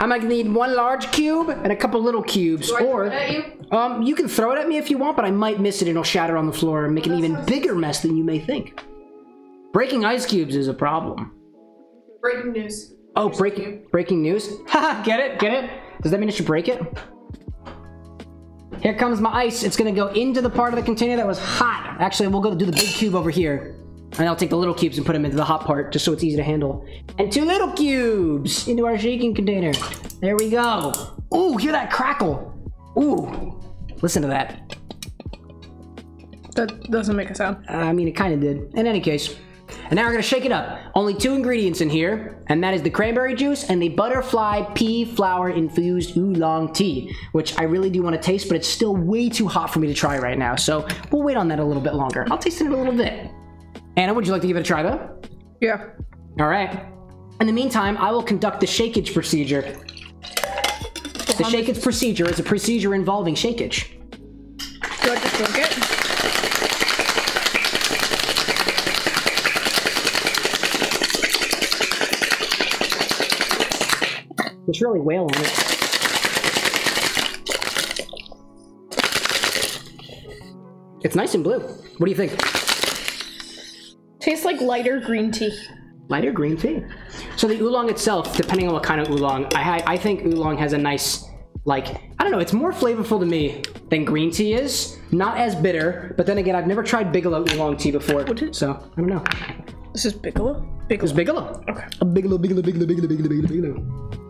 I might need one large cube and a couple little cubes, or you? um, you can throw it at me if you want, but I might miss it and it'll shatter on the floor and make an even bigger mess than you may think. Breaking ice cubes is a problem. Breaking news. Oh, breaking breaking news! Haha, get it, get it. Does that mean it should break it? Here comes my ice. It's gonna go into the part of the container that was hot. Actually, we'll go do the big cube over here. And I'll take the little cubes and put them into the hot part just so it's easy to handle. And two little cubes into our shaking container. There we go. Ooh, hear that crackle. Ooh, listen to that. That doesn't make a sound. I mean, it kind of did. In any case. And now we're gonna shake it up. Only two ingredients in here, and that is the cranberry juice and the butterfly pea flower infused oolong tea, which I really do want to taste, but it's still way too hot for me to try right now. So we'll wait on that a little bit longer. I'll taste it in a little bit. Anna, would you like to give it a try though? Yeah. All right. In the meantime, I will conduct the shakeage procedure. The shakeage procedure is a procedure involving shakeage. Do I just drink it? Just really wail on it. It's nice and blue. What do you think? Tastes like lighter green tea. Lighter green tea. So the oolong itself, depending on what kind of oolong, I, I think oolong has a nice, like, I don't know, it's more flavorful to me than green tea is. Not as bitter, but then again, I've never tried Bigelow oolong tea before. So, I don't know. This is Bigelow? It's Bigelow. Bigelow. Okay. A Bigelow, Bigelow, Bigelow, Bigelow, Bigelow, Bigelow.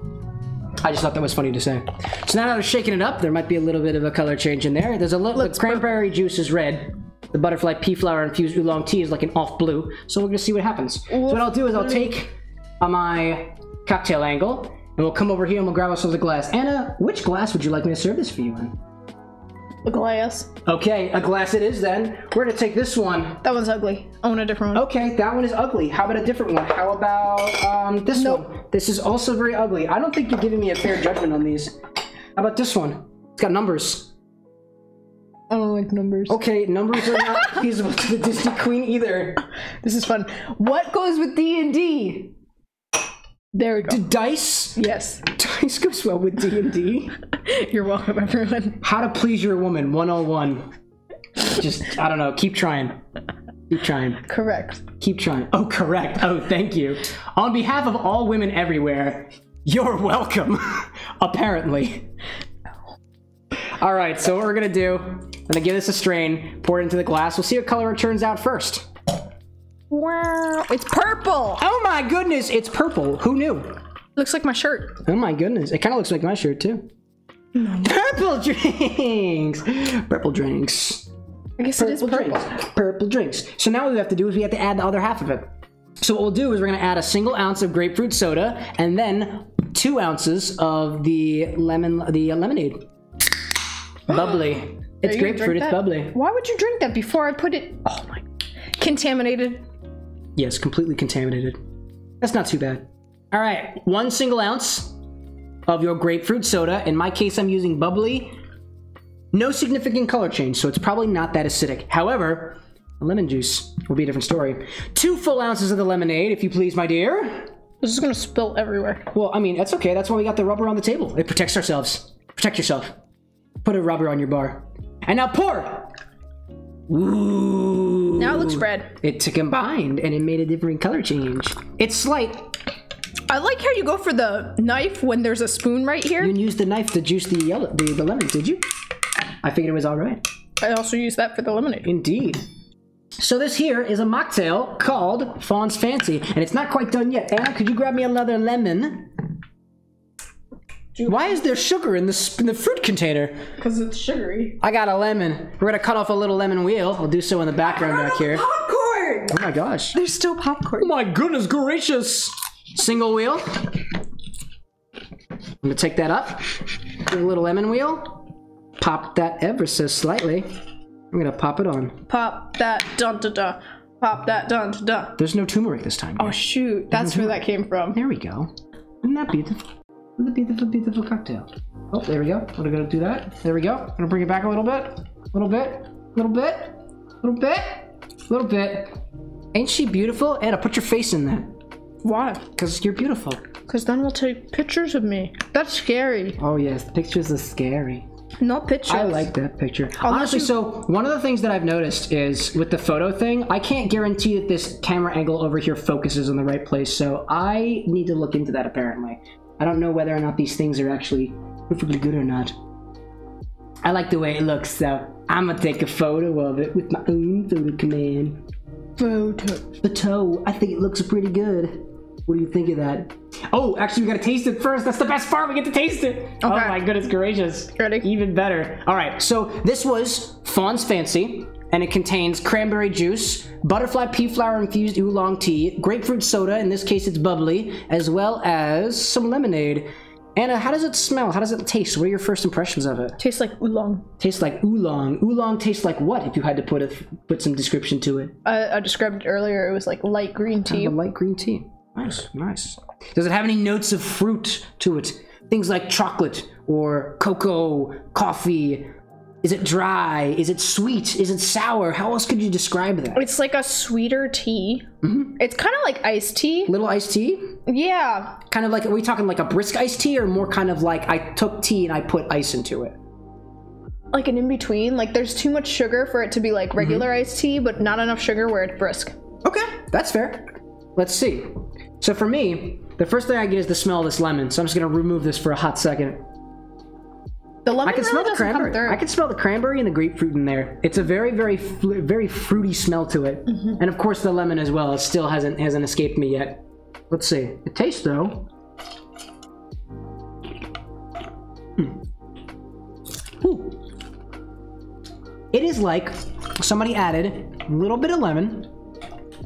I just thought that was funny to say. So now that I'm shaking it up, there might be a little bit of a color change in there. There's a little. Let's cranberry juice is red. The butterfly pea flower infused oolong tea is like an off blue. So we're gonna see what happens. So what I'll do is I'll take uh, my cocktail angle and we'll come over here and we'll grab ourselves a glass. Anna, which glass would you like me to serve this for you in? The glass. Okay, a glass it is then. We're gonna take this one. That one's ugly. I want a different one. Okay, that one is ugly. How about a different one? How about um, this Nope. one? This is also very ugly. I don't think you're giving me a fair judgment on these. How about this one? It's got numbers. I don't like numbers. Okay, numbers are not feasible to the Disney Queen either. This is fun. What goes with D and D and D? There we go. Dice? yes. Dice goes well with D and D. You're welcome, everyone. How to please your woman 101. Just I don't know. Keep trying. Keep trying. Correct. Keep trying. Oh, correct. Oh, thank you. On behalf of all women everywhere, you're welcome. Apparently. All right, so what we're gonna do, I'm gonna give this a strain, pour it into the glass. We'll see what color it turns out first. Wow. It's purple. Oh my goodness, it's purple. Who knew? Looks like my shirt. Oh my goodness, it kind of looks like my shirt too. Purple drinks. Purple drinks. I guess it is Purple purple. drinks. Purple drinks. So now what we have to do is we have to add the other half of it. So what we'll do is we're gonna add a single ounce of grapefruit soda and then two ounces of the lemon, the lemonade. Bubbly. It's Are you gonna grapefruit. It's bubbly. Why would you drink that before I put it? Oh my. Contaminated. Yes, completely contaminated. That's not too bad. All right, one single ounce of your grapefruit soda. In my case, I'm using bubbly. No significant color change, so it's probably not that acidic. However, lemon juice will be a different story. Two full ounces of the lemonade, if you please, my dear. This is gonna spill everywhere. Well, I mean, that's okay. That's why we got the rubber on the table. It protects ourselves. Protect yourself. Put a rubber on your bar. And now pour. Ooh. Now it looks red. It combined and it made a different color change. It's slight. I like how you go for the knife when there's a spoon right here. You didn't use the knife to juice the yellow, the, the lemon, did you? I figured it was all right. I also use that for the lemonade. Indeed. So this here is a mocktail called Fawn's Fancy, and it's not quite done yet. Anna, could you grab me another lemon? Why is there sugar in the, sp- in the fruit container? Because it's sugary. I got a lemon. We're gonna cut off a little lemon wheel. I'll do so in the background back here. Popcorn! Oh my gosh. There's still popcorn. Oh my goodness gracious. Single wheel. I'm gonna take that up. Do a little lemon wheel. Pop that ever so slightly. I'm gonna pop it on. Pop that dun dun dun. Pop that dun dun dun. There's no turmeric this time. Oh shoot, that's where that came from. There we go. Isn't that beautiful? What a beautiful, beautiful cocktail. Oh, there we go. We're gonna do that. There we go. Gonna bring it back a little bit. A little bit. A little bit. A little bit. A little bit. Ain't she beautiful? Anna, put your face in that. Why? Because you're beautiful. Because then we'll take pictures of me. That's scary. Oh, yes. Pictures are scary. Not pictures. I like that picture. Unless Honestly, you- so one of the things that I've noticed is with the photo thing, I can't guarantee that this camera angle over here focuses in the right place. So I need to look into that apparently. I don't know whether or not these things are actually perfectly good or not. I like the way it looks, so I'm gonna take a photo of it with my own photo command. Photo. Photo. I think it looks pretty good. What do you think of that? Oh, actually, we gotta taste it first. That's the best part. We get to taste it. Oh my goodness gracious. Ready? Even better. All right. So this was Fawn's Fancy, and it contains cranberry juice, butterfly pea flower infused oolong tea, grapefruit soda. In this case, it's bubbly, as well as some lemonade. Anna, how does it smell? How does it taste? What are your first impressions of it? Tastes like oolong. Tastes like oolong. Oolong tastes like what? If you had to put a put some description to it. I, I described it earlier. It was like light green tea. A light green tea. Nice, nice. Does it have any notes of fruit to it? Things like chocolate or cocoa, coffee. Is it dry? Is it sweet? Is it sour? How else could you describe that? It's like a sweeter tea. Mm-hmm. It's kind of like iced tea. Little iced tea? Yeah, Kind of like, are we talking like a brisk iced tea or more kind of like I took tea and I put ice into it? like an in between. Like there's too much sugar for it to be like regular Mm-hmm. iced tea, but not enough sugar where it's brisk. Okay, that's fair. Let's see. So for me, the first thing I get is the smell of this lemon. So I'm just gonna remove this for a hot second. The lemon I can smell the cranberry. I can smell the cranberry and the grapefruit in there. It's a very, very, fl- very fruity smell to it, Mm-hmm. and of course the lemon as well. It still hasn't hasn't escaped me yet. Let's see. It tastes though. Hmm. Ooh. It is like somebody added a little bit of lemon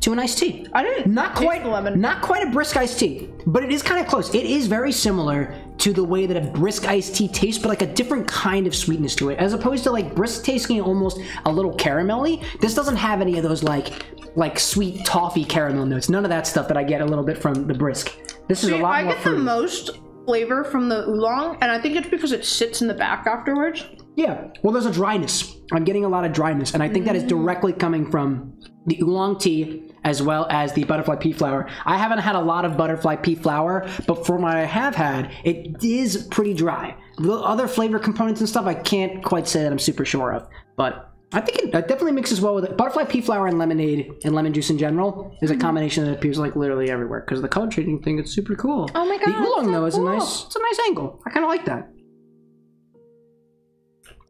to an iced tea. I didn't Not quite lemon. Not quite a brisk iced tea, but it is kind of close. It is very similar to the way that a brisk iced tea tastes, but like a different kind of sweetness to it, as opposed to like brisk tasting almost a little caramelly. This doesn't have any of those like like sweet toffee caramel notes. None of that stuff that I get a little bit from the brisk. This is a lot I more get the most flavor from the oolong, and I think it's because it sits in the back afterwards. Yeah. Well, there's a dryness. I'm getting a lot of dryness, and I think that is mm. directly coming from the oolong tea as well as the butterfly pea flower. I haven't had a lot of butterfly pea flower, but from what I have had, it is pretty dry. The other flavor components and stuff, I can't quite say that I'm super sure of, but. I think it, it definitely mixes well with it. Butterfly pea flower and lemonade and lemon juice in general is a mm-hmm. combination that appears like literally everywhere because the color changing thing is super cool. Oh my god! The oolong so though is a nice, it's a nice angle. I kind of like that.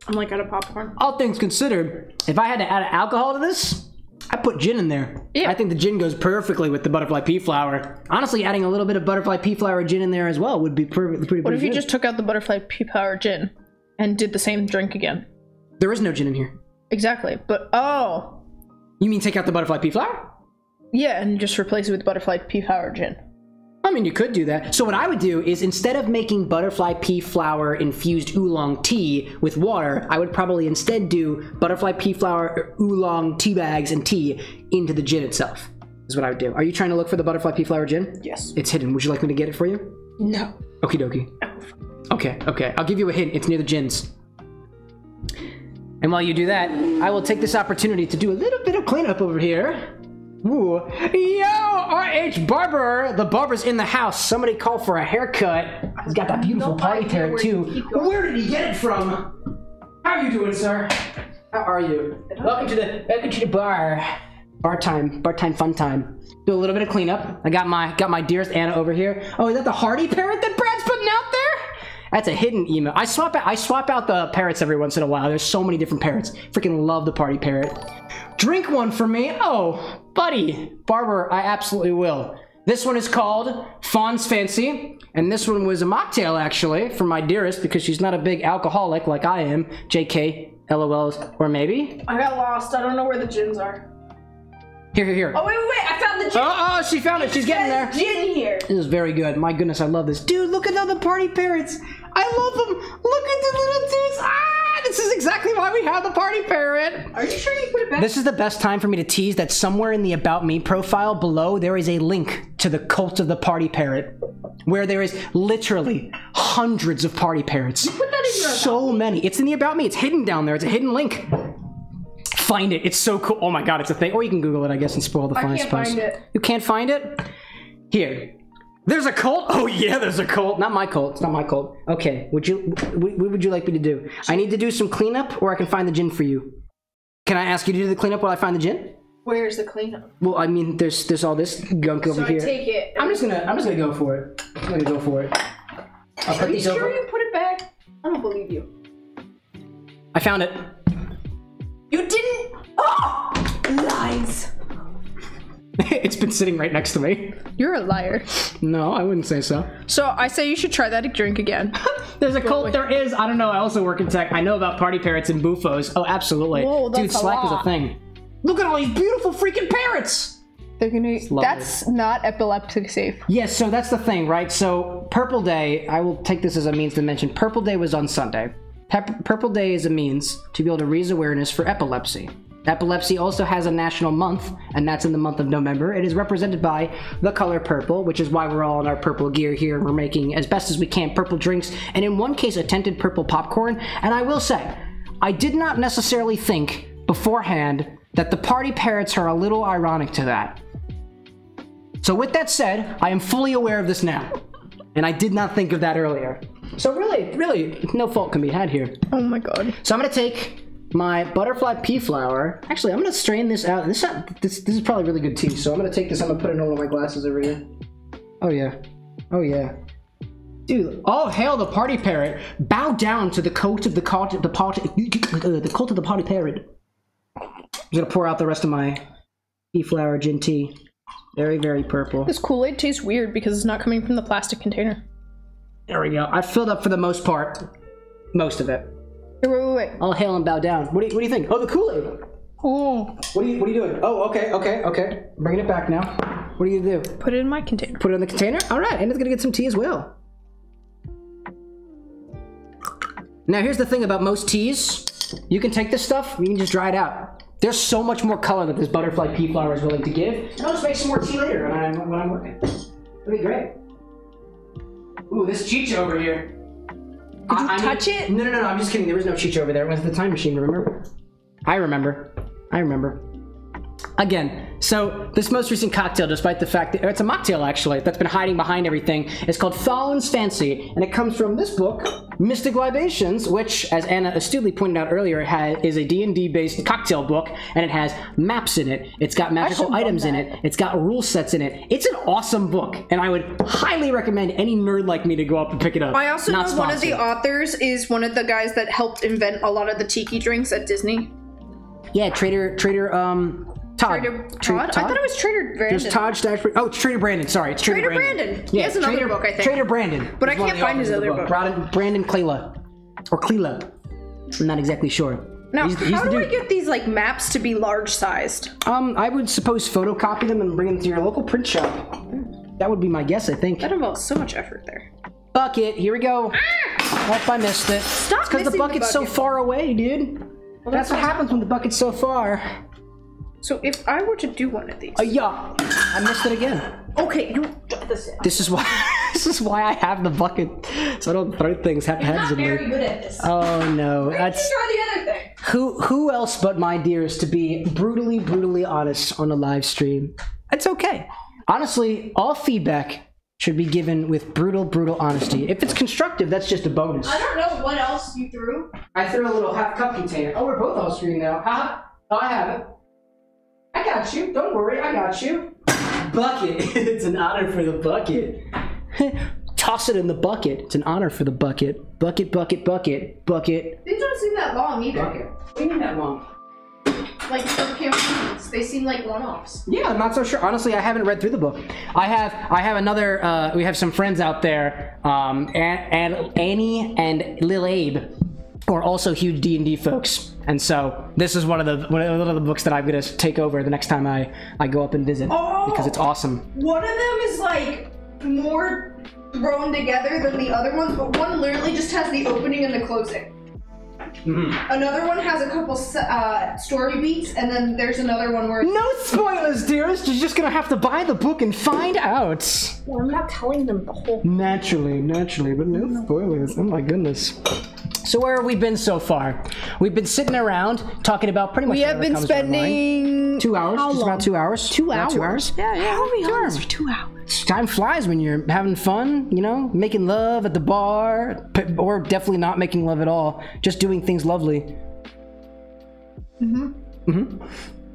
I'm like out of popcorn. all things considered, if I had to add alcohol to this, I put gin in there. Yeah. I think the gin goes perfectly with the butterfly pea flower. Honestly, adding a little bit of butterfly pea flower gin in there as well would be perfect, pretty. What if pretty you good. just took out the butterfly pea flower gin and did the same drink again? There is no gin in here. Exactly. But oh, You mean take out the butterfly pea flower? yeah, and just replace it with butterfly pea flower gin. I mean, you could do that. So what I would do is instead of making butterfly pea flower infused oolong tea with water, I would probably instead do butterfly pea flower oolong tea bags and tea into the gin itself. Is what I would do. Are you trying to look for the butterfly pea flower gin? Yes. It's hidden. Would you like me to get it for you? No. Okie dokie. Okay, okay. I'll give you a hint. It's near the gins. And while you do that, I will take this opportunity to do a little bit of cleanup over here. Ooh. Yo, RH Barber! The barber's in the house. Somebody call for a haircut. He's got that beautiful party parrot, too. Where did he get it from? How are you doing, sir? How are you? Welcome to the welcome to the bar. Bar time, bar time, fun time. Do a little bit of cleanup. I got my got my dearest Anna over here. Oh, is that the Hardy parrot that Brad's putting out there? That's a hidden email. I swap out I swap out the parrots every once in a while. There's so many different parrots. Freaking love the party parrot. Drink one for me. Oh, buddy. Barber, I absolutely will. This one is called Fawn's Fancy, and this one was a mocktail actually for my dearest because she's not a big alcoholic like I am. JK, LOLs, or maybe. I got lost. I don't know where the gins are. Here, here, here. Oh wait, wait, wait! I found the gin. Oh, oh, she found it. She's getting there. Gin here. This is very good. My goodness, I love this. Dude, look at all the party parrots. I love them. Look at the little dudes. Ah, this is exactly why we have the party parrot. Are you sure you put it back? This is the best time for me to tease that somewhere in the About Me profile below, there is a link to the Cult of the Party Parrot, where there is literally hundreds of party parrots. You put that in your so many. It's in the About Me. It's hidden down there. It's a hidden link. Find it. It's so cool. Oh my god, it's a thing. Or you can Google it, I guess, and spoil the fun, I can't suppose. find it. You can't find it? Here. There's a cult? Oh yeah, there's a cult. Not my cult. It's not my cult. Okay. Would you what, what would you like me to do? I need to do some cleanup or I can find the gin for you. Can I ask you to do the cleanup while I find the gin? Where's the cleanup? Well, I mean, there's there's all this gunk over So I here. take it. I'm just gonna I'm just gonna go for it. I'm gonna go for it. I'll Are put you these sure over. you put it back? I don't believe you. I found it. You didn't. Oh, lies. it's been sitting right next to me. You're a liar. No, I wouldn't say so. So I say you should try that drink again. There's a cult. There is. I don't know. I also work in tech. I know about party parrots and bufos. Oh, absolutely. Whoa, Dude, that's a Slack is a thing. Look at all these beautiful freaking parrots. They're gonna. lovely. That's not epileptic safe. Yes, so that's the thing, right? So Purple Day, I will take this as a means to mention. Purple Day was on Sunday. Pep- Purple Day is a means to be able to raise awareness for epilepsy. Epilepsy also has a national month, and that's in the month of November. It is represented by the color purple, which is why we're all in our purple gear here. We're making, as best as we can, purple drinks, and in one case, a tinted purple popcorn. And I will say, I did not necessarily think beforehand that the party parrots are a little ironic to that. So with that said, I am fully aware of this now. And I did not think of that earlier. So really, really, no fault can be had here. Oh my god. So I'm gonna take my butterfly pea flower. Actually, I'm gonna strain this out. This, this this is probably really good tea. So I'm gonna take this. I'm gonna put it in one of my glasses over here. Oh yeah, oh yeah. Dude, all hail the party parrot. Bow down to the coat of the cult, the party, the cult of the party parrot. I'm gonna pour out the rest of my pea flower gin tea. Very, very purple. This Kool Aid tastes weird because it's not coming from the plastic container. There we go. I filled up for the most part. Most of it. Wait, wait, wait, wait. All hail and bow down. What do you, what do you think? Oh, the Kool-Aid. Oh, What are you What are you doing? Oh, okay, okay, okay. I'm bringing it back now. What do you do? put it in my container. Put it in the container. All right, and it's gonna get some tea as well. Now, here's the thing about most teas. You can take this stuff, you can just dry it out. There's so much more color that this butterfly pea flower is willing to give. And I'll just make some more tea later when I'm, when I'm working. It'll be great. Ooh, this chicha over here. Did you touch it? No, no, no, no, I'm just kidding. There was no chicha over there. It was the time machine, remember? I remember. I remember. Again, so this most recent cocktail, despite the fact that it's a mocktail actually, that's been hiding behind everything, is called Fawn's Fancy, and it comes from this book, Mystic Libations, which, as Anna astutely pointed out earlier, has, is a D&D based cocktail book, and it has maps in it. It's got magical items in it. It's got rule sets in it. It's an awesome book, and I would highly recommend any nerd like me to go up and pick it up. I also Not know one of the authors is one of the guys that helped invent a lot of the tiki drinks at Disney. yeah, Trader Trader um Todd. Trader Tra- Todd? I thought it was Trader Brandon. There's Todd Stashford. Oh, it's Trader Brandon. Sorry, it's Trader, Brandon. Trader Brandon. Brandon. He has another Trader, book, I think. Trader Brandon. But I is one of can't find his authors of the other book. Brandon, Brandon Clayla. Or Cleela. I'm not exactly sure. Now, He's- he's how do I get these like maps to be large sized? Um, I would suppose photocopy them and bring them to your local print shop. That would be my guess, I think. That involves so much effort there. Bucket, here we go. Nope, I missed it. Stop Because the missing the bucket's so far away, dude. that's what happens when the bucket's so far. So if I were to do one of these, Uh, yeah, I missed it again. okay, you this. This is why. this is why I have the bucket, so I don't throw things haphazardly. good at this. Oh no, that's Try the other thing. who. Who else but my dears to be brutally, brutally honest on a live stream? It's okay. Honestly, all feedback should be given with brutal, brutal honesty. If it's constructive, that's just a bonus. I don't know what else you threw. I threw a little half cup container. Oh, we're both off screen now. Haha. Oh, I have it. I got you. Don't worry, I got you. Bucket. it's an honor for the bucket. Toss it in the bucket. It's an honor for the bucket. Bucket, bucket, bucket, bucket, These don't seem that long either. bucket. What do you mean that long? Like for campaigns, they seem like one-offs. Yeah, I'm not so sure. Honestly, I haven't read through the book. I have. I have another. Uh, we have some friends out there, um, and, and Annie and Lil Abe, who are also huge D and D folks. And so this is one of the one of the books that I'm gonna take over the next time I I go up and visit Oh! because it's awesome. One of them is like more thrown together than the other ones, but one literally just has the opening and the closing. Another one has a couple uh, story beats, and then there's another one where No spoilers, dearest. You're just gonna have to buy the book and find out. Well, I'm not telling them the whole. Naturally, naturally, but no spoilers. Oh my goodness. So where have we been so far? We've been sitting around talking about pretty much. We have been comes to our mind. spending two hours. How Just long? about two hours. Two hours. Two hours. Yeah, yeah. How are we on for two hours. Time flies when you're having fun. You know, making love at the bar, or definitely not making love at all. Just doing things lovely. Mm-hmm. Mm-hmm.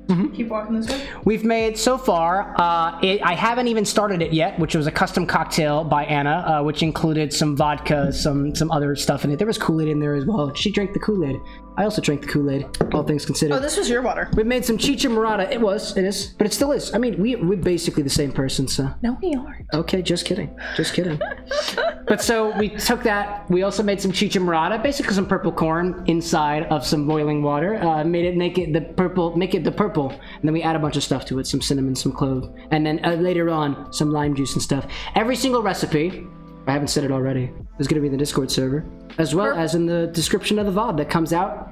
Keep walking this way. We've made so far. Uh, it, I haven't even started it yet, which was a custom cocktail by Anna, uh, which included some vodka, some some other stuff in it. There was Kool Aid in there as well. She drank the Kool Aid. I also drank the Kool Aid. All things considered. Oh, this was your water. We've made some chicha morada. It was, it is, but it still is. I mean, we we're basically the same person, so. No, we aren't. Okay, just kidding. Just kidding. but so we took that. We also made some chicha morada, basically some purple corn inside of some boiling water. Uh, made it make it the purple, make it the purple, and then we add a bunch of stuff to it, some cinnamon, some clove, and then uh, later on some lime juice and stuff. Every single recipe. I haven't said it already. Is going to be in the Discord server, as well as in the description of the VOD that comes out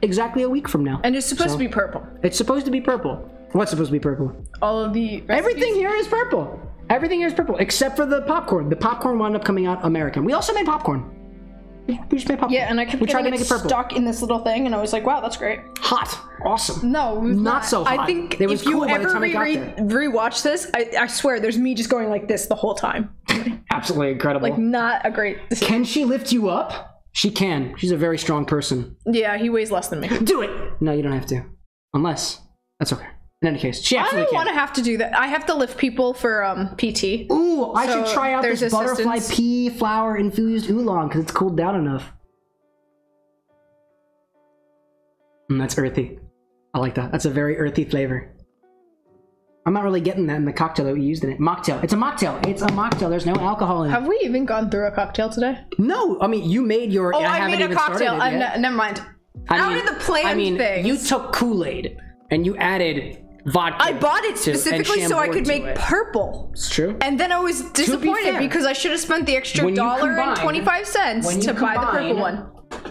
exactly a week from now. And it's supposed So- to be purple. It's supposed to be purple. What's supposed to be purple? All of the recipes- Everything here is purple. Everything here is purple, except for the popcorn. The popcorn wound up coming out American. We also made popcorn. We just made popcorn. Yeah, and I kept we tried to make it purple. stuck in this little thing, and I was like, "Wow, that's great." Hot, awesome. No, was Not so hot. I think It was if you cool the ever it rewatch this, I, I swear there's me just going like this the whole time. Absolutely incredible. Like, not a great. Decision. can she lift you up? She can. She's a very strong person. Yeah, he weighs less than me. Do it. No, you don't have to. Unless that's okay. In any case, she I don't want to have to do that. I have to lift people for um PT. Ooh, I So should try out this butterfly assistance. pea flower infused oolong because it's cooled down enough. Mm, that's earthy. I like that. That's a very earthy flavor. I'm not really getting that in the cocktail that we used in it. Mocktail. It's a mocktail. It's a mocktail. There's no alcohol in it. Have we even gone through a cocktail today? No, I mean you made your. Oh, I, I, haven't made a cocktail. started it yet. ne- never mind. I Out mean- of the planned I mean, things. you took Kool Aid and you added vodka. I bought it to- specifically so I could make it. purple. It's true. And then I was disappointed fair, because I should have spent the extra when dollar and 25 cents to buy the purple one.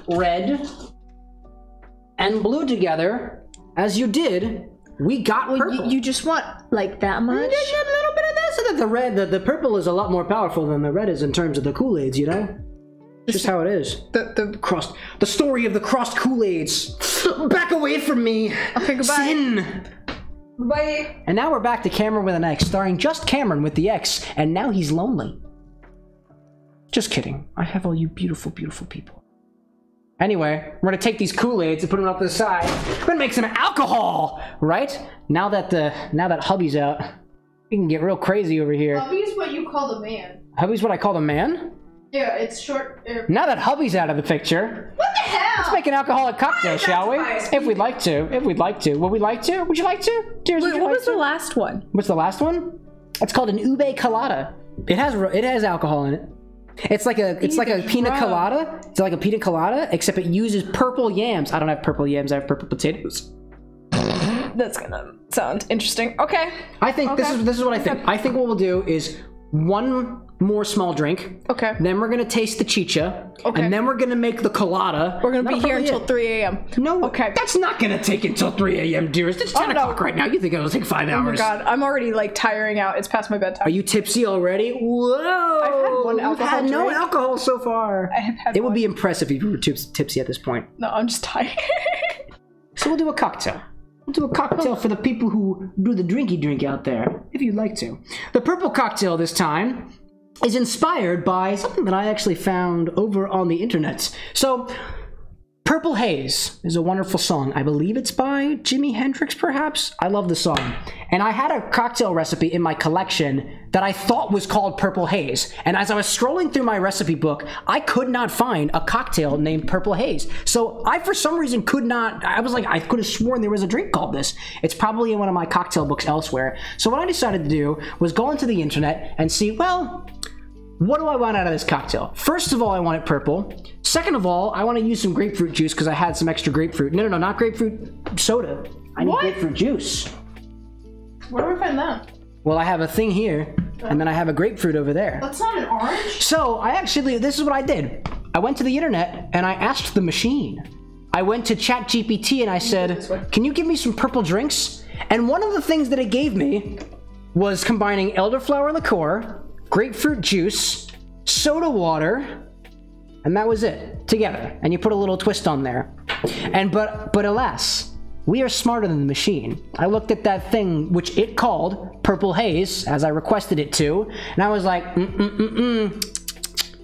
red and blue together, as you did, we got Well, purple. you, you just want like that much? a little bit of this, so that the red, the, the purple is a lot more powerful than the red is in terms of the Kool Aids. You know, it's just how it is. The, the, Crossed, the story of the crossed Kool Aids. Back away from me. Okay, goodbye. Sin. Bye. And now we're back to Cameron with an X, starring just Cameron with the X, and now he's lonely. Just kidding. I have all you beautiful, beautiful people. Anyway, we're gonna take these Kool-Aids and put them up to the side. We're gonna make some alcohol, right? Now that the now that hubby's out, we can get real crazy over here. Hubby's what you call the man. Hubby's what I call the man. Yeah, it's short. Uh, Now that hubby's out of the picture, what the hell? let's make an alcoholic cocktail, shall we? If we'd like to. If we'd like to. Would we like to? Would you like to? Dears, Wait, what like was to? the last one? What's the last one? It's called an ube colada. It has it has alcohol in it. It's like a it's like a Even pina colada. It's like a pina colada, except it uses purple yams. I don't have purple yams. I have purple potatoes. That's gonna sound interesting. Okay. I think this is this is what I think. I think what we'll do is one more small drink. Okay. Then we're gonna taste the chicha. Okay. And then we're gonna make the colada. We're gonna Not be here until yam. 3 a.m. No. Okay. That's not gonna take until 3 a.m., dearest. It's 10 Oh, no. o'clock right now. You think it'll take five Oh my hours? god, I'm already like tiring out. It's past my bedtime. Are you tipsy already? Whoa! I've had one You've alcohol had no alcohol so far. I have had It would be impressive if you were tips- tipsy at this point. No, I'm just tired. So we'll do a cocktail. We'll do a cocktail for the people who do the drinky drink out there, if you'd like to. The purple cocktail this time is inspired by something that I actually found over on the internet. So, Purple Haze is a wonderful song. I believe it's by Jimi Hendrix, perhaps. I love the song. And I had a cocktail recipe in my collection that I thought was called Purple Haze. And as I was scrolling through my recipe book, I could not find a cocktail named Purple Haze. So I, for some reason, could not. I was like, I could have sworn there was a drink called this. It's probably in one of my cocktail books elsewhere. So what I decided to do was go onto the internet and see, well, what do I want out of this cocktail? First of all, I want it purple. Second of all, I want to use some grapefruit juice because I had some extra grapefruit. No, no, no, not grapefruit soda. I need What? grapefruit juice. Where do we find that? Well, I have a thing here, uh. and then I have a grapefruit over there. That's not an orange. So I actually, this is what I did. I went to the internet and I asked the machine. I went to ChatGPT and I said, "Can you give me some purple drinks?" And one of the things that it gave me was combining elderflower liqueur, grapefruit juice, soda water, and that was it together. And you put a little twist on there. And but but alas, we are smarter than the machine. I looked at that thing which it called purple haze as I requested it to, and I was like, mm mm mm mm.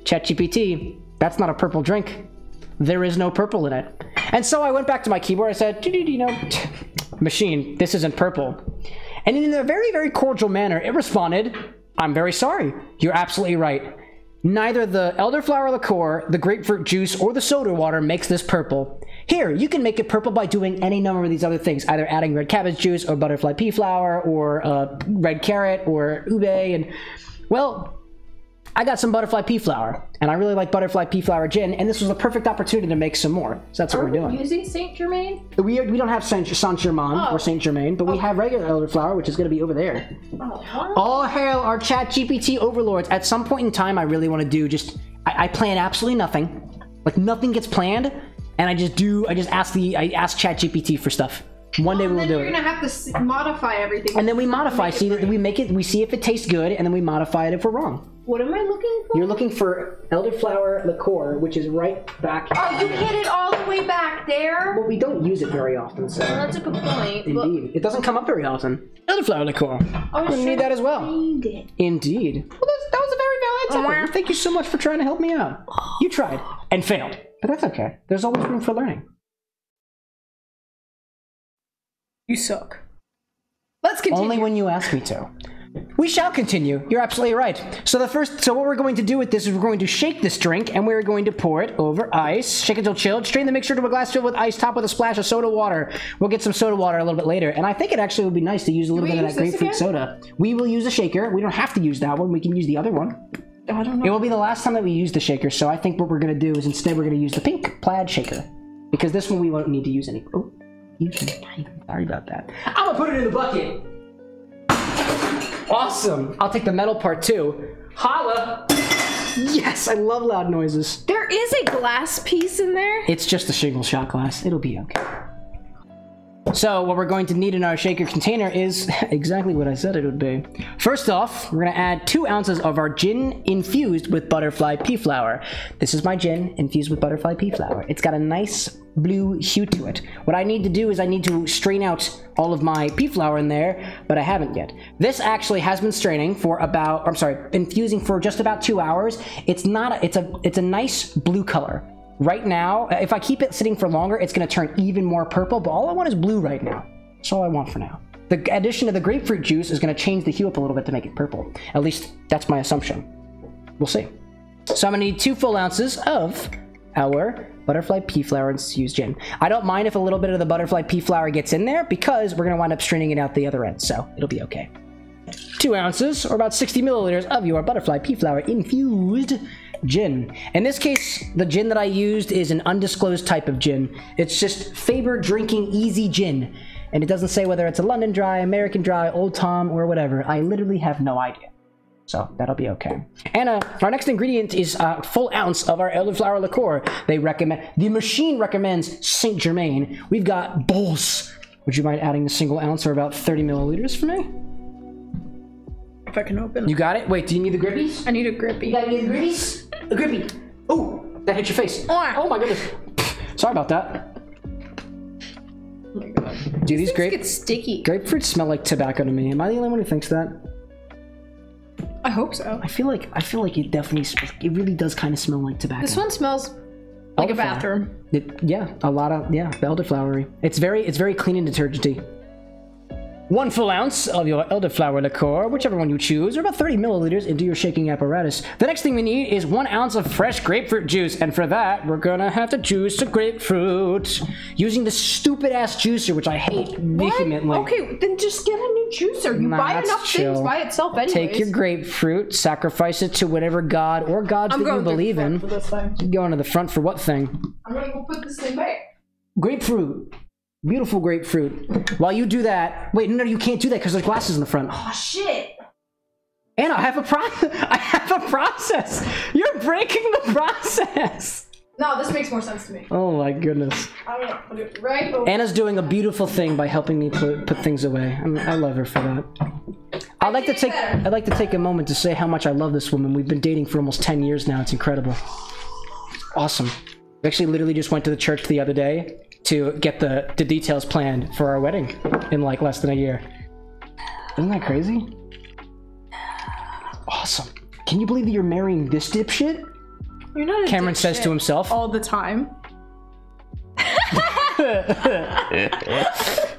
ChatGPT, that's not a purple drink. There is no purple in it. And so I went back to my keyboard. I said, you know, machine, this isn't purple. And in a very, very cordial manner, it responded, I'm very sorry. You're absolutely right. Neither the elderflower liqueur, the grapefruit juice, or the soda water makes this purple. Here, you can make it purple by doing any number of these other things, either adding red cabbage juice or butterfly pea flower or uh, red carrot or ube. And well, I got some butterfly pea flower, and I really like butterfly pea flower gin, and this was a perfect opportunity to make some more. So that's what Are we're we doing. using Saint Germain? We, we don't have Saint, Saint Germain Oh. or Saint Germain, but we oh. have regular elderflower, which is going to be over there. Oh, All hail our chat GPT overlords. At some point in time, I really want to do just, I, I plan absolutely nothing. Like nothing gets planned, and I just do, I just ask the, I ask chat GPT for stuff. One day we will do you're it. gonna have to modify everything. And then we modify, see that we make it, we see if it tastes good, and then we modify it if we're wrong. What am I looking for? You're looking for elderflower liqueur, which is right back. Oh, you hit it all the way back there. Well, we don't use it very often, so. That's a good point. but Indeed. It doesn't come up very often. Elderflower liqueur. Oh, Gonna need that as well. it. Indeed. Well, that's, that was a very valid topic. Thank you so much for trying to help me out. You tried and failed, but that's okay. There's always room for learning. You suck. Let's continue. Only when you ask me to. We shall continue. You're absolutely right. So the first, so what we're going to do with this is we're going to shake this drink and we're going to pour it over ice. Shake until chilled. Strain the mixture to a glass filled with ice, top with a splash of soda water. We'll get some soda water a little bit later, and I think it actually would be nice to use a little bit of that grapefruit again? soda. We will use a shaker. We don't have to use that one. We can use the other one. Oh, I don't know. It will be the last time that we use the shaker, so I think what we're gonna do is instead we're gonna use the pink plaid shaker. Because this one we won't need to use any. Oh, you can. Sorry about that. I'm gonna put it in the bucket. Awesome. I'll take the metal part too. Holla. Yes, I love loud noises. There is a glass piece in there. It's just a shingle shot glass. It'll be okay. So what we're going to need in our shaker container is exactly what I said it would be. First off, we're going to add two ounces of our gin infused with butterfly pea flower. This is my gin infused with butterfly pea flower. It's got a nice blue hue to it. What I need to do is I need to strain out all of my pea flower in there, but I haven't yet. This actually has been straining for about, I'm sorry, infusing for just about two hours. It's not, a, it's a, it's a nice blue color. Right now, if I keep it sitting for longer, it's going to turn even more purple, but all I want is blue right now. That's all I want for now. The addition of the grapefruit juice is going to change the hue up a little bit to make it purple. At least, that's my assumption. We'll see. So I'm going to need two full ounces of our butterfly pea flower infused gin. I don't mind if a little bit of the butterfly pea flower gets in there because we're going to wind up straining it out the other end, so it'll be okay. Two ounces, or about 60 milliliters of your butterfly pea flower infused gin. In this case, the gin that I used is an undisclosed type of gin. It's just Faber Drinking Easy Gin. And it doesn't say whether it's a London Dry, American Dry, Old Tom, or whatever. I literally have no idea. So that'll be okay. And uh, our next ingredient is a full ounce of our elderflower liqueur. They recommend, the machine recommends Saint Germain. We've got Bols. Would you mind adding a single ounce or about 30 milliliters for me? If I can open. You got it? Wait, do you need the grippies? I need a grippy. You got any of the grippies? A grippy. Oh, that hit your face. Ah. Oh my goodness. Sorry about that. Oh my god. Do these Things grape get sticky. grapefruits smell like tobacco to me? Am I the only one who thinks that? I hope so. I feel like I feel like it definitely it really does kind of smell like tobacco. This one smells like a bathroom. It, yeah, a lot of yeah, elderflowery. It's very it's very clean and detergenty. One full ounce of your elderflower liqueur, whichever one you choose, or about 30 milliliters into your shaking apparatus. The next thing we need is one ounce of fresh grapefruit juice, and for that, we're gonna have to juice a grapefruit using the stupid ass juicer, which I hate vehemently. Okay, then just get a new juicer. You Nah, buy enough chill. things by itself anyways. Take your grapefruit, sacrifice it to whatever god or gods I'm that you going to the believe front in. for this thing. You Going to the front for what thing? I'm gonna go put this thing back. Grapefruit. Beautiful grapefruit. While you do that, wait, no, you can't do that because there's glasses in the front. Oh shit! Anna, I have a pro- I have a process. You're breaking the process. No, this makes more sense to me. Oh my goodness. I'm gonna put it right over. Anna's doing a beautiful thing by helping me put, put things away. I'm, I love her for that. I'd like to take. I'd like to take a moment to say how much I love this woman. We've been dating for almost 10 years now. It's incredible. Awesome. We actually literally just went to the church the other day to get the, the details planned for our wedding in like less than a year. Isn't that crazy? Awesome. Can you believe that you're marrying this dipshit? You're not a Cameron says to himself. all the time.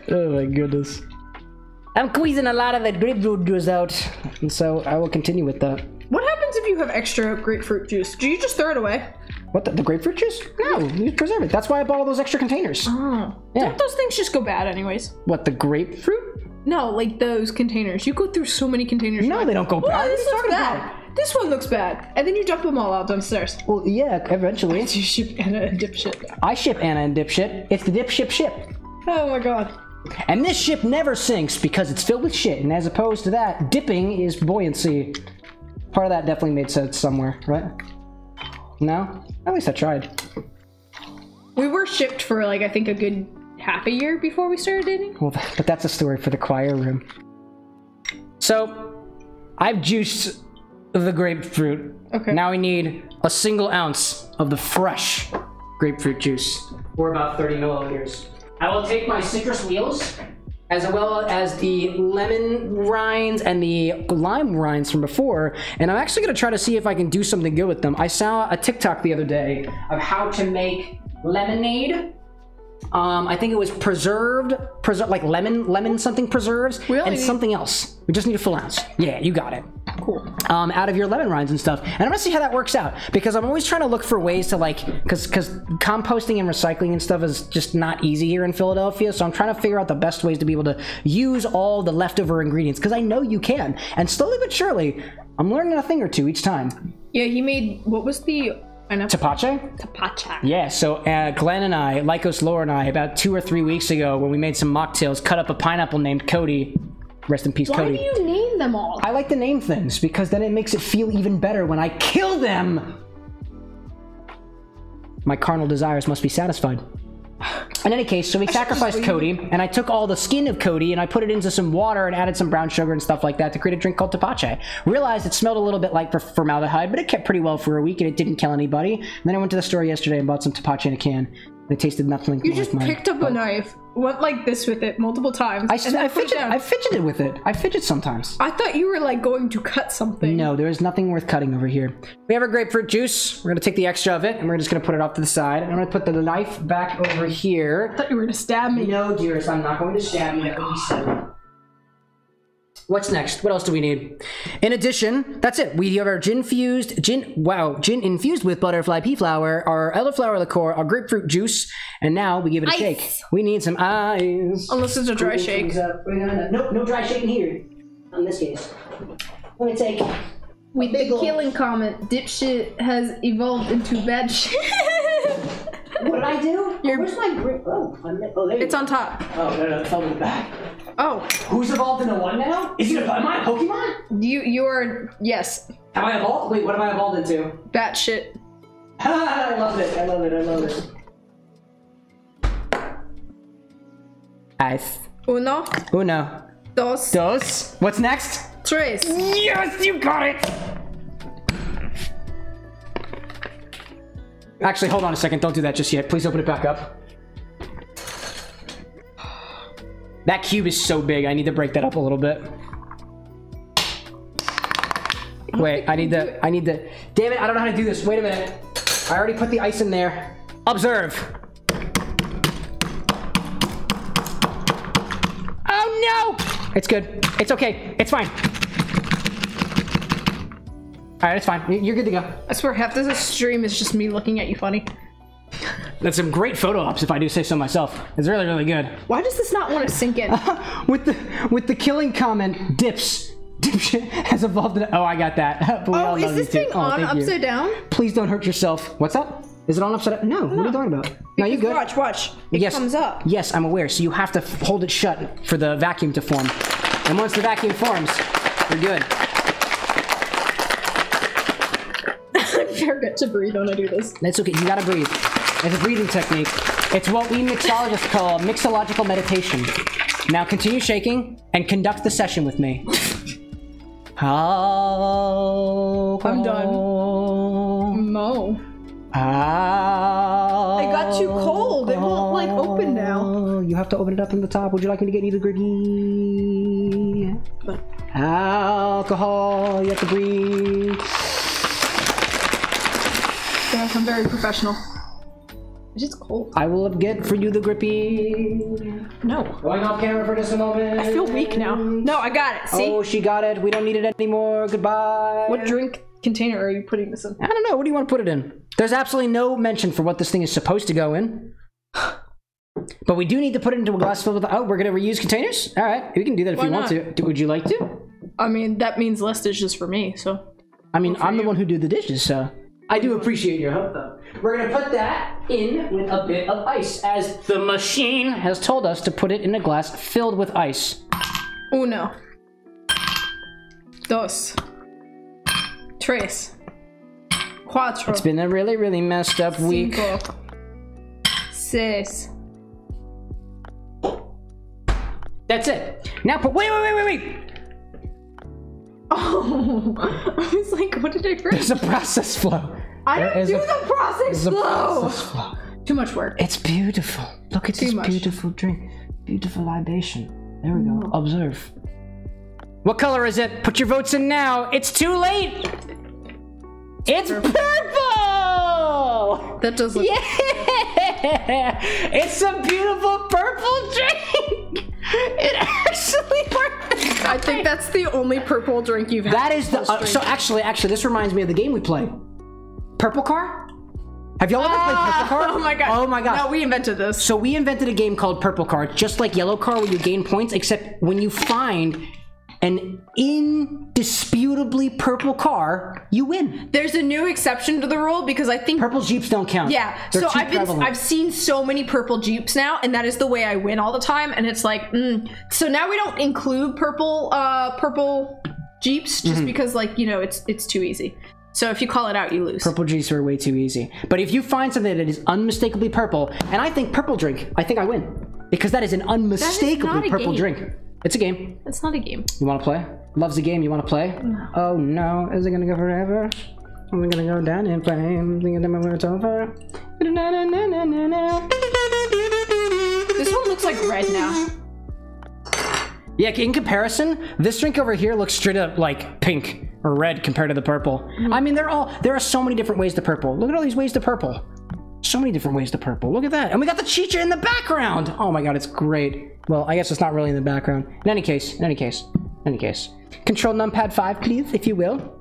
oh my goodness. I'm squeezing a lot of that grapefruit juice out, and so I will continue with that. What happens if you have extra grapefruit juice? Do you just throw it away? What the, the grapefruit juice? No, you preserve it. That's why I bought all those extra containers. Oh. Yeah. Don't those things just go bad anyways? What the grapefruit? No, like those containers. You go through so many containers. No, they don't go "Oh, bad. this What are you looks talking bad. This one looks bad. And then you dump them all out downstairs. Well, yeah, eventually. You ship Anna a dipshit. I ship Anna and Dipshit. It's the Dipship ship. Oh my god. And this ship never sinks because it's filled with shit. And as opposed to that, dipping is buoyancy. Part of that definitely made sense somewhere, right? No? At least I tried. We were shipped for like I think a good half a year before we started dating. Well, but that's a story for the choir room. So, I've juiced the grapefruit. Okay. Now we need a single ounce of the fresh grapefruit juice, or about 30 milliliters. I will take my citrus wheels, as well as the lemon rinds and the lime rinds from before, and I'm actually gonna try to see if I can do something good with them. I saw a TikTok the other day of how to make lemonade um, I think it was preserved, preser- like lemon, lemon something preserves, We only and something else. We just need a full ounce. Yeah, you got it. Cool. Um, out of your lemon rinds and stuff, and I'm gonna see how that works out because I'm always trying to look for ways to like, because because composting and recycling and stuff is just not easy here in Philadelphia. So I'm trying to figure out the best ways to be able to use all the leftover ingredients because I know you can, and slowly but surely, I'm learning a thing or two each time. Yeah, he made what was the Tapache. tapacha? Yeah, so uh, Glenn and I, Lycos Laura and I, about two or three weeks ago, when we made some mocktails, cut up a pineapple named Cody. Rest in peace, Why Cody. Why do you name them all? I like to name things because then it makes it feel even better when I kill them. My carnal desires must be satisfied. In any case, so we sacrificed Cody, and I took all the skin of Cody and I put it into some water and added some brown sugar and stuff like that to create a drink called Tapache. Realized it smelled a little bit like formaldehyde, but it kept pretty well for a week and it didn't kill anybody. And then I went to the store yesterday and bought some Tapache in a can. It tasted nothing You like just mine. picked up a knife, went like this with it multiple times, I, I, fidget. I fidgeted with it. I fidget sometimes. I thought you were like going to cut something. No, there is nothing worth cutting over here. We have our grapefruit juice. We're gonna take the extra of it, and we're just gonna put it off to the side. I'm gonna put the knife back over here. I thought you were gonna stab me. No, dearest, I'm not going to stab you. What's next? What else do we need? In addition, that's it. We have our gin fused, gin, wow, gin infused with butterfly pea flower, our elderflower liqueur, our grapefruit juice, and now we give it a Ice. shake. We need some ice. Oh, Unless it's a dry shake. Things up. We're gonna- Nope, no dry shaking here. In this case. Let me take. With big the ol' killing comment, dipshit has evolved into bad shit. What did I do? You're- Where's my grip? Oh, I'm, oh, there you it's on top. Oh, no, no, it fell to the back. Oh, Who's evolved into what now? Is it a, am I a Pokemon? you you are yes, Have I evolved? Wait, what have I evolved into? bad shit. I love it, I love it, I love it. Ice. Uno, Uno. dos, Dos. What's next? tres. Yes, you got it! Actually, hold on a second. Don't do that just yet. Please open it back up. That cube is so big. I need to break that up a little bit. Wait, I need to. I need to. Damn it! I don't know how to do this. Wait a minute. I already put the ice in there. Observe. Oh no! It's good. It's okay. It's fine. All right, it's fine. You- You're good to go. I swear, half this stream is just me looking at you funny. That's some great photo ops, if I do say so myself. It's really, really good. Why does this not want to sink in? with the with the killing comment, dips. Dipshit has evolved. In, oh, I got that. Oh, is this you too. thing Oh, on you. upside down? Please don't hurt yourself. What's up? Is it on upside down? No. What are you talking about? No, you good? Watch, watch. It yes. comes up. Yes, I'm aware. So you have to hold it shut for the vacuum to form. And once the vacuum forms, you're good. forget to breathe when I do this. That's okay. You gotta breathe. It's a breathing technique. It's what we mixologists call mixological meditation. Now continue shaking and conduct the session with me. Alcohol. I'm done. No. I got too cold. It won't, like, open now. You have to open it up from the top. Would you like me to get you the gritty? Alcohol. You have to breathe. Gosh, I'm very professional. It is cold. I will get for you the grippy. No. Going off camera for just a moment. I feel weak now. No, I got it. See? Oh, she got it. We don't need it anymore. Goodbye. What drink container are you putting this in? I don't know. What do you want to put it in? There's absolutely no mention for what this thing is supposed to go in. But we do need to put it into a glass filled with. Oh, we're gonna reuse containers. All right, we can do that if Why you want to. Do- Would you like to? I mean, that means less dishes for me, so. I mean, I'm the one who do the dishes, so I do appreciate your help, though. We're gonna put that in with a bit of ice, as the machine has told us to put it in a glass filled with ice. Uno. Dos. Tres. Cuatro. It's been a really, really messed up week. Cinco. Seis. That's it. Now put. Wait, wait, wait, wait, wait. Oh, I was like, what did I write? There's a process flow. I There don't do a- the process flow. process flow. Too much work. It's beautiful. Look at Too this much. beautiful drink. Beautiful libation. There we go. Observe. What color is it? Put your votes in now. It's too late. It's purple. That does look. Yeah! It's a beautiful purple drink. It actually works. I think that's the only purple drink you've had. That is the. Uh, so actually, actually, this reminds me of the game we play. Purple Car. Have y'all ever played Purple Car? Oh my god. Oh my god. No, we invented this. So we invented a game called Purple Car, just like Yellow Car, where you gain points, except when you find an indisputably purple car, you win. There's a new exception to the rule because I think Purple Jeeps don't count. Yeah. They're so I've been prevalent. I've seen so many purple Jeeps now, and that is the way I win all the time. And it's like, mm. so now we don't include purple uh purple Jeeps just Mm-hmm. because like you know it's it's too easy. So if you call it out, you lose. Purple Jeeps are way too easy. But if you find something that is unmistakably purple, and I think purple drink, I think I win. Because that is an unmistakably a purple game. drink. It's a game. It's not a game. You want to play? Loves a game. You want to play? No. Oh no! Is it gonna go forever? We gonna go down in flames? Thinking that when it's over? This one looks like red now. Yeah, in comparison, this drink over here looks straight up like pink or red compared to the purple. Mm-hmm. I mean, they're all there are so many different ways to purple. Look at all these ways to purple. So many different ways to purple. Look at that. And we got the chicha in the background. Oh my god, it's great. Well, I guess it's not really in the background. In any case, in any case, in any case. Control numpad 5, please, if you will.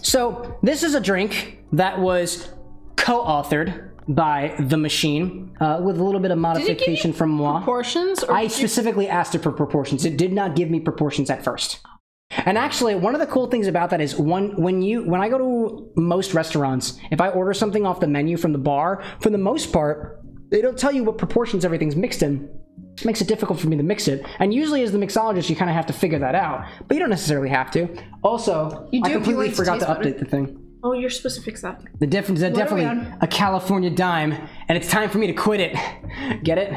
So, this is a drink that was co-authored by the machine uh, with a little bit of Did it give you modification from moi. Proportions? Or I specifically asked it for proportions. It did not give me proportions at first. And actually, one of the cool things about that is one when you when I go to most restaurants, if I order something off the menu from the bar, for the most part, they don't tell you what proportions everything's mixed in. It makes it difficult for me to mix it. And usually, as the mixologist, you kind of have to figure that out. But you don't necessarily have to. Also, You I do you completely forgot to update the thing. Oh, you're supposed to fix that. The difference is definitely a California dime, and it's time for me to quit it. Get it?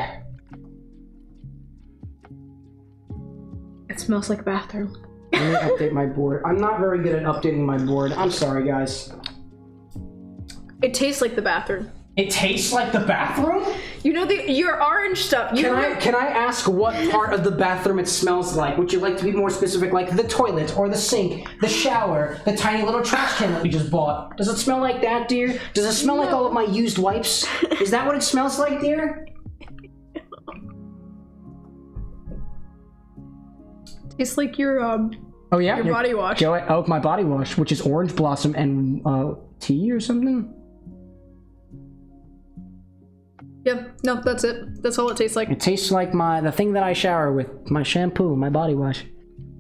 It smells like a bathroom. Let me update my board. I'm not very good at updating my board. I'm sorry, guys. It tastes like the bathroom. It tastes like the bathroom? You know the your orange stuff. You Can know, I can I ask what part of the bathroom it smells like? Would you like to be more specific, like the toilet or the sink, the shower, the tiny little trash can that we just bought? Does it smell like that, dear? Does it smell like all of my used wipes? Is that what it smells like, dear? Tastes like your um Oh yeah, your body wash. Go oh my body wash, which is orange blossom and uh, tea or something. Yeah, no, that's it. That's all it tastes like. It tastes like my the thing that I shower with, my shampoo, my body wash.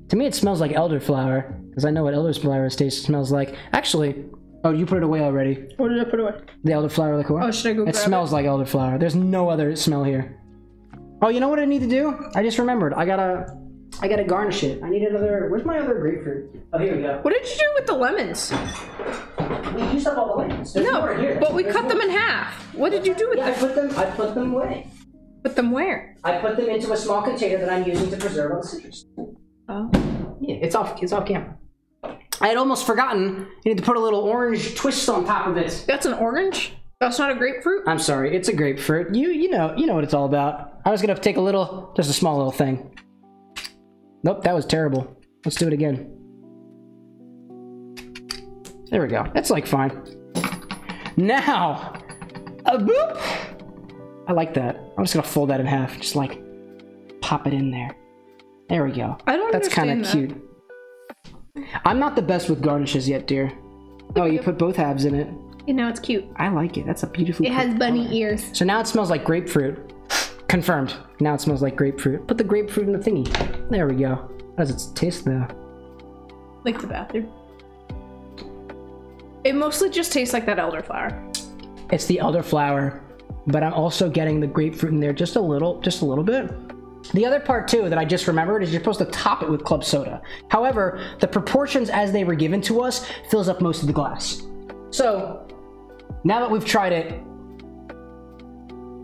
To me, it smells like elderflower because I know what elderflower taste smells like. Actually, oh, you put it away already. What did I put away? The elderflower liqueur. Oh, should I go It smells like elderflower. There's no other smell here. Oh, you know what I need to do? I just remembered. I gotta, I gotta garnish it. I need another. Where's my other grapefruit? Oh, here we go. What did you do with the lemons? We used up all the lemons. There's No, more here. but we There's cut them in half. What did you do with Yeah, I them? put them. I put them away. Put them where? I put them into a small container that I'm using to preserve all the citrus. Oh. Yeah, it's off. It's off camera. I had almost forgotten. You need to put a little orange twist on top of it. That's an orange? That's not a grapefruit? I'm sorry, it's a grapefruit. You you know you know what it's all about. I was gonna take a little, just a small little thing. Nope, that was terrible. Let's do it again. There we go. That's like fine. Now, A boop. I like that. I'm just gonna fold that in half. Just like pop it in there. There we go. I don't That's kind of understand cute. I'm not the best with garnishes yet, dear. Oh, you put both halves in it. You know, it's cute. I like it. That's a beautiful. It has bunny color. ears. So now it smells like grapefruit. Confirmed. Now it smells like grapefruit. Put the grapefruit in the thingy. There we go. How does it taste though? Like the bathroom. It mostly just tastes like that elderflower. It's the elderflower, but I'm also getting the grapefruit in there just a little, just a little bit. The other part too that I just remembered is you're supposed to top it with club soda. However, the proportions as they were given to us fills up most of the glass. So now that we've tried it,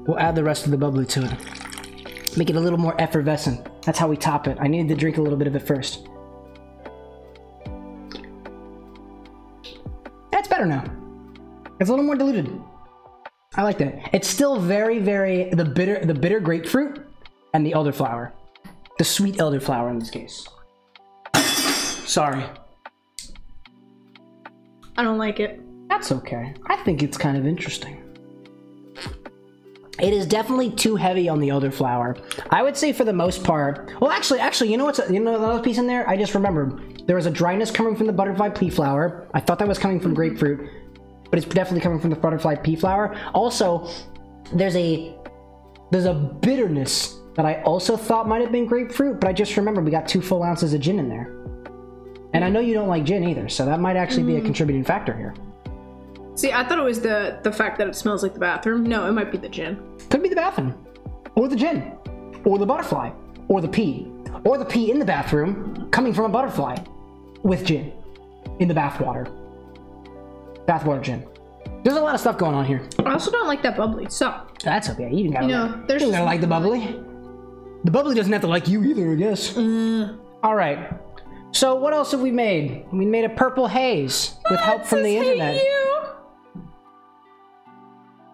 we'll add the rest of the bubbly to it. Make it a little more effervescent. That's how we top it. I needed to drink a little bit of it first. That's better now. It's a little more diluted. I like that. It's still very, very the bitter, the bitter grapefruit and the elderflower, the sweet elderflower in this case. Sorry, I don't like it. that's okay. I think it's kind of interesting. It is definitely too heavy on the elderflower. I would say for the most part. Well, actually, actually, you know what's you know another piece in there? I just remembered there was a dryness coming from the butterfly pea flower. I thought that was coming from grapefruit, but it's definitely coming from the butterfly pea flower. Also, there's a there's a bitterness that I also thought might have been grapefruit, but I just remembered we got two full ounces of gin in there. And I know you don't like gin either, so that might actually be a mm. contributing factor here. See, I thought it was the the fact that it smells like the bathroom. No, it might be the gin. Could be the bathroom, or the gin, or the butterfly, or the pea, or the pea in the bathroom coming from a butterfly with gin in the bathwater. Bathwater gin. There's a lot of stuff going on here. I also don't like that bubbly. So, That's okay. You gotta, You know, like, there's you gotta like the bubbly. The bubbly doesn't have to like you either, I guess. Uh. All right. So what else have we made? We made a purple haze with help from the internet.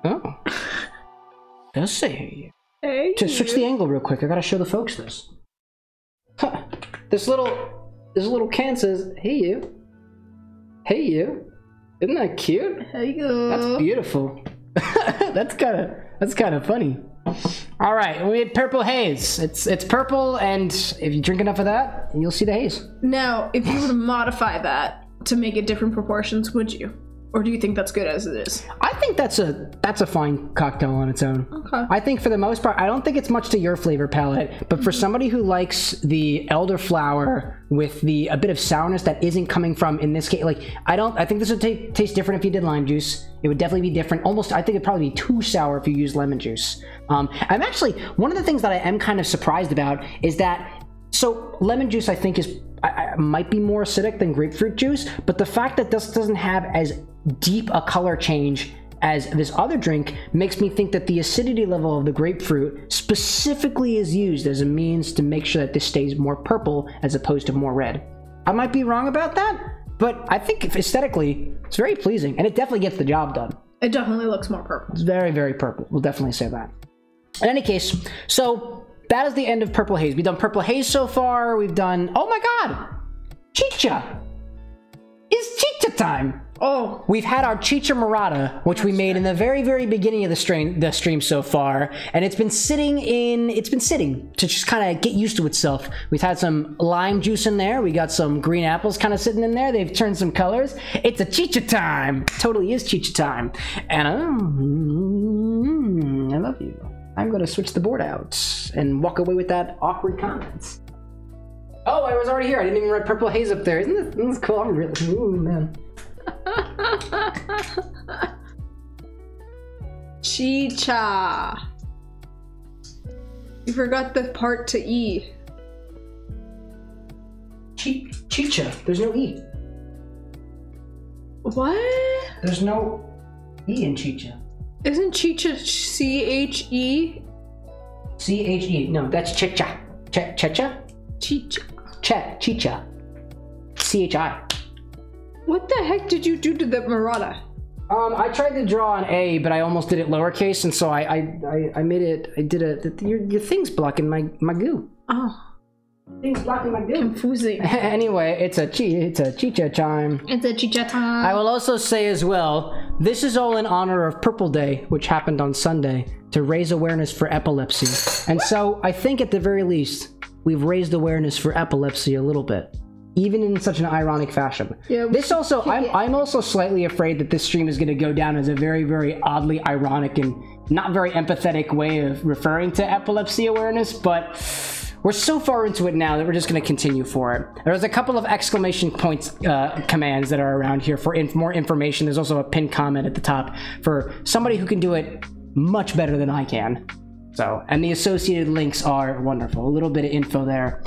Oh. Does say hey. Hey, To switch the angle real quick, I gotta show the folks this. Huh. This little this little can says, "Hey you, hey you." Isn't that cute? Hey, you. That's beautiful. that's kind of that's kind of funny. All right, we made purple haze. It's it's purple, and if you drink enough of that, you'll see the haze. Now, if you were to modify that to make it different proportions, would you? Or do you think that's good as it is? I think that's a that's a fine cocktail on its own. Okay. I think for the most part, I don't think it's much to your flavor palette, but for somebody who likes the elderflower with the a bit of sourness that isn't coming from in this case, like I don't, I think this would ta- taste different if you did lime juice. It would definitely be different. Almost, I think it'd probably be too sour if you use lemon juice. Um, I'm actually one of the things that I am kind of surprised about is that so lemon juice I think is I, I, might be more acidic than grapefruit juice, but the fact that this doesn't have as deep a color change as this other drink makes me think that the acidity level of the grapefruit specifically is used as a means to make sure that this stays more purple as opposed to more red. I might be wrong about that, but I think aesthetically it's very pleasing and it definitely gets the job done. It definitely looks more purple. It's very, very purple. We'll definitely say that. In any case, so that is the end of Purple Haze. We've done Purple Haze so far. We've done. Oh my god! Chicha! It's Chicha time! Oh, We've had our Chicha Morada, which we made in the very, very beginning of the stream, the stream so far, and it's been sitting in. It's been sitting to just kind of get used to itself. We've had some lime juice in there. We got some green apples kind of sitting in there. They've turned some colors. It's a Chicha time. Totally is Chicha time. And um, I love you. I'm gonna switch the board out and walk away with that awkward comments. Oh, I was already here. I didn't even write purple haze up there. Isn't this, isn't this cool? I'm really, ooh man. chicha. You forgot the part to E. Chi- Chicha. There's no E. What? There's no E in Chicha. Isn't chicha C H E? C H E. No, that's Chicha. Ch- Chicha? Chicha. Ch- Chicha. C H I. What the heck did you do to the Morada? Um, I tried to draw an A, but I almost did it lowercase, and so I I, I, I made it. I did a. Your, your thing's blocking my my goo. Oh, Thing's blocking my goo. confusing. anyway, it's a chi. It's a Chicha time. It's a chicha time. I will also say as well This is all in honor of Purple Day, which happened on Sunday, to raise awareness for epilepsy. And so I think at the very least, we've raised awareness for epilepsy a little bit. Even in such an ironic fashion. Yeah, this also, I'm, I'm also slightly afraid that this stream is going to go down as a very, very oddly ironic and not very empathetic way of referring to epilepsy awareness, but we're so far into it now that we're just going to continue for it. There's a couple of exclamation points uh, commands that are around here for inf- more information. There's also a pinned comment at the top for somebody who can do it much better than I can. So, and the associated links are wonderful. A little bit of info there.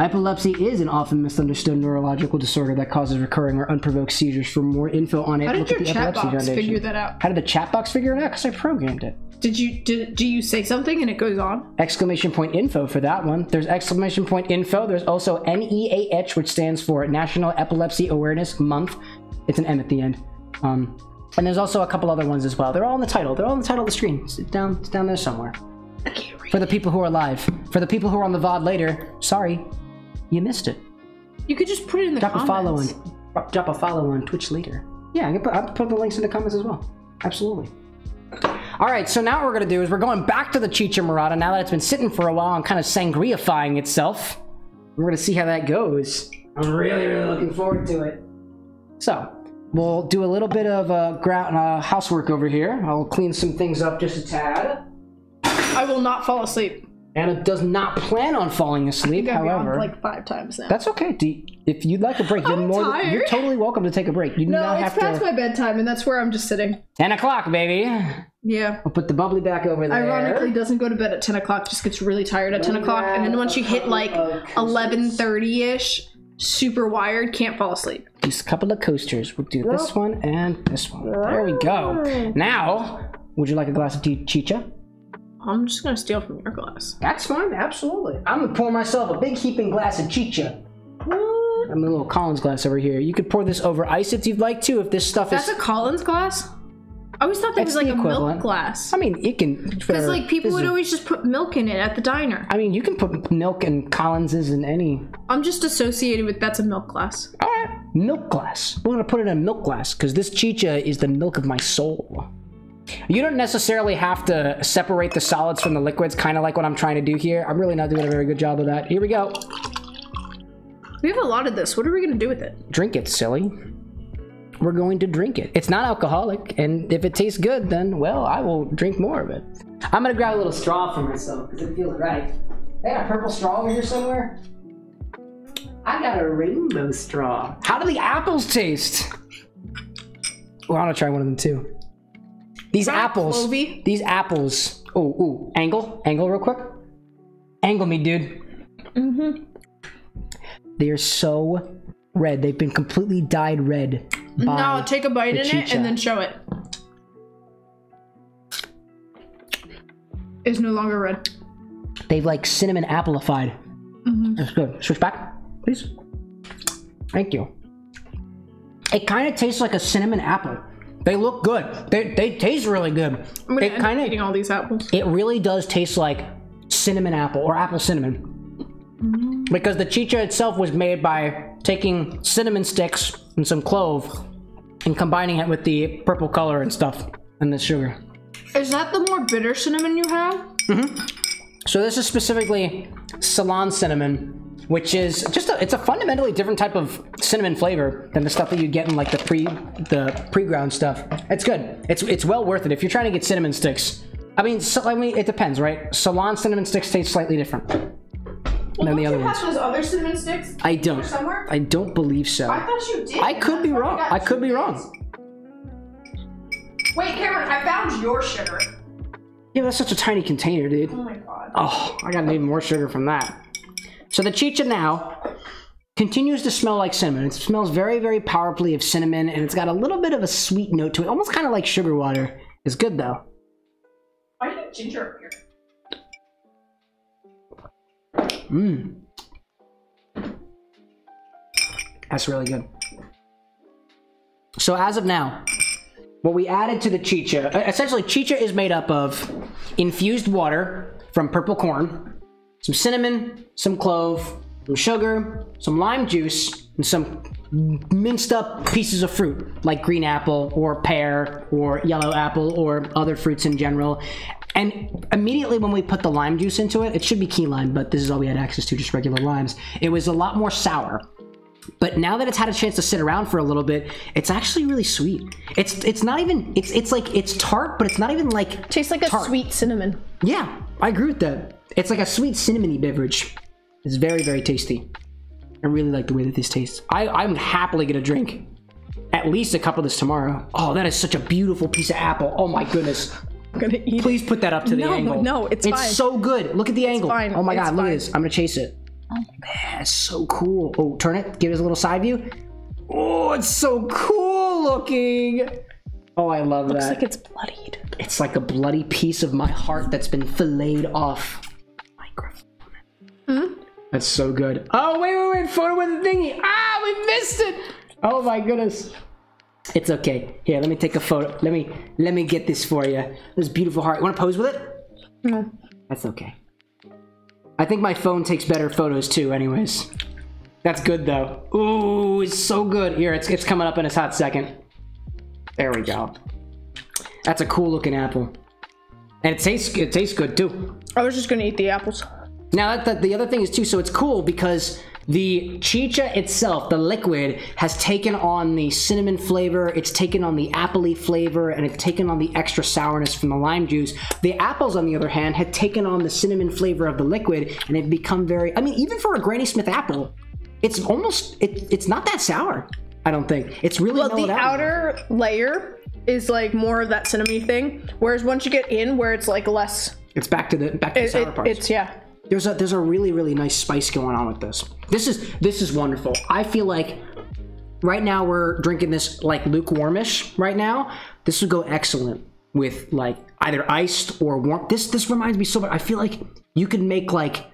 Epilepsy is an often misunderstood neurological disorder that causes recurring or unprovoked seizures. For more info on it, How did look your at the chat box figure that out? How did the chat box figure it out? Because I programmed it. Did you did do you say something and it goes on? exclamation point info for that one. There's exclamation point info. There's also NEAH, which stands for National Epilepsy Awareness Month. It's an M at the end. Um, and there's also a couple other ones as well. They're all in the title. They're all in the title of the screen. It's down, it's down there somewhere. I can't read. For the people who are live. For the people who are on the VOD later, sorry, you missed it. You could just put it in the Drop a follow on, drop a follow on Twitch later. Yeah, I can put, I'll put the links in the comments as well. Absolutely. All right, so now what we're gonna do is we're going back to the Chicha Morada now that it's been sitting for a while and kind of sangriafying itself. We're gonna see how that goes. I'm really, really looking forward to it. So, we'll do a little bit of uh, ground uh, housework over here. I'll clean some things up just a tad. I will not fall asleep. Anna does not plan on falling asleep, I've however. like five times now. That's okay. You- if you'd like a break, you're I'm more than, you're totally welcome to take a break. You do no, not it's past to. my bedtime, and that's where I'm just sitting. Ten o'clock, baby. Yeah. We'll put the bubbly back over there. Ironically, doesn't go to bed at 10 o'clock, just gets really tired at 10 o'clock, and then once you hit like 11.30ish, super wired, can't fall asleep. Just a couple of coasters. We'll do this one and this one. There we go. Now, would you like a glass of tea, chicha? I'm just gonna steal from your glass. That's fine. Absolutely. I'm gonna pour myself a big heaping glass of chicha. I'm a little Collins glass over here. You could pour this over ice if you'd like to. If this stuff is That's is, a Collins glass? I always thought that It's was like a milk glass. I mean, it can. Because like people would always just put milk in it at the diner. I mean, you can put milk and Collinses in any I'm just associated with that's a milk glass. All right, milk glass. We're gonna put it in a milk glass because this chicha is the milk of my soul. You don't necessarily have to separate the solids from the liquids, kind of like what I'm trying to do here. I'm really not doing a very good job of that. Here we go. We have a lot of this. What are we gonna do with it? Drink it, silly. We're going to drink it. It's not alcoholic, and if it tastes good, then well, I will drink more of it. I'm gonna grab a little straw for myself because it feels right. I got a purple straw over here somewhere. I got a rainbow straw. How do the apples taste? Well, I want to try one of them too. These apples. clovey? These apples. Oh, ooh, angle, angle, real quick. Angle me, dude. Mm-hmm. They are so red. They've been completely dyed red. By No, take a bite in it and then show it. It's no longer red. They've like cinnamon applified. Mm-hmm. That's good. Switch back, please. Thank you. It kind of tastes like a cinnamon apple. They look good. They, they taste really good. I'm gonna It kind of eating all these apples. it really does taste like cinnamon apple or apple cinnamon. Because the chicha itself was made by taking cinnamon sticks and some clove and combining it with the purple color and stuff and the sugar. Is that the more bitter cinnamon you have? Mm-hmm. So this is specifically Ceylon cinnamon, which is just a, it's a fundamentally different type of cinnamon flavor than the stuff that you get in like the pre the pre-ground stuff. It's good. It's it's well worth it if you're trying to get cinnamon sticks. I mean, so, I mean it depends, right? Ceylon cinnamon sticks taste slightly different than the other ones. Have those other cinnamon sticks? I don't. somewhere? I don't believe so. I thought you did. I could be wrong. I could be wrong. Wait, Cameron, I found your sugar. Yeah, that's such a tiny container, dude. Oh my god. Oh, I gotta need more sugar from that. So the chicha now continues to smell like cinnamon. It smells very, very powerfully of cinnamon, and it's got a little bit of a sweet note to it, almost kind of like sugar water. It's good though. Why do you have ginger up here? Mmm. That's really good. So as of now, what we added to the chicha, essentially chicha is made up of infused water from purple corn, some cinnamon, some clove, some sugar, some lime juice, and some minced up pieces of fruit, like green apple or pear or yellow apple or other fruits in general. And immediately when we put the lime juice into it, it should be key lime, but this is all we had access to, just regular limes. It was a lot more sour. But now that it's had a chance to sit around for a little bit, it's actually really sweet. It's it's not even it's it's like it's tart, but it's not even like Tastes like a sweet cinnamon. Yeah, I agree with that. It's like a sweet cinnamony beverage. It's very, very tasty. I really like the way that this tastes. I, I'm happily gonna drink at least a cup of this tomorrow. Oh, that is such a beautiful piece of apple. Oh my goodness. I'm gonna eat Please put that up to the No, angle. no, it's It's fine. so good. Look at the angle. fine. Oh my It's god, look at this. I'm gonna chase it. Oh man, it's so cool. Oh, turn it. Give us a little side view. Oh, it's so cool looking. Oh, I love Looks that. like it's bloodied. It's like a bloody piece of my heart that's been filleted off. Microphone. That's so good. Oh wait, wait, wait! Photo with the thingy. Ah, we missed it. Oh my goodness. It's okay. Here, let me take a photo. Let me let me get this for you. This beautiful heart. You want to pose with it? No. That's okay. I think my phone takes better photos too. Anyways, that's good though. Ooh, it's so good. Here, it's it's coming up in a hot second. There we go. That's a cool looking apple, and it tastes it tastes good too. I was just gonna eat the apples. Now that, that the other thing is too, so it's cool because the chicha itself, the liquid, has taken on the cinnamon flavor, it's taken on the appley flavor, and it's taken on the extra sourness from the lime juice. The apples, on the other hand, had taken on the cinnamon flavor of the liquid, and it become very. I mean, even for a Granny Smith apple, it's almost it, it's not that sour. I don't think it's really Well, the out. outer layer is like more of that cinnamony thing, whereas once you get in, where it's like less, It's back to the back to the it, sour it- parts. it's yeah. there's a there's a really really nice spice going on with this. This is this is wonderful. I feel like right now we're drinking this like lukewarmish right now. This would go excellent with like either iced or warm. This this reminds me so much. I feel like you could make like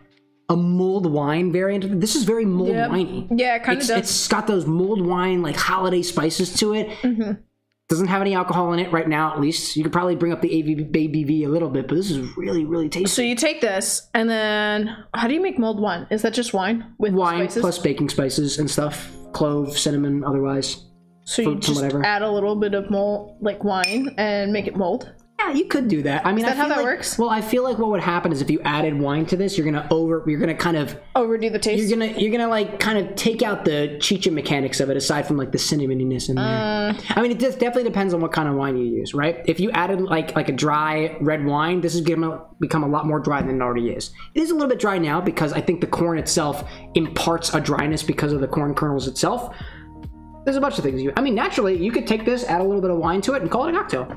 a mulled wine variant. of. This is very mulled Yep. winey. Yeah, it kinda does. It's got those mulled wine like holiday spices to it. Mm-hmm. Doesn't have any alcohol in it right now, at least. You could probably bring up the ABV, ABV a little bit, but this is really, really tasty. So you take this, and then how do you make mulled wine? Is that just wine with wine spices? plus baking spices and stuff clove cinnamon otherwise so you just whatever. add a little bit of mold, like wine, and make it mold. Yeah you could do that i mean is that I how that like- works? well i feel like what would happen is if you added wine to this you're gonna over you're gonna kind of Overdo the taste. you're gonna you're gonna like kind of take out the chicha mechanics of it aside from like the cinnamoniness in there Uh. i mean it just definitely depends on what kind of wine you use right if you added like like a dry red wine this is gonna become a lot more dry than it already is it is a little bit dry now because i think the corn itself imparts a dryness because of the corn kernels itself there's a bunch of things you i mean naturally you could take this add a little bit of wine to it and call it a cocktail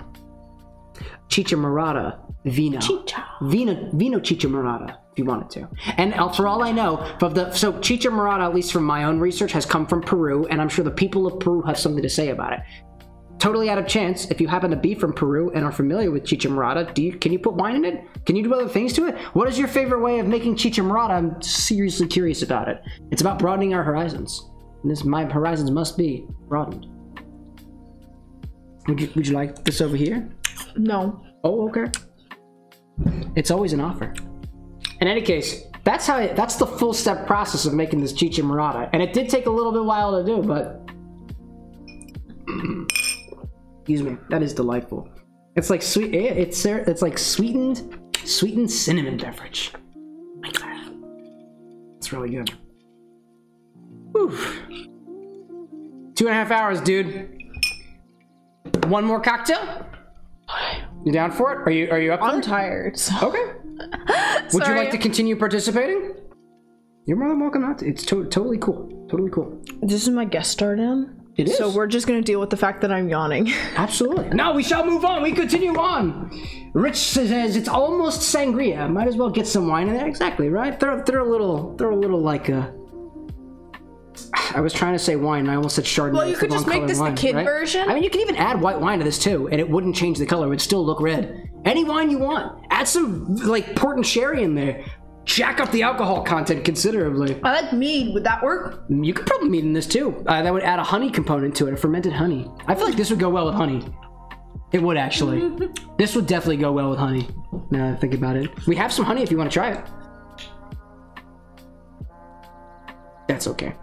chicha morada vino. Chicha. vino vino chicha morada if you wanted to. And uh, for all i know from the so chicha morada at least from my own research has come from peru and i'm sure the people of peru have something to say about it. Totally out of chance if you happen to be from peru and are familiar with chicha morada do you can you put wine in it? Can you do other things to it? What is your favorite way of making chicha morada i'm seriously curious about it. It's about broadening our horizons. And this my horizons must be broadened. Would you, would you like this over here no. Oh, okay. It's always an offer. In any case, that's how it, that's the full step process of making this chicha morada, and it did take a little bit while to do, but excuse me, that is delightful. It's like sweet. eh, It's it's like sweetened sweetened cinnamon beverage. Like that. It's really good. Two and a half hours, dude. One more cocktail. You down for it? Are you are you up for it? I'm it? tired. So. Okay. Would you like to continue participating? You're more than welcome not to. It's to- totally cool. Totally cool. This is my guest star down. It is. So we're just gonna deal with the fact that I'm yawning. Absolutely. No, we shall move on. We continue on. Rich says it's almost sangria. Might as well get some wine in there. Exactly, right? Throw, throw a little, throw a little like a. I was trying to say wine, and I almost said Chardonnay. Well, you could just make this the kid right? version. I mean, you can even add white wine to this too, and it wouldn't change the color. It would still look red. Any wine you want. Add some like port and sherry in there. Jack up the alcohol content considerably. I like mead. Would that work? You could probably mead in this too. Uh, that would add a honey component to it, a fermented honey. I feel like this would go well with honey. It would actually. this would definitely go well with honey. Now that I think about it, we have some honey if you want to try it. That's okay.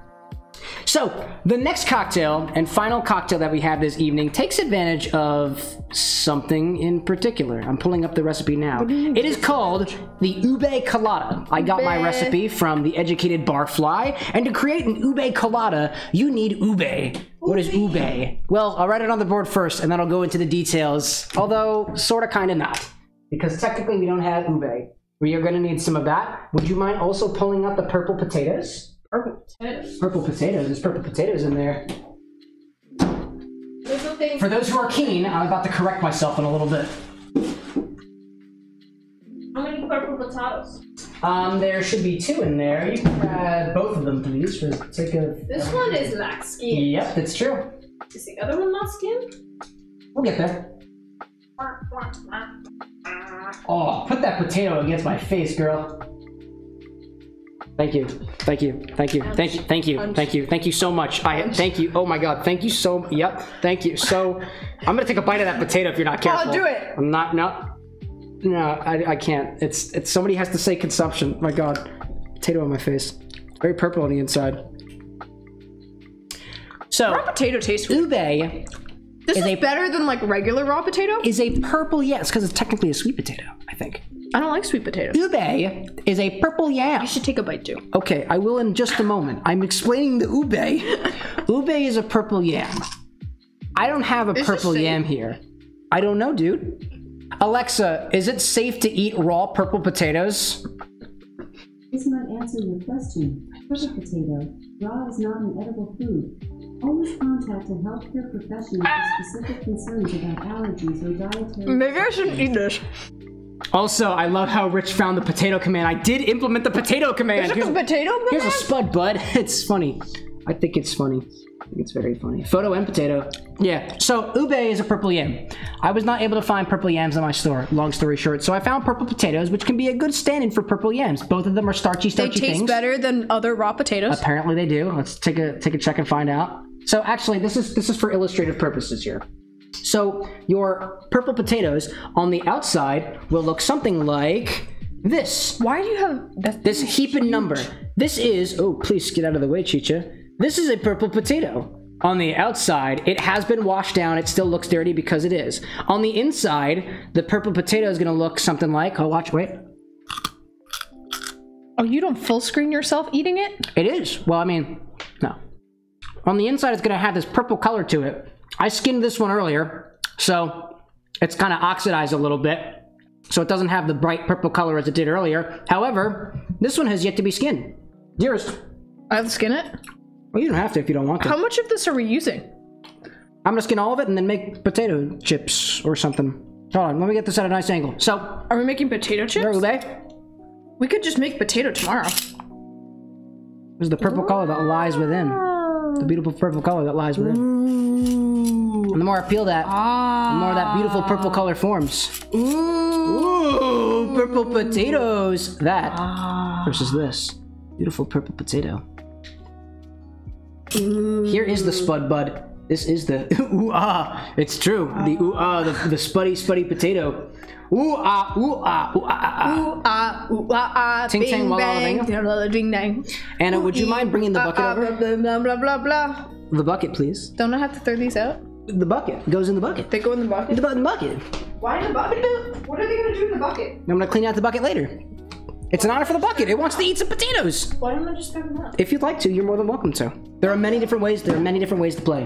So, the next cocktail and final cocktail that we have this evening takes advantage of something in particular. I'm pulling up the recipe now. It is called the ube colada. I got my recipe from the educated barfly, and to create an ube colada, you need ube. What is ube? Well, I'll write it on the board first, and then I'll go into the details. Although, sorta, kinda not, because technically we don't have ube. We are gonna need some of that. Would you mind also pulling out the purple potatoes? Purple potatoes. Purple potatoes. There's purple potatoes in there. There's no thing. For those who are keen, I'm about to correct myself in a little bit. How many purple potatoes? Um, there should be two in there. You can grab both of them, please, for the sake of. This one is lack skin. Yep, that's true. Is the other one not skin? We'll get there. Oh, put that potato against my face, girl. Thank you, thank you, thank you, thank you, thank you, thank you, thank you so much. I thank you. Oh my god, thank you so. Yep, thank you. So, I'm gonna take a bite of that potato if you're not careful. I'll do it. I'm not. No, no, I, I can't. It's it's somebody has to say consumption. My god, potato on my face. Very purple on the inside. So, Raw potato tastes ube This is is, a- better than like regular raw potato. is a purple. Yes, because it's technically a sweet potato. I think. I don't like sweet potatoes. Ube is a purple yam. You should take a bite too. Okay, I will in just a moment. I'm explaining the ube. ube is a purple yam. I don't have a Is purple yam here. I don't know, dude. Alexa, is it safe to eat raw purple potatoes? This might answer your question. Purple potato, raw is not an edible food. Always contact a healthcare professional for specific concerns about allergies or dietary. Maybe I shouldn't eat this. Also, I love how Rich found the potato command. I did implement the potato command. Is it Here's- a potato? Here's a spud, bud. It's funny. I think it's funny. I think it's very funny. Photo and potato. Yeah. So ube is a purple yam. I was not able to find purple yams in my store. Long story short, so I found purple potatoes, which can be a good stand-in for purple yams. Both of them are starchy, starchy They taste things. better than other raw potatoes. Apparently they do. Let's take a take a check and find out. So actually, this is this is for illustrative purposes here. So your purple potatoes on the outside will look something like this. Why do you have that? This heap and number. This is, oh, please get out of the way, Chicha. This is a purple potato. On the outside, it has been washed down. It still looks dirty because it is. On the inside, the purple potato is going to look something like, oh, watch, wait. Oh, you don't full screen yourself eating it? It is. Well, I mean. On the inside, it's going to have this purple color to it. I skinned this one earlier, so it's kind of oxidized a little bit. So it doesn't have the bright purple color as it did earlier. However, this one has yet to be skinned. Dearest, I have to skin it. well, you don't have to if you don't want to. How much of this are we using? I'm gonna skin all of it and then make potato chips or something. Hold on, let me get this at a nice angle. So, Are we making potato chips? ube eh? We could just make potato tomorrow. is the purple color that lies within. The beautiful purple color that lies within. And the more I peel that, the more that beautiful purple color forms. Ooh, purple potatoes. That versus this beautiful purple potato. Here is the spud bud. This is the ooh ah. It's true. The ooh ah, the, the spuddy spuddy potato. Ooh ah ooh ah ooh ah ah. Ooh ah ooh ah ah. Ting, bing tang, walla, walla, bang, ding, ding, ding dang. Anna, would you mind bringing the bucket over? Blah blah blah blah blah. The bucket, please. Don't I have to throw these out? The bucket goes in the bucket. They go in the bucket. The bu- bucket. Why in the bucket? What are they gonna do in the bucket? I'm gonna clean out the bucket later. It's an honor for the bucket. It wants to eat some potatoes. Why don't I just grab them out? If you'd like to, you're more than welcome to. There are many different ways. There are many different ways to play.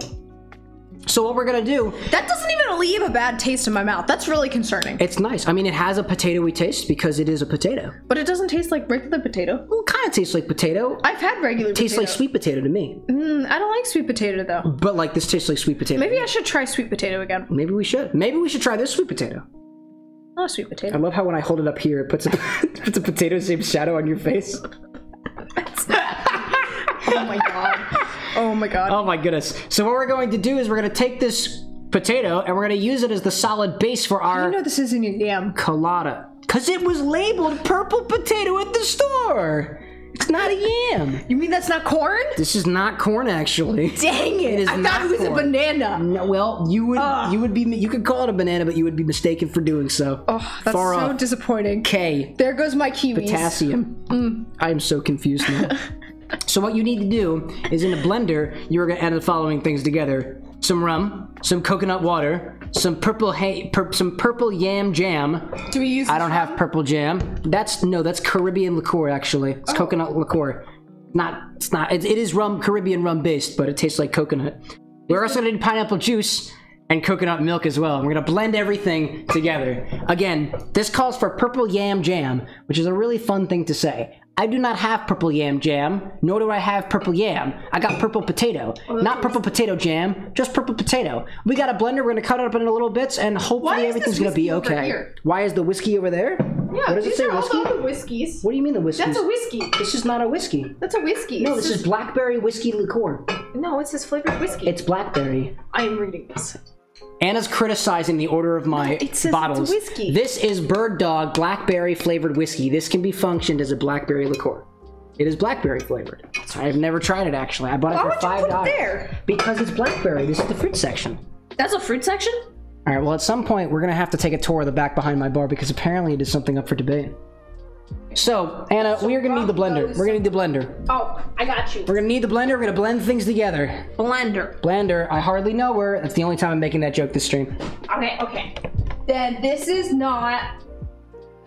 So what we're gonna do? That doesn't even leave a bad taste in my mouth. That's really concerning. It's nice. I mean, it has a potatoy taste because it is a potato. But it doesn't taste like regular potato. Well, it kind of tastes like potato. I've had regular tastes like sweet potato to me. Mm, I don't like sweet potato though. But like this tastes like sweet potato. Maybe I should try sweet potato again. Maybe we should. Maybe we should try this sweet potato. Not a sweet potato. I love how when I hold it up here, it puts a, puts a potato-shaped shadow on your face. Oh my god. Oh my god. Oh my goodness. So what we're going to do is we're going to take this potato and we're going to use it as the solid base for our You know this isn't a yam. colada. Because it was labeled purple potato at the store. It's not a yam. You mean that's not corn? This is not corn, actually. Dang it! It is I thought it was corn. a banana. No, well, you would Ugh. you would be you could call it a banana, but you would be mistaken for doing so. Oh, that's Far so off. disappointing. K There goes my kiwis. potassium. Mm. I am so confused now. So what you need to do is in a blender, you're gonna add the following things together: some rum, some coconut water, some purple hay, pur- some purple yam jam. Do we use? I don't have purple jam. That's no, that's Caribbean liqueur actually. It's oh. coconut liqueur. Not, it's not. It, it is rum, Caribbean rum based, but it tastes like coconut. We're also gonna need pineapple juice and coconut milk as well. We're gonna blend everything together. Again, this calls for purple yam jam, which is a really fun thing to say. I do not have purple yam jam, nor do I have purple yam. I got purple potato. Oh, not purple potato jam, just purple potato. We got a blender, we're gonna cut it up into little bits, and hopefully everything's gonna be whiskey over okay. here? Why is the whiskey over there? Yeah, What does it these say, are all whiskey? the whiskeys. What do you mean the whiskey? That's a whiskey. This is not a whiskey. That's a whiskey. No, this is blackberry whiskey liqueur. No, it says flavored whiskey. It's blackberry. I am reading this. Anna's criticizing the order of my No, it says it's bottles. whiskey. This is Bird Dog blackberry flavored whiskey. This can be functioned as a blackberry liqueur. It is blackberry flavored. I've never tried it actually. I bought it Why for five dollars. there? Because it's blackberry. This is the fruit section. That's a fruit section. All right. Well, at some point we're gonna have to take a tour of the back behind my bar because apparently it is something up for debate. So, Anna, we are gonna need the blender. We're gonna need the blender. Oh, I got you. We're gonna need the blender. We're gonna blend things together. Blender. Blender. I hardly know her. That's the only time I'm making that joke this stream. Okay, okay. Then this is not.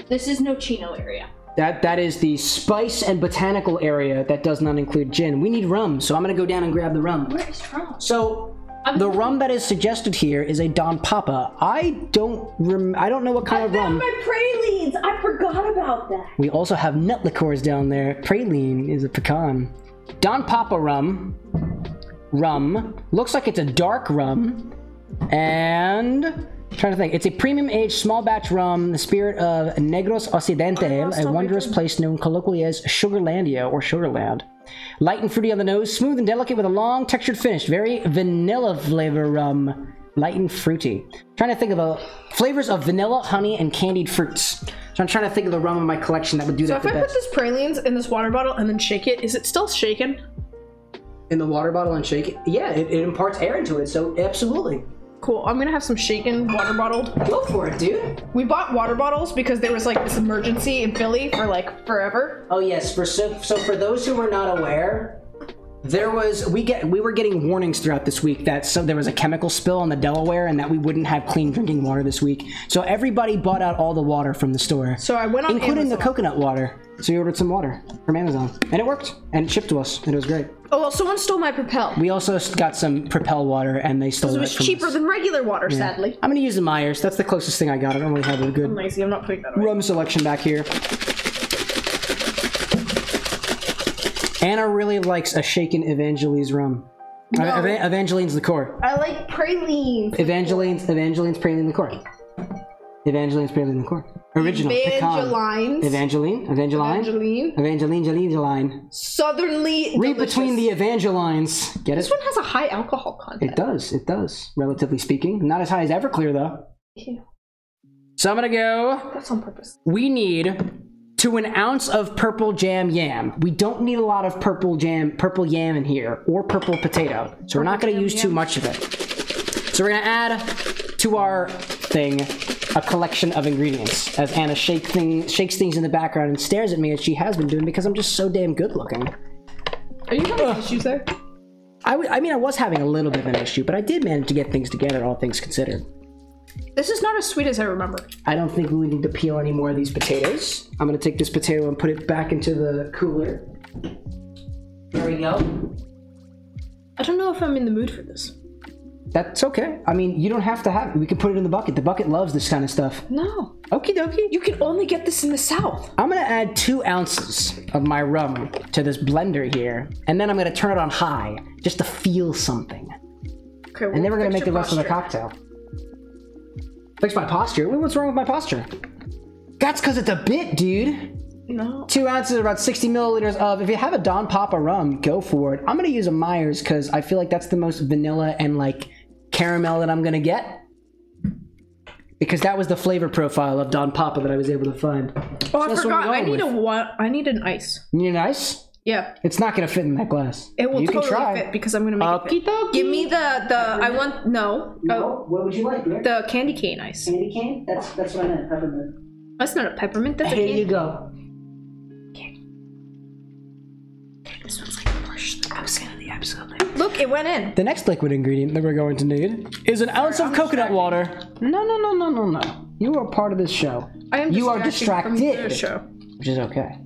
This is no Chino area. That that is the spice and botanical area that does not include gin. We need rum, so I'm gonna go down and grab the rum. Where is from? So the rum that is suggested here is a Don Papa. I don't rem- I don't know what kind of rum. my pralines. I forgot about that. We also have nut liqueurs down there. Praline is a pecan. Don Papa rum. Rum. Looks like it's a dark rum. And trying to think. It's a premium aged small batch rum, the spirit of Negros Occidental, oh, a wondrous place known colloquially as Sugarlandia or Sugarland. Light and fruity on the nose, smooth and delicate with a long textured finish. Very vanilla flavor rum. Light and fruity. Trying to think of the flavors of vanilla, honey, and candied fruits. So I'm trying to think of the rum in my collection that would do So that if the I put best. this pralines in this water bottle and then shake it, is it still shaken? in the water bottle and shake it. Yeah, it, it imparts air into it, so absolutely. Cool. I'm gonna have some shaken water bottled. Go for it, dude. We bought water bottles because there was like this emergency in Philly for like forever. Oh yes, for so, so for those who were not aware, there was we get we were getting warnings throughout this week that so there was a chemical spill on the Delaware and that we wouldn't have clean drinking water this week. So everybody bought out all the water from the store, So I went on including the coconut water. So we ordered some water from Amazon, and it worked, and it shipped to us, and it was great. Oh well, someone stole my Propel. We also got some Propel water, and they stole It it was cheaper us. than regular water, sadly. I'm gonna use the Myers. That's the closest thing I got. I don't really have a good Lazy, I'm not putting that away. rum selection back here. Anna really likes a shaken Evangeline's rum. Uh, No. Eva- Evangeline's liqueur. I like pralines. Evangeline's Evangeline's praline liqueur. Evangeline's praline liqueur. Original. Evangelines. Evangeline. Evangeline. Evangeline. Evangeline. Evangeline. Southernly. Read delicious. between the Evangelines. Get it? This one has a high alcohol content. It does. It does. Relatively speaking, not as high as Everclear though. Ew, So I'm gonna go. That's on purpose. we need to an ounce of purple jam yam. We don't need a lot of purple jam, purple yam in here, or purple potato. So we're not going to use too much of it. So we're going to add to our thing a collection of ingredients. As Anna shake thing, shakes things in the background and stares at me as she has been doing because I'm just so damn good looking. Are you having issues there? I, w- I mean, I was having a little bit of an issue, but I did manage to get things together, all things considered. This is not as sweet as I remember. I don't think we need to peel any more of these potatoes. I'm gonna take this potato and put it back into the cooler. There we go. I don't know if I'm in the mood for this. That's okay. I mean, you don't have to have it. We can put it in the bucket. The bucket loves this kind of stuff. No. Okie dokie. You can only get this in the South. I'm gonna add two ounces of my rum to this blender here, and then I'm gonna turn it on high just to feel something. Okay, And then we're gonna make the rest of the cocktail. Fix my posture? What's wrong with my posture? That's because it's a bit, dude. No. Two ounces, about 60 milliliters of. If you have a Don Papa rum, go for it. I'm gonna use a Myers because I feel like that's the most vanilla and like caramel that I'm gonna get. Because that was the flavor profile of Don Papa that I was able to find. Oh, I what we're forgot. I need with. a what? I need an ice. You need an ice? Yeah, It's not gonna fit in that glass. it will you totally can try. fit because I'm gonna make it. Okie Fit. Give me the the. I want no. Oh, what would you like, dear? the candy cane ice. candy cane? That's that's what I meant. Peppermint. Oh, that's not a peppermint. That's a Here candy. you go. Okay. It smells like marshmallow. Absolutely. Look, it went in. The next liquid ingredient that we're going to need is an ounce of coconut water. No, no, no, no, no, no. You are part of this show, I am You are distracting from the distracted. show. which is okay.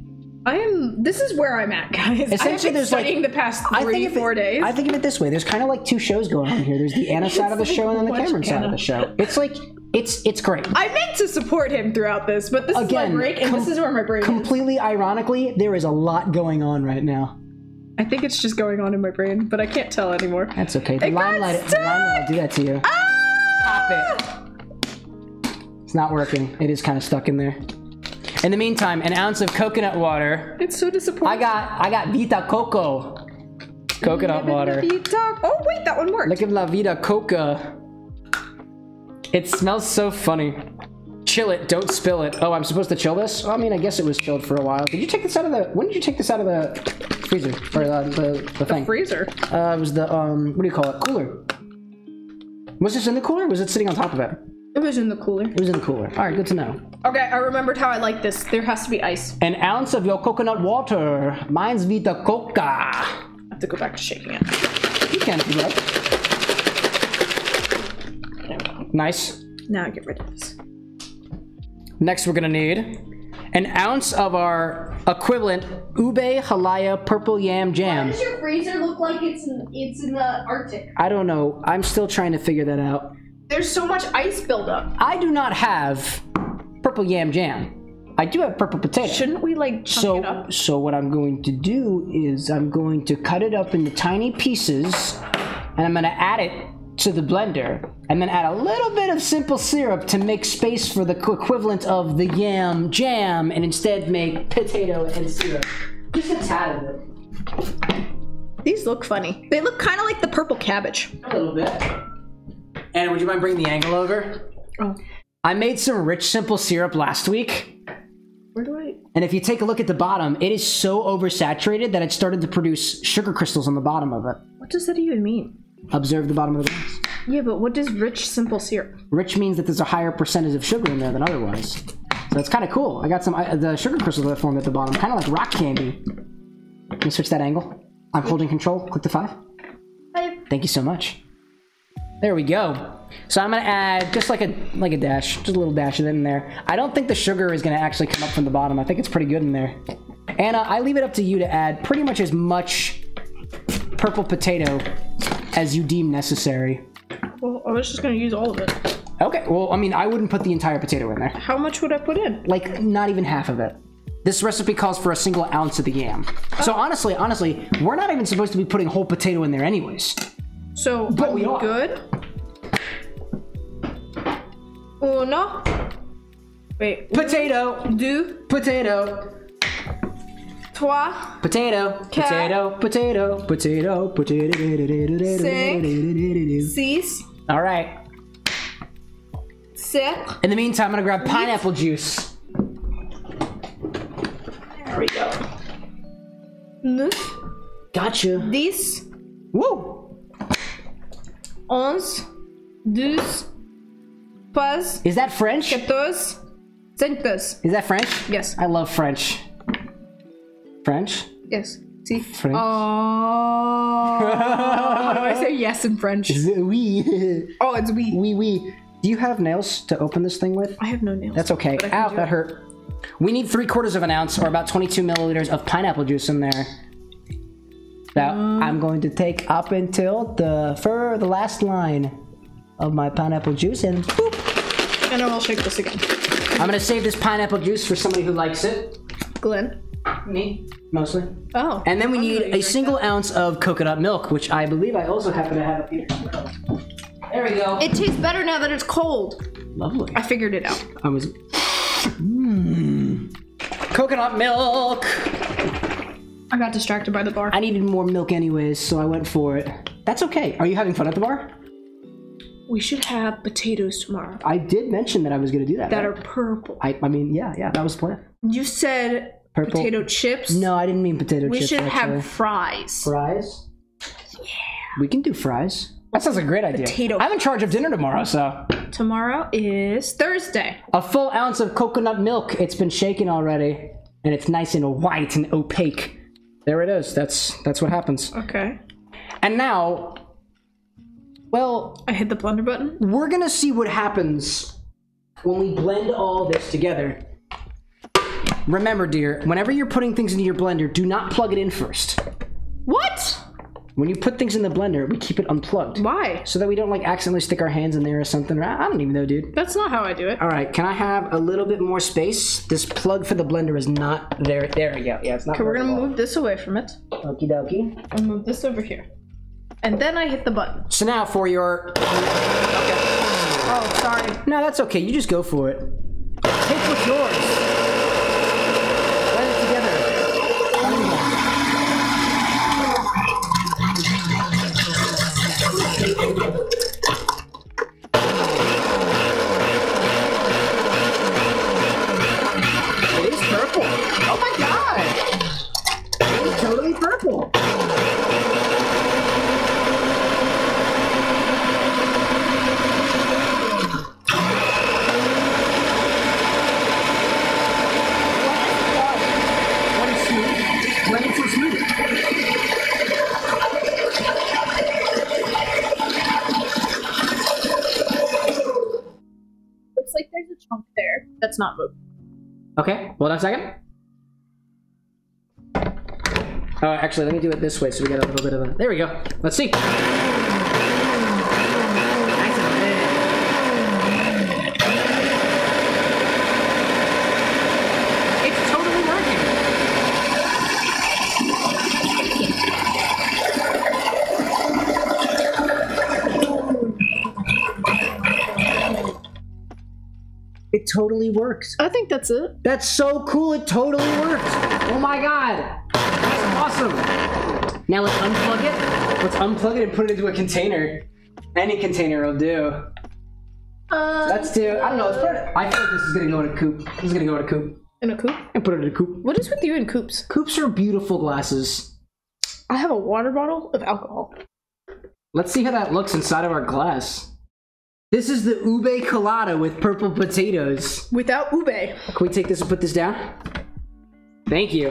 I am. This is where I'm at, guys. Essentially, been there's, like- the past I three, think of four it, days. I think of it this way: there's kind of like two shows going on here. There's the Anna side of the like show and then the Cameron side of the show. It's like it's it's great. I meant to support him throughout this, but this is my break, and com- this is where my brain is. Completely ironically, there is a lot going on right now. I think it's just going on in my brain, but I can't tell anymore. That's okay. The It got limelight, the limelight do that to you. Ah! Pop it. It's not working. It is kind of stuck in there. In the meantime, an ounce of coconut water. It's so disappointing. I got I got Vita Coco. Coconut water. Vita. Oh wait, that one worked. Look at La Vida Coca. It smells so funny. Chill it, don't spill it. Oh, I'm supposed to chill this? I mean, I guess it was chilled for a while. Did you take this out of the? When did you take this out of the freezer or the the, the thing? Freezer. Uh, it was the um, what do you call it? Cooler. Was this in the cooler? or Was it sitting on top of it? It was in the cooler. It was in the cooler. All right, good to know. Okay, I remembered how I like this. There has to be ice. An ounce of your coconut water. Mine's Vita Coco. I have to go back to shaking it. You can if you like. Nice. Now I get rid of this. Next, we're gonna need an ounce of our equivalent Ube Halaya purple yam jam. Why Does your freezer look like it's in, it's in the Arctic? I don't know. I'm still trying to figure that out. There's so much ice buildup. I do not have purple yam jam. I do have purple potato. Shouldn't we like So, up? so what I'm going to do is I'm going to cut it up into tiny pieces, and I'm going to add it to the blender, and then add a little bit of simple syrup to make space for the equivalent of the yam jam, and instead make potato and syrup. Just a tad of it, These look funny. They look kind of like the purple cabbage. a little bit. And would you mind bringing the angle over? Oh, I made some rich simple syrup last week. where do I? And if you take a look at the bottom, it is so oversaturated that it started to produce sugar crystals on the bottom of it. What does that even mean? Observe the bottom of the glass. Yeah, but what does rich simple syrup? Rich means that there's a higher percentage of sugar in there than otherwise. So it's kind of cool. I got some I, the sugar crystals that formed at the bottom, kind of like rock candy. Let me switch that angle. I'm holding control. Click the five. Thank you so much. There we go. So I'm gonna add just like a like a dash, just a little dash of it in there. I don't think the sugar is gonna actually come up from the bottom. I think it's pretty good in there. Anna, uh, I leave it up to you to add pretty much as much purple potato as you deem necessary. Well, I was just gonna use all of it. Okay, well, I mean, I wouldn't put the entire potato in there. How much would I put in? Like, not even half of it. This recipe calls for a single ounce of the yam. So oh. honestly, honestly, we're not even supposed to be putting whole potato in there anyways. So, But we are. good? Uno. Wait. Potato, Deux. potato, Trois. potato, potato, potato, potato, potato. Six. All right. Sept. In the meantime, I'm gonna grab pineapple juice. There we go. Neuf. Gotcha. Dix. Woo! Onze. Douze. Is that French? Cinquez. Is that French? Yes. I love French. French? Yes. See? French? Oh. How do I say yes in French? Oui. Oh, it's we. Oui, oui. Do you have nails to open this thing with? I have no nails. That's okay. Ow, that it. hurt. We need three quarters of an ounce or about 22 milliliters of pineapple juice in there. That Mm. I'm going to take up until the for the last line of my pineapple juice, and boop. And I will shake this again. I'm gonna save this pineapple juice for somebody who likes it. Glenn. Me, mostly. Oh. And then we need a single ounce of coconut milk, which I believe I also happen to have up here. There we go. It tastes better now that it's cold. Lovely. I figured it out. I was. Mmm. Coconut milk. I got distracted by the bar. I needed more milk anyways, so I went for it. That's okay. Are you having fun at the bar? We should have potatoes tomorrow I did mention that I was going to do that. that are right? purple. I, I mean, yeah, yeah, that was the plan. You said Purple. potato chips. No, I didn't mean potato chips. We chips. should actually. have fries. fries. Yeah. We can do fries. That sounds like a great idea. Potato- I'm in charge of dinner tomorrow, so Tomorrow is Thursday. a full ounce of coconut milk. It's been shaken already, and it's nice and white and opaque. There it is. That's that's what happens. Okay. And now, well, I hit the blender button. we're gonna see what happens when we blend all this together. Remember, dear, whenever you're putting things into your blender, do not plug it in first. What? When you put things in the blender, we keep it unplugged. Why? So that we don't like accidentally stick our hands in there or something. I I don't even know, dude. That's not how I do it. All right, can I have a little bit more space? This plug for the blender is not there. There we go. Yeah, it's not. Okay, we're gonna move this away from it. Okie dokie. and move this over here. And then I hit the button. So now for your. Okay. Oh, sorry. No, that's okay. You just go for it. Take what's yours. Blend it together. It is purple. Oh my god! It is totally purple. What is smooth? Blend it so smooth. Looks like there's chunk there that's not moving. Okay, hold on a second. Uh, actually, let me do it this way so we get a little bit of a. There we go. Let's see. Nice and red. It's totally working. It totally works. I think that's it. That's so cool. It totally works. Oh my god. That's awesome. Now let's unplug it. Let's unplug it and put it into a container. Any container will do. Uh, Let's do. I don't know. Let's put it. I feel like this is gonna go in a coop. This is gonna go in a coop. in a coop. And put it in a coop. What is with you in coops? Coops are beautiful glasses. I have a water bottle of alcohol. Let's see how that looks inside of our glass. This is the ube colada with purple potatoes. Without ube. Can we take this and put this down? Thank you.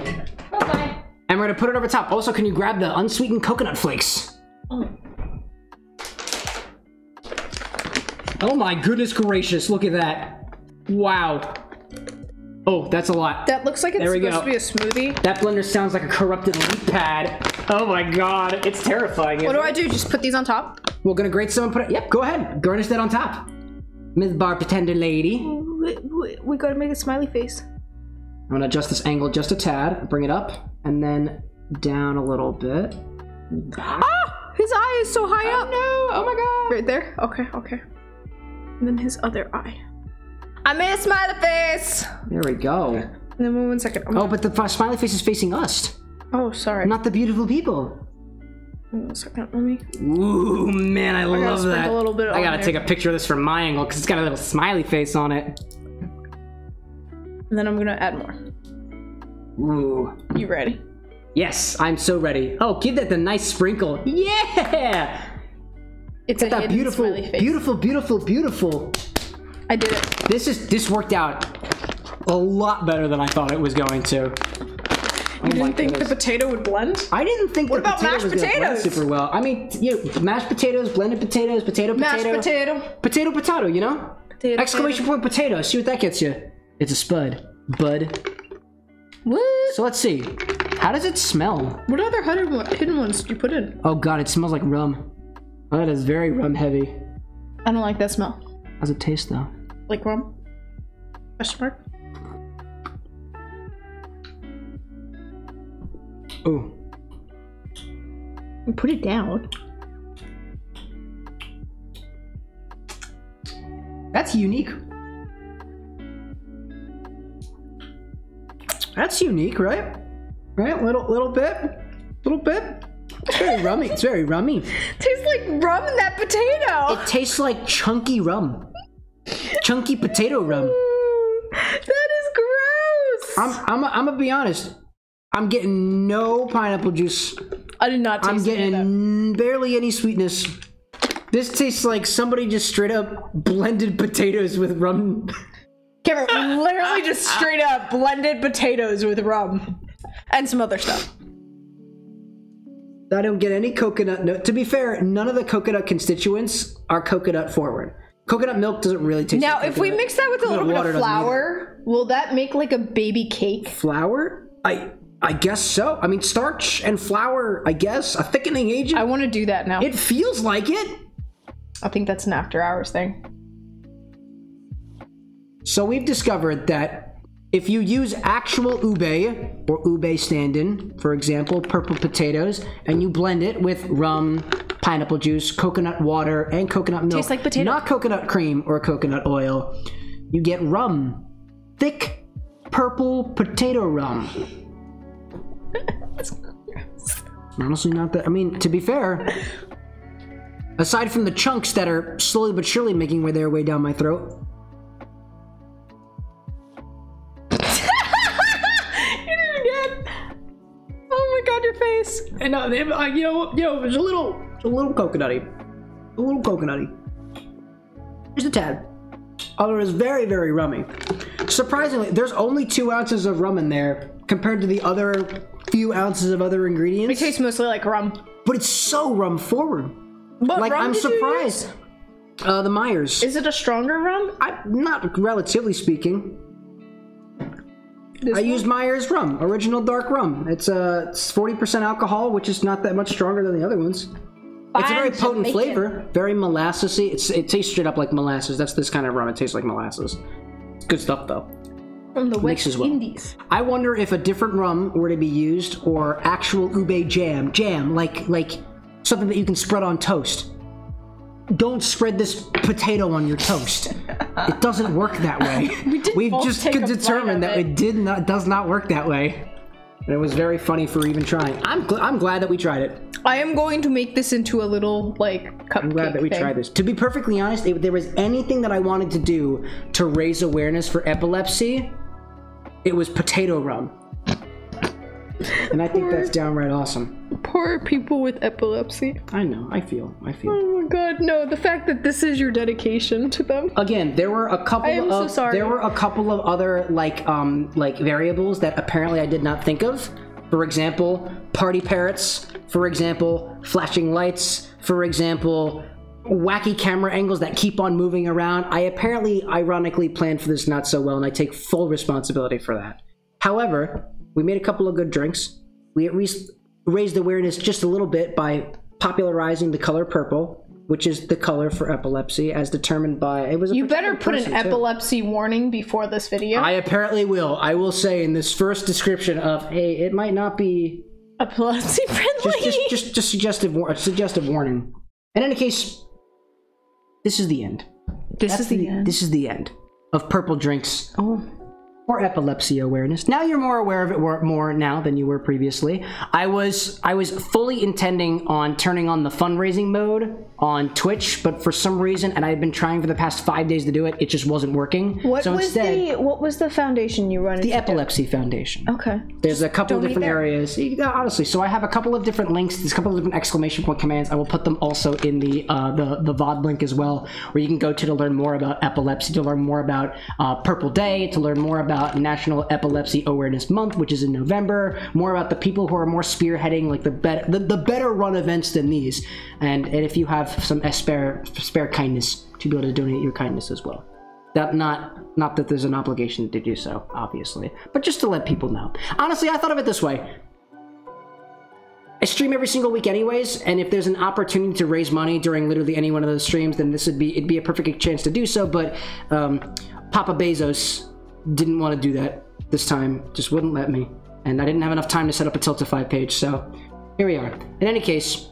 Bye-bye. And we're gonna put it over top. Also, can you grab the unsweetened coconut flakes? Oh. oh my goodness gracious, look at that. Wow. Oh, that's a lot. That looks like it's There we supposed go. to be a smoothie. That blender sounds like a corrupted leaf pad. Oh my god, it's terrifying. What isn't do I do? Just put these on top? We're gonna grate some and put it. Yep, go ahead. Garnish that on top. Ms. Bar Pretender Lady. We, we, we gotta make a smiley face. I'm gonna adjust this angle just a tad, bring it up, and then down a little bit. Ah! His eye is so high up. No! Oh my god! Right there? Okay, okay. And then his other eye. I made a smiley face! There we go. And then one second. Oh, but the smiley face is facing us, oh, sorry. not the beautiful people. Second. Let me. Ooh, man, I, gotta love that. a little bit I gotta there. take a picture of this from my angle because it's got a little smiley face on it. And then I'm gonna add more. Ooh. You ready? Yes, I'm so ready. Oh, give that the nice sprinkle. Yeah! It's a That beautiful, beautiful, beautiful, beautiful. I did it. This is this worked out a lot better than I thought it was going to. Oh You didn't think goodness. the potato would blend? I didn't think What the about potato mashed was gonna blend potatoes? super well. I mean, you know, mashed potatoes, blended potatoes, potato, Mashed potato, potato. potato, potato. You know, Potato, exclamation point potato. See what that gets you. It's a spud, bud. What? So let's see. How does it smell? What other hidden hidden ones did you put in? Oh god, it smells like rum. Oh, that is very rum heavy. I don't like that smell. How's it taste though? Like rum? Question mark? Ooh. Put it down. That's unique. That's unique, right? Right? Little little bit. Little bit. It's very rummy. It's very rummy. Tastes like rum in that potato. It tastes like chunky rum. Chunky potato rum. Mm, that is gross. I'm I'm I'm gonna be honest. I'm getting no pineapple juice. I did not taste I'm getting barely any sweetness. This tastes like somebody just straight up blended potatoes with rum. Cameron, literally just straight up blended potatoes with rum and some other stuff. I don't get any coconut. No, to be fair, none of the coconut constituents are coconut forward. Coconut milk doesn't really taste. Now, like if we mix that with a Coconut little bit of flour, will that make like a baby cake? flour, I I guess so. I mean, starch and flour. I guess a thickening agent. I want to do that now. it feels like it. I think that's an after hours thing. So we've discovered that if you use actual ube or ube stand-in, for example, purple potatoes, and you blend it with rum, pineapple juice, coconut water, and coconut milk, Tastes like potato. not coconut cream or coconut oil, you get rum, thick purple potato rum. Honestly, not that. I mean, to be fair, aside from the chunks that are slowly but surely making their way down my throat, it. Oh my god, your face. And uh, they- uh, you know, you know, there's a little, a little coconutty, a little coconutty. Just a tad. Although it's very, very rummy. Surprisingly, there's only two ounces of rum in there compared to the other few ounces of other ingredients. It tastes mostly like rum. But it's so rum forward. What Like I'm surprised. Uh, the Myers. Is it a stronger rum? I, not relatively speaking. This I one? used Myers rum, original dark rum. It's uh, 40% alcohol, which is not that much stronger than the other ones. It's a very potent Jamaican. flavor, very molassesy. It's it tastes straight up like molasses. That's this kind of rum. It tastes like molasses. It's good stuff though. From the West well. Indies. I wonder if a different rum were to be used, or actual ube jam, jam like like something that you can spread on toast. Don't spread this potato on your toast. It doesn't work that way. we We've just take a could determine that it. it did not does not work that way. And it was very funny for even trying. I'm gl- I'm glad that we tried it. I am going to make this into a little like cupcake. I'm glad that we thing. tried this. To be perfectly honest, if there was anything that I wanted to do to raise awareness for epilepsy, it was potato rum. And I think that's downright awesome. Poor people with epilepsy. I know. I feel. I feel. Oh my god, no! The fact that this is your dedication to them. Again, there were a couple I am so of sorry. there were a couple of other like um like variables that apparently I did not think of. For example, party parrots. For example, flashing lights. For example, wacky camera angles that keep on moving around. I apparently ironically planned for this not so well, and I take full responsibility for that. However, we made a couple of good drinks. We at least raised awareness just a little bit by popularizing the color purple, which is the color for epilepsy, as determined by it was. A You better put an too. epilepsy warning before this video. I apparently will. I will say in this first description of, hey, it might not be epilepsy friendly. just just just, just suggestive suggestive warning. In any case, this is the end. this That's is the end. This is the end of purple drinks Oh. Or epilepsy awareness. Now you're more aware of it more now than you were previously. I was I was fully intending on turning on the fundraising mode on Twitch, but for some reason, and I had been trying for the past five days to do it, it just wasn't working. What so was instead, the what was the foundation you run? the Epilepsy Foundation. Okay. There's a couple of different areas. Honestly, so I have a couple of different links. There's a couple of different exclamation point commands. I will put them also in the uh, the the VOD link as well, where you can go to to learn more about epilepsy, to learn more about uh, Purple Day, to learn more about National Epilepsy Awareness Month, which is in November. More about the people who are more spearheading like the better the, the better run events than these, and, and if you have some spare spare kindness to be able to donate your kindness as well. That not not that there's an obligation to do so, obviously, but just to let people know. Honestly, I thought of it this way. I stream every single week anyways, and if there's an opportunity to raise money during literally any one of those streams, then this would be it'd be a perfect chance to do so. But um, Papa Bezos didn't want to do that this time, just wouldn't let me, and I didn't have enough time to set up a Tiltify page. So here we are. In any case,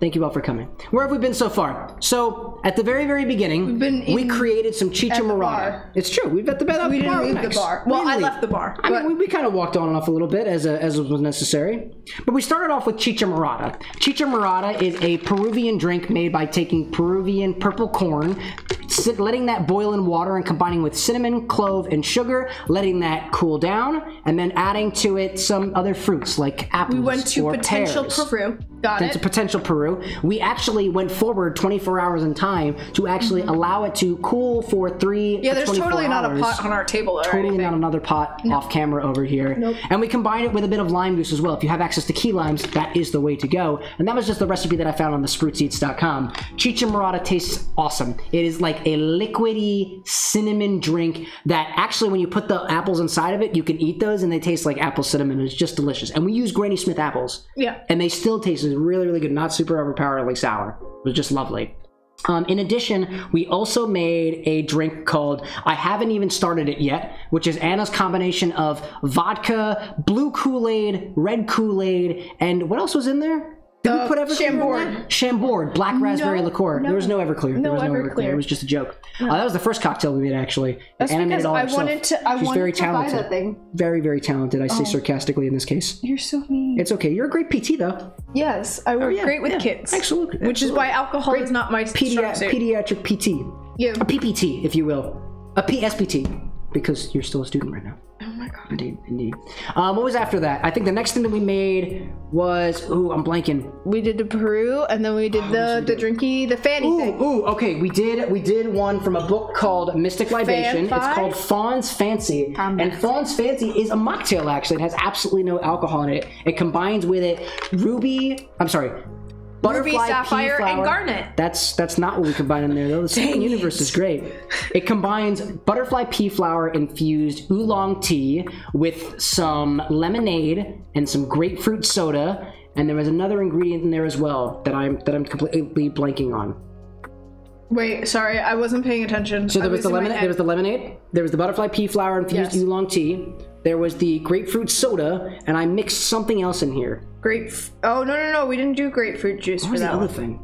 thank you all for coming. Where have we been so far? So at the very very beginning, been we created some chicha morada. It's true. We've at the bed. We didn't bar leave the bar. Well, didn't I leave. left the bar. I mean, we, we kind of walked on and off a little bit as, a, as was necessary. But we started off with chicha morada. Chicha morada is a Peruvian drink made by taking Peruvian purple corn, sit, letting that boil in water and combining with cinnamon, clove, and sugar, letting that cool down, and then adding to it some other fruits like apples we went to or potential pears. Peru. Got It's a potential Peru. We actually went forward 24 hours in time to actually mm-hmm. allow it to cool for three. Yeah, to there's 24 totally not a pot on our table or Totally anything. not another pot off camera over here. Nope. And we combined it with a bit of lime juice as well. If you have access to key limes, that is the way to go. And that was just the recipe that I found on thespruceeats.com. Chicha Morada tastes awesome. It is like a liquidy cinnamon drink that actually, when you put the apples inside of it, you can eat those and they taste like apple cinnamon. It's just delicious. And we use Granny Smith apples Yeah. and they still tasted really, really good. Not super overpoweringly sour. It was just lovely. Um, in addition, we also made a drink called I haven't even started it yet, which is Anna's combination of vodka, blue Kool Aid, red Kool Aid, and what else was in there? Did we Uh, put Everclear Chambord. Chambord, black raspberry liqueur. There was no Everclear. there was no Everclear. Everclear. It was just a joke. Uh, that was the first cocktail we made, actually. That's Anna because all I herself. wanted to. I She's wanted very to buy talented. that thing. Very, very talented. I Oh. say sarcastically in this case. You're so mean. It's okay. You're a great PT, though. yes, I work Oh, yeah, great with yeah. kids. Absolutely, Which is why alcohol is not my Pedi- pediatric PT, yeah. a PPT, if you will, a PSPT, because you're still a student right now. Oh my god. Indeed, indeed. Um, what was after that? I think the next thing that we made was ooh, I'm blanking. We did the Peru, and then we did the the drinky, the fanny Ooh, thing. ooh, okay. We did we did one from a book called Mystic Libation. It's called Fawn's Fancy, and Fawn's Fancy is a mocktail. Actually, it has absolutely no alcohol in it. It combines with it ruby. I'm sorry. Butterfly pea sapphire, and garnet. That's that's not what we combine in there though. The second universe is great. It combines butterfly pea flower infused oolong tea with some lemonade and some grapefruit soda, and there was another ingredient in there as well that I'm that I'm completely blanking on. Wait, sorry, I wasn't paying attention. So there was, the lemonade. There was the lemonade. There was the butterfly pea flower infused Yes. oolong tea. There was the grapefruit soda, and I mixed something else in here. grape. Oh no no no, we didn't do grapefruit juice What for was the that other one. thing?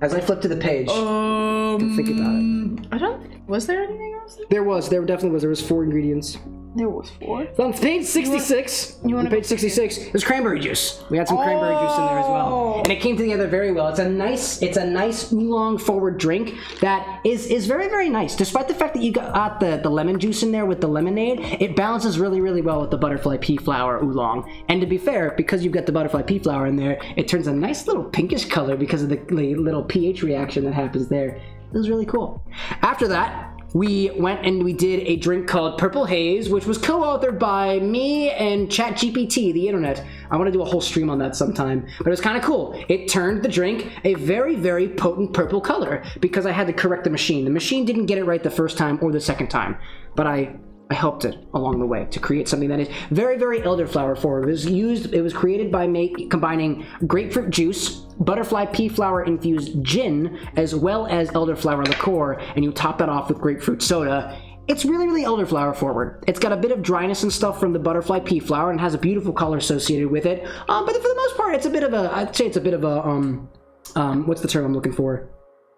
As I flip to the page, Um, think about it. I don't. Was there anything else? There was, there definitely was. There was four ingredients. There was four. So on page 66, you wanna page 66, there's cranberry juice. We had some cranberry juice in there as well. Oh. And it came together very well. It's a nice, it's a nice oolong forward drink that is is very, very nice. Despite the fact that you got the, the lemon juice in there with the lemonade, it balances really, really well with the butterfly pea flower oolong. And to be fair, because you've got the butterfly pea flower in there, it turns a nice little pinkish color because of the, the little pH reaction that happens there. It was really cool. After that, we went and we did a drink called Purple Haze, which was co-authored by me and ChatGPT, the internet. I want to do a whole stream on that sometime, but it was kind of cool. It turned the drink a very, very potent purple color because I had to correct the machine. The machine didn't get it right the first time or the second time, but I I helped it along the way to create something that is very, very elderflower forward. It was used. It was created by make, combining grapefruit juice, butterfly pea flower infused gin, as well as elderflower liqueur, and you top that off with grapefruit soda. It's really, really elderflower forward. It's got a bit of dryness and stuff from the butterfly pea flower, and has a beautiful color associated with it. Um, but for the most part, it's a bit of a. I'd say it's a bit of a um, um, what's the term I'm looking for?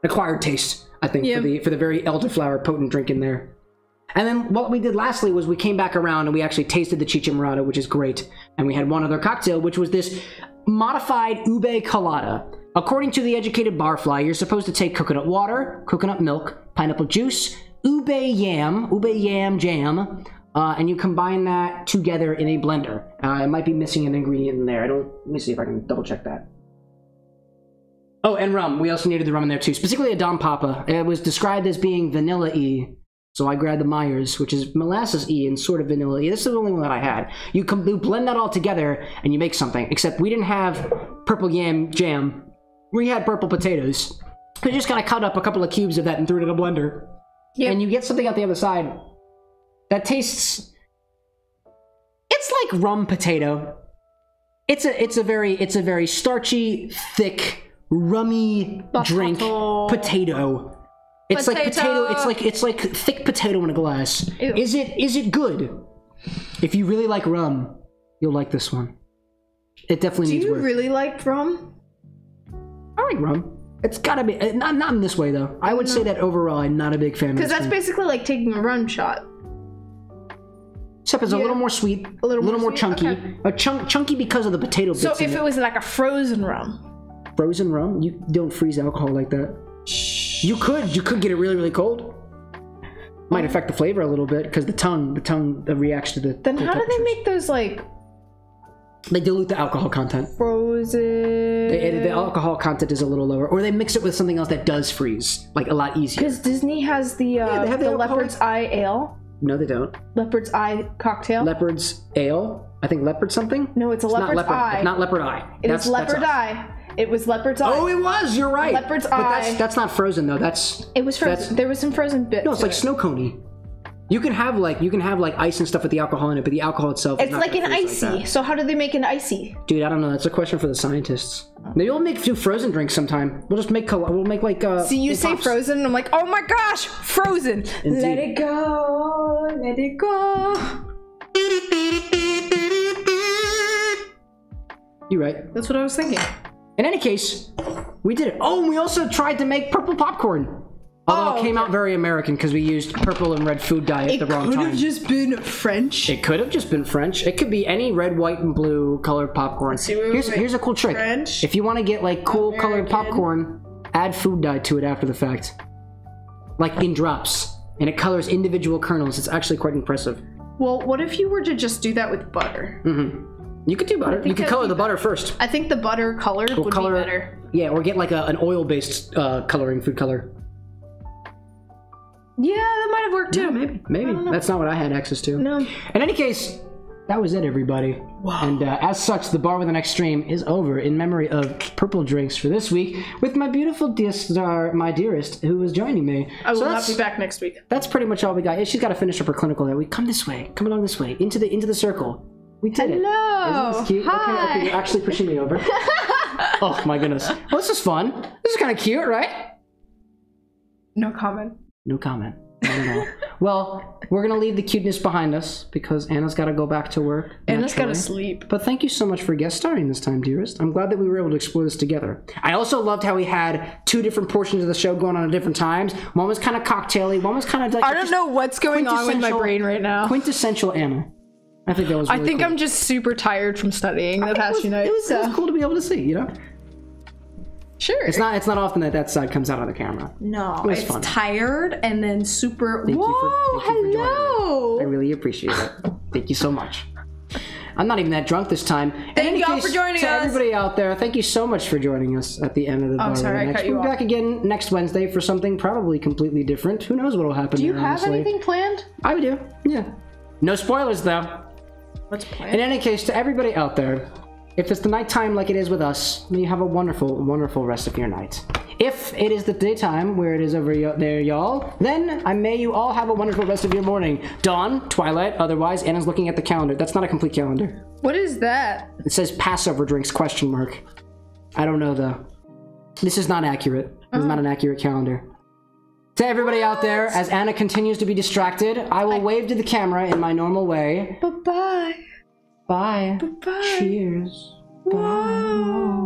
Acquired taste. I think Yeah. for the for the very elderflower potent drink in there. And then what we did lastly was we came back around and we actually tasted the Chicha Morada, which is great. And we had one other cocktail, which was this modified ube colada. According to the educated barfly, you're supposed to take coconut water, coconut milk, pineapple juice, ube yam, ube yam jam, uh, and you combine that together in a blender. Uh, it might be missing an ingredient in there. I don't. Let me see if I can double check that. Oh, and rum. We also needed the rum in there too, specifically a Don Papa. It was described as being vanilla y, so I grabbed the Myers, which is molasses E and sort of vanilla E. This is the only one that I had. You, com- you blend that all together and you make something. Except we didn't have purple yam jam. We had purple potatoes. We just kind of cut up a couple of cubes of that and threw it in a blender. Yep. And you get something out the other side that tastes. It's like rum potato. It's a it's a very it's a very starchy, thick, rummy drink Potato. Potato. It's like Potato. potato. It's like it's like thick potato in a glass. Ew. Is it is it good? If you really like rum, you'll like this one. It definitely Do needs you work. really like rum? I like rum. It's gotta be uh, not not in this way though. I would say that overall, I'm not a big fan. Because that's drink. basically like taking a rum shot. Except it's a little more sweet, a little little, more more, chunky, Okay. a chunk chunky because of the potato bits. So if it. it was like a frozen rum, frozen rum, you don't freeze alcohol like that. You could, you could get it really, really cold. Might affect the flavor a little bit because the tongue, the tongue uh, reacts to the. then how do they make those like They dilute the alcohol content. Frozen. They- the alcohol content is a little lower, or they mix it with something else that does freeze, like a lot easier. Because Disney has the uh, they have the the Leopard's Eye Ale, No, they don't. Leopard's Eye cocktail. Leopard's ale. I think leopard something. no, it's a It's not leopard. Eye. It's not leopard eye. It That's- is Leopard. Eye. It was Leopard's Eye. Oh, it was. You're right. Leopard's but That's, eye. that's not frozen though. That's it was frozen. There was some frozen bits. no. It's like it. snow coney. You can have like you can have like ice and stuff with the alcohol in it, but the alcohol itself. is It's like an freeze like icy. so how do they make an icy? Dude, I don't know. That's a question for the scientists. Maybe we'll make do frozen drinks sometime. We'll just make col- we'll make like uh. See, you say pops. frozen, and I'm like, oh my gosh, frozen. Let it go, let it go. You're right. That's what I was thinking. In any case, we did it. Oh, and we also tried to make purple popcorn. Although Oh, it came out very American because we used purple and red food dye at the wrong time. It could have just been French. It could have just been French. It could be any red, white, and blue colored popcorn. Here's, here's a cool trick. French, If you want to get like cool colored popcorn, add food dye to it after the fact. Like in drops. And it colors individual kernels. It's actually quite impressive. Well, what if you were to just do that with butter? Mm-hmm. You could do butter. You could color the butter first. I think the butter color Or would color be better. Yeah, or get like a, an oil based uh, coloring, food color. Yeah, that might have worked too. Maybe. Maybe. That's not what I had access to. No. In any case, that was it, everybody. And uh, as such, the bar with an X stream is over in memory of purple drinks for this week with my beautiful dear star, my dearest, who was joining me. I will So not be back next week. That's pretty much all we got. She's got to finish up her clinical that week. Come this way. Come along this way. Into the into the circle. We did it. Hello. Isn't this cute? Okay, Hi. okay, you're actually pushing me over. oh my goodness. Well, this is fun. This is kind of cute, right? No comment. No comment. Well, we're gonna leave the cuteness behind us because Anna's got to go back to work. Anna's gotta sleep. But thank you so much for guest starring this time, dearest. I'm glad that we were able to explore this together. I also loved how we had two different portions of the show going on at different times. One was kind of cocktaily. One was kind of like I don't know what's going on with my brain right now. quintessential Anna. I think that was. I think cool. I'm just super tired from studying the It past few nights. it was, it was cool to be able to see. You know, Sure. it's not. It's not often that that side comes out on the camera. no, was it's fun. tired and then super. Thank you for- Whoa, thank you for joining me. hello. I really appreciate it. Thank you so much. I'm not even that drunk this time. In Thank any y'all case, for joining to us. everybody out there, thank you so much for joining us at the end of the oh, bar. sorry, I next. cut you We'll be back again next Wednesday for something probably completely different. Who knows what will happen? Do you there, have honestly. anything planned? I do. Yeah. No spoilers though. What's planned? In any case, to everybody out there, if it's the nighttime like it is with us, may you have a wonderful, wonderful rest of your night. If it is the daytime where it is over y- there, y'all, then I may you all have a wonderful rest of your morning. Dawn, twilight, otherwise, Anna's looking at the calendar. That's not a complete calendar. What is that? It says Passover drinks question mark. I don't know though. This is not accurate. This is uh-huh. not an accurate calendar. To everybody out there, as Anna continues to be distracted, I will wave to the camera in my normal way. Bye bye. Bye. Bye. Cheers. Whoa.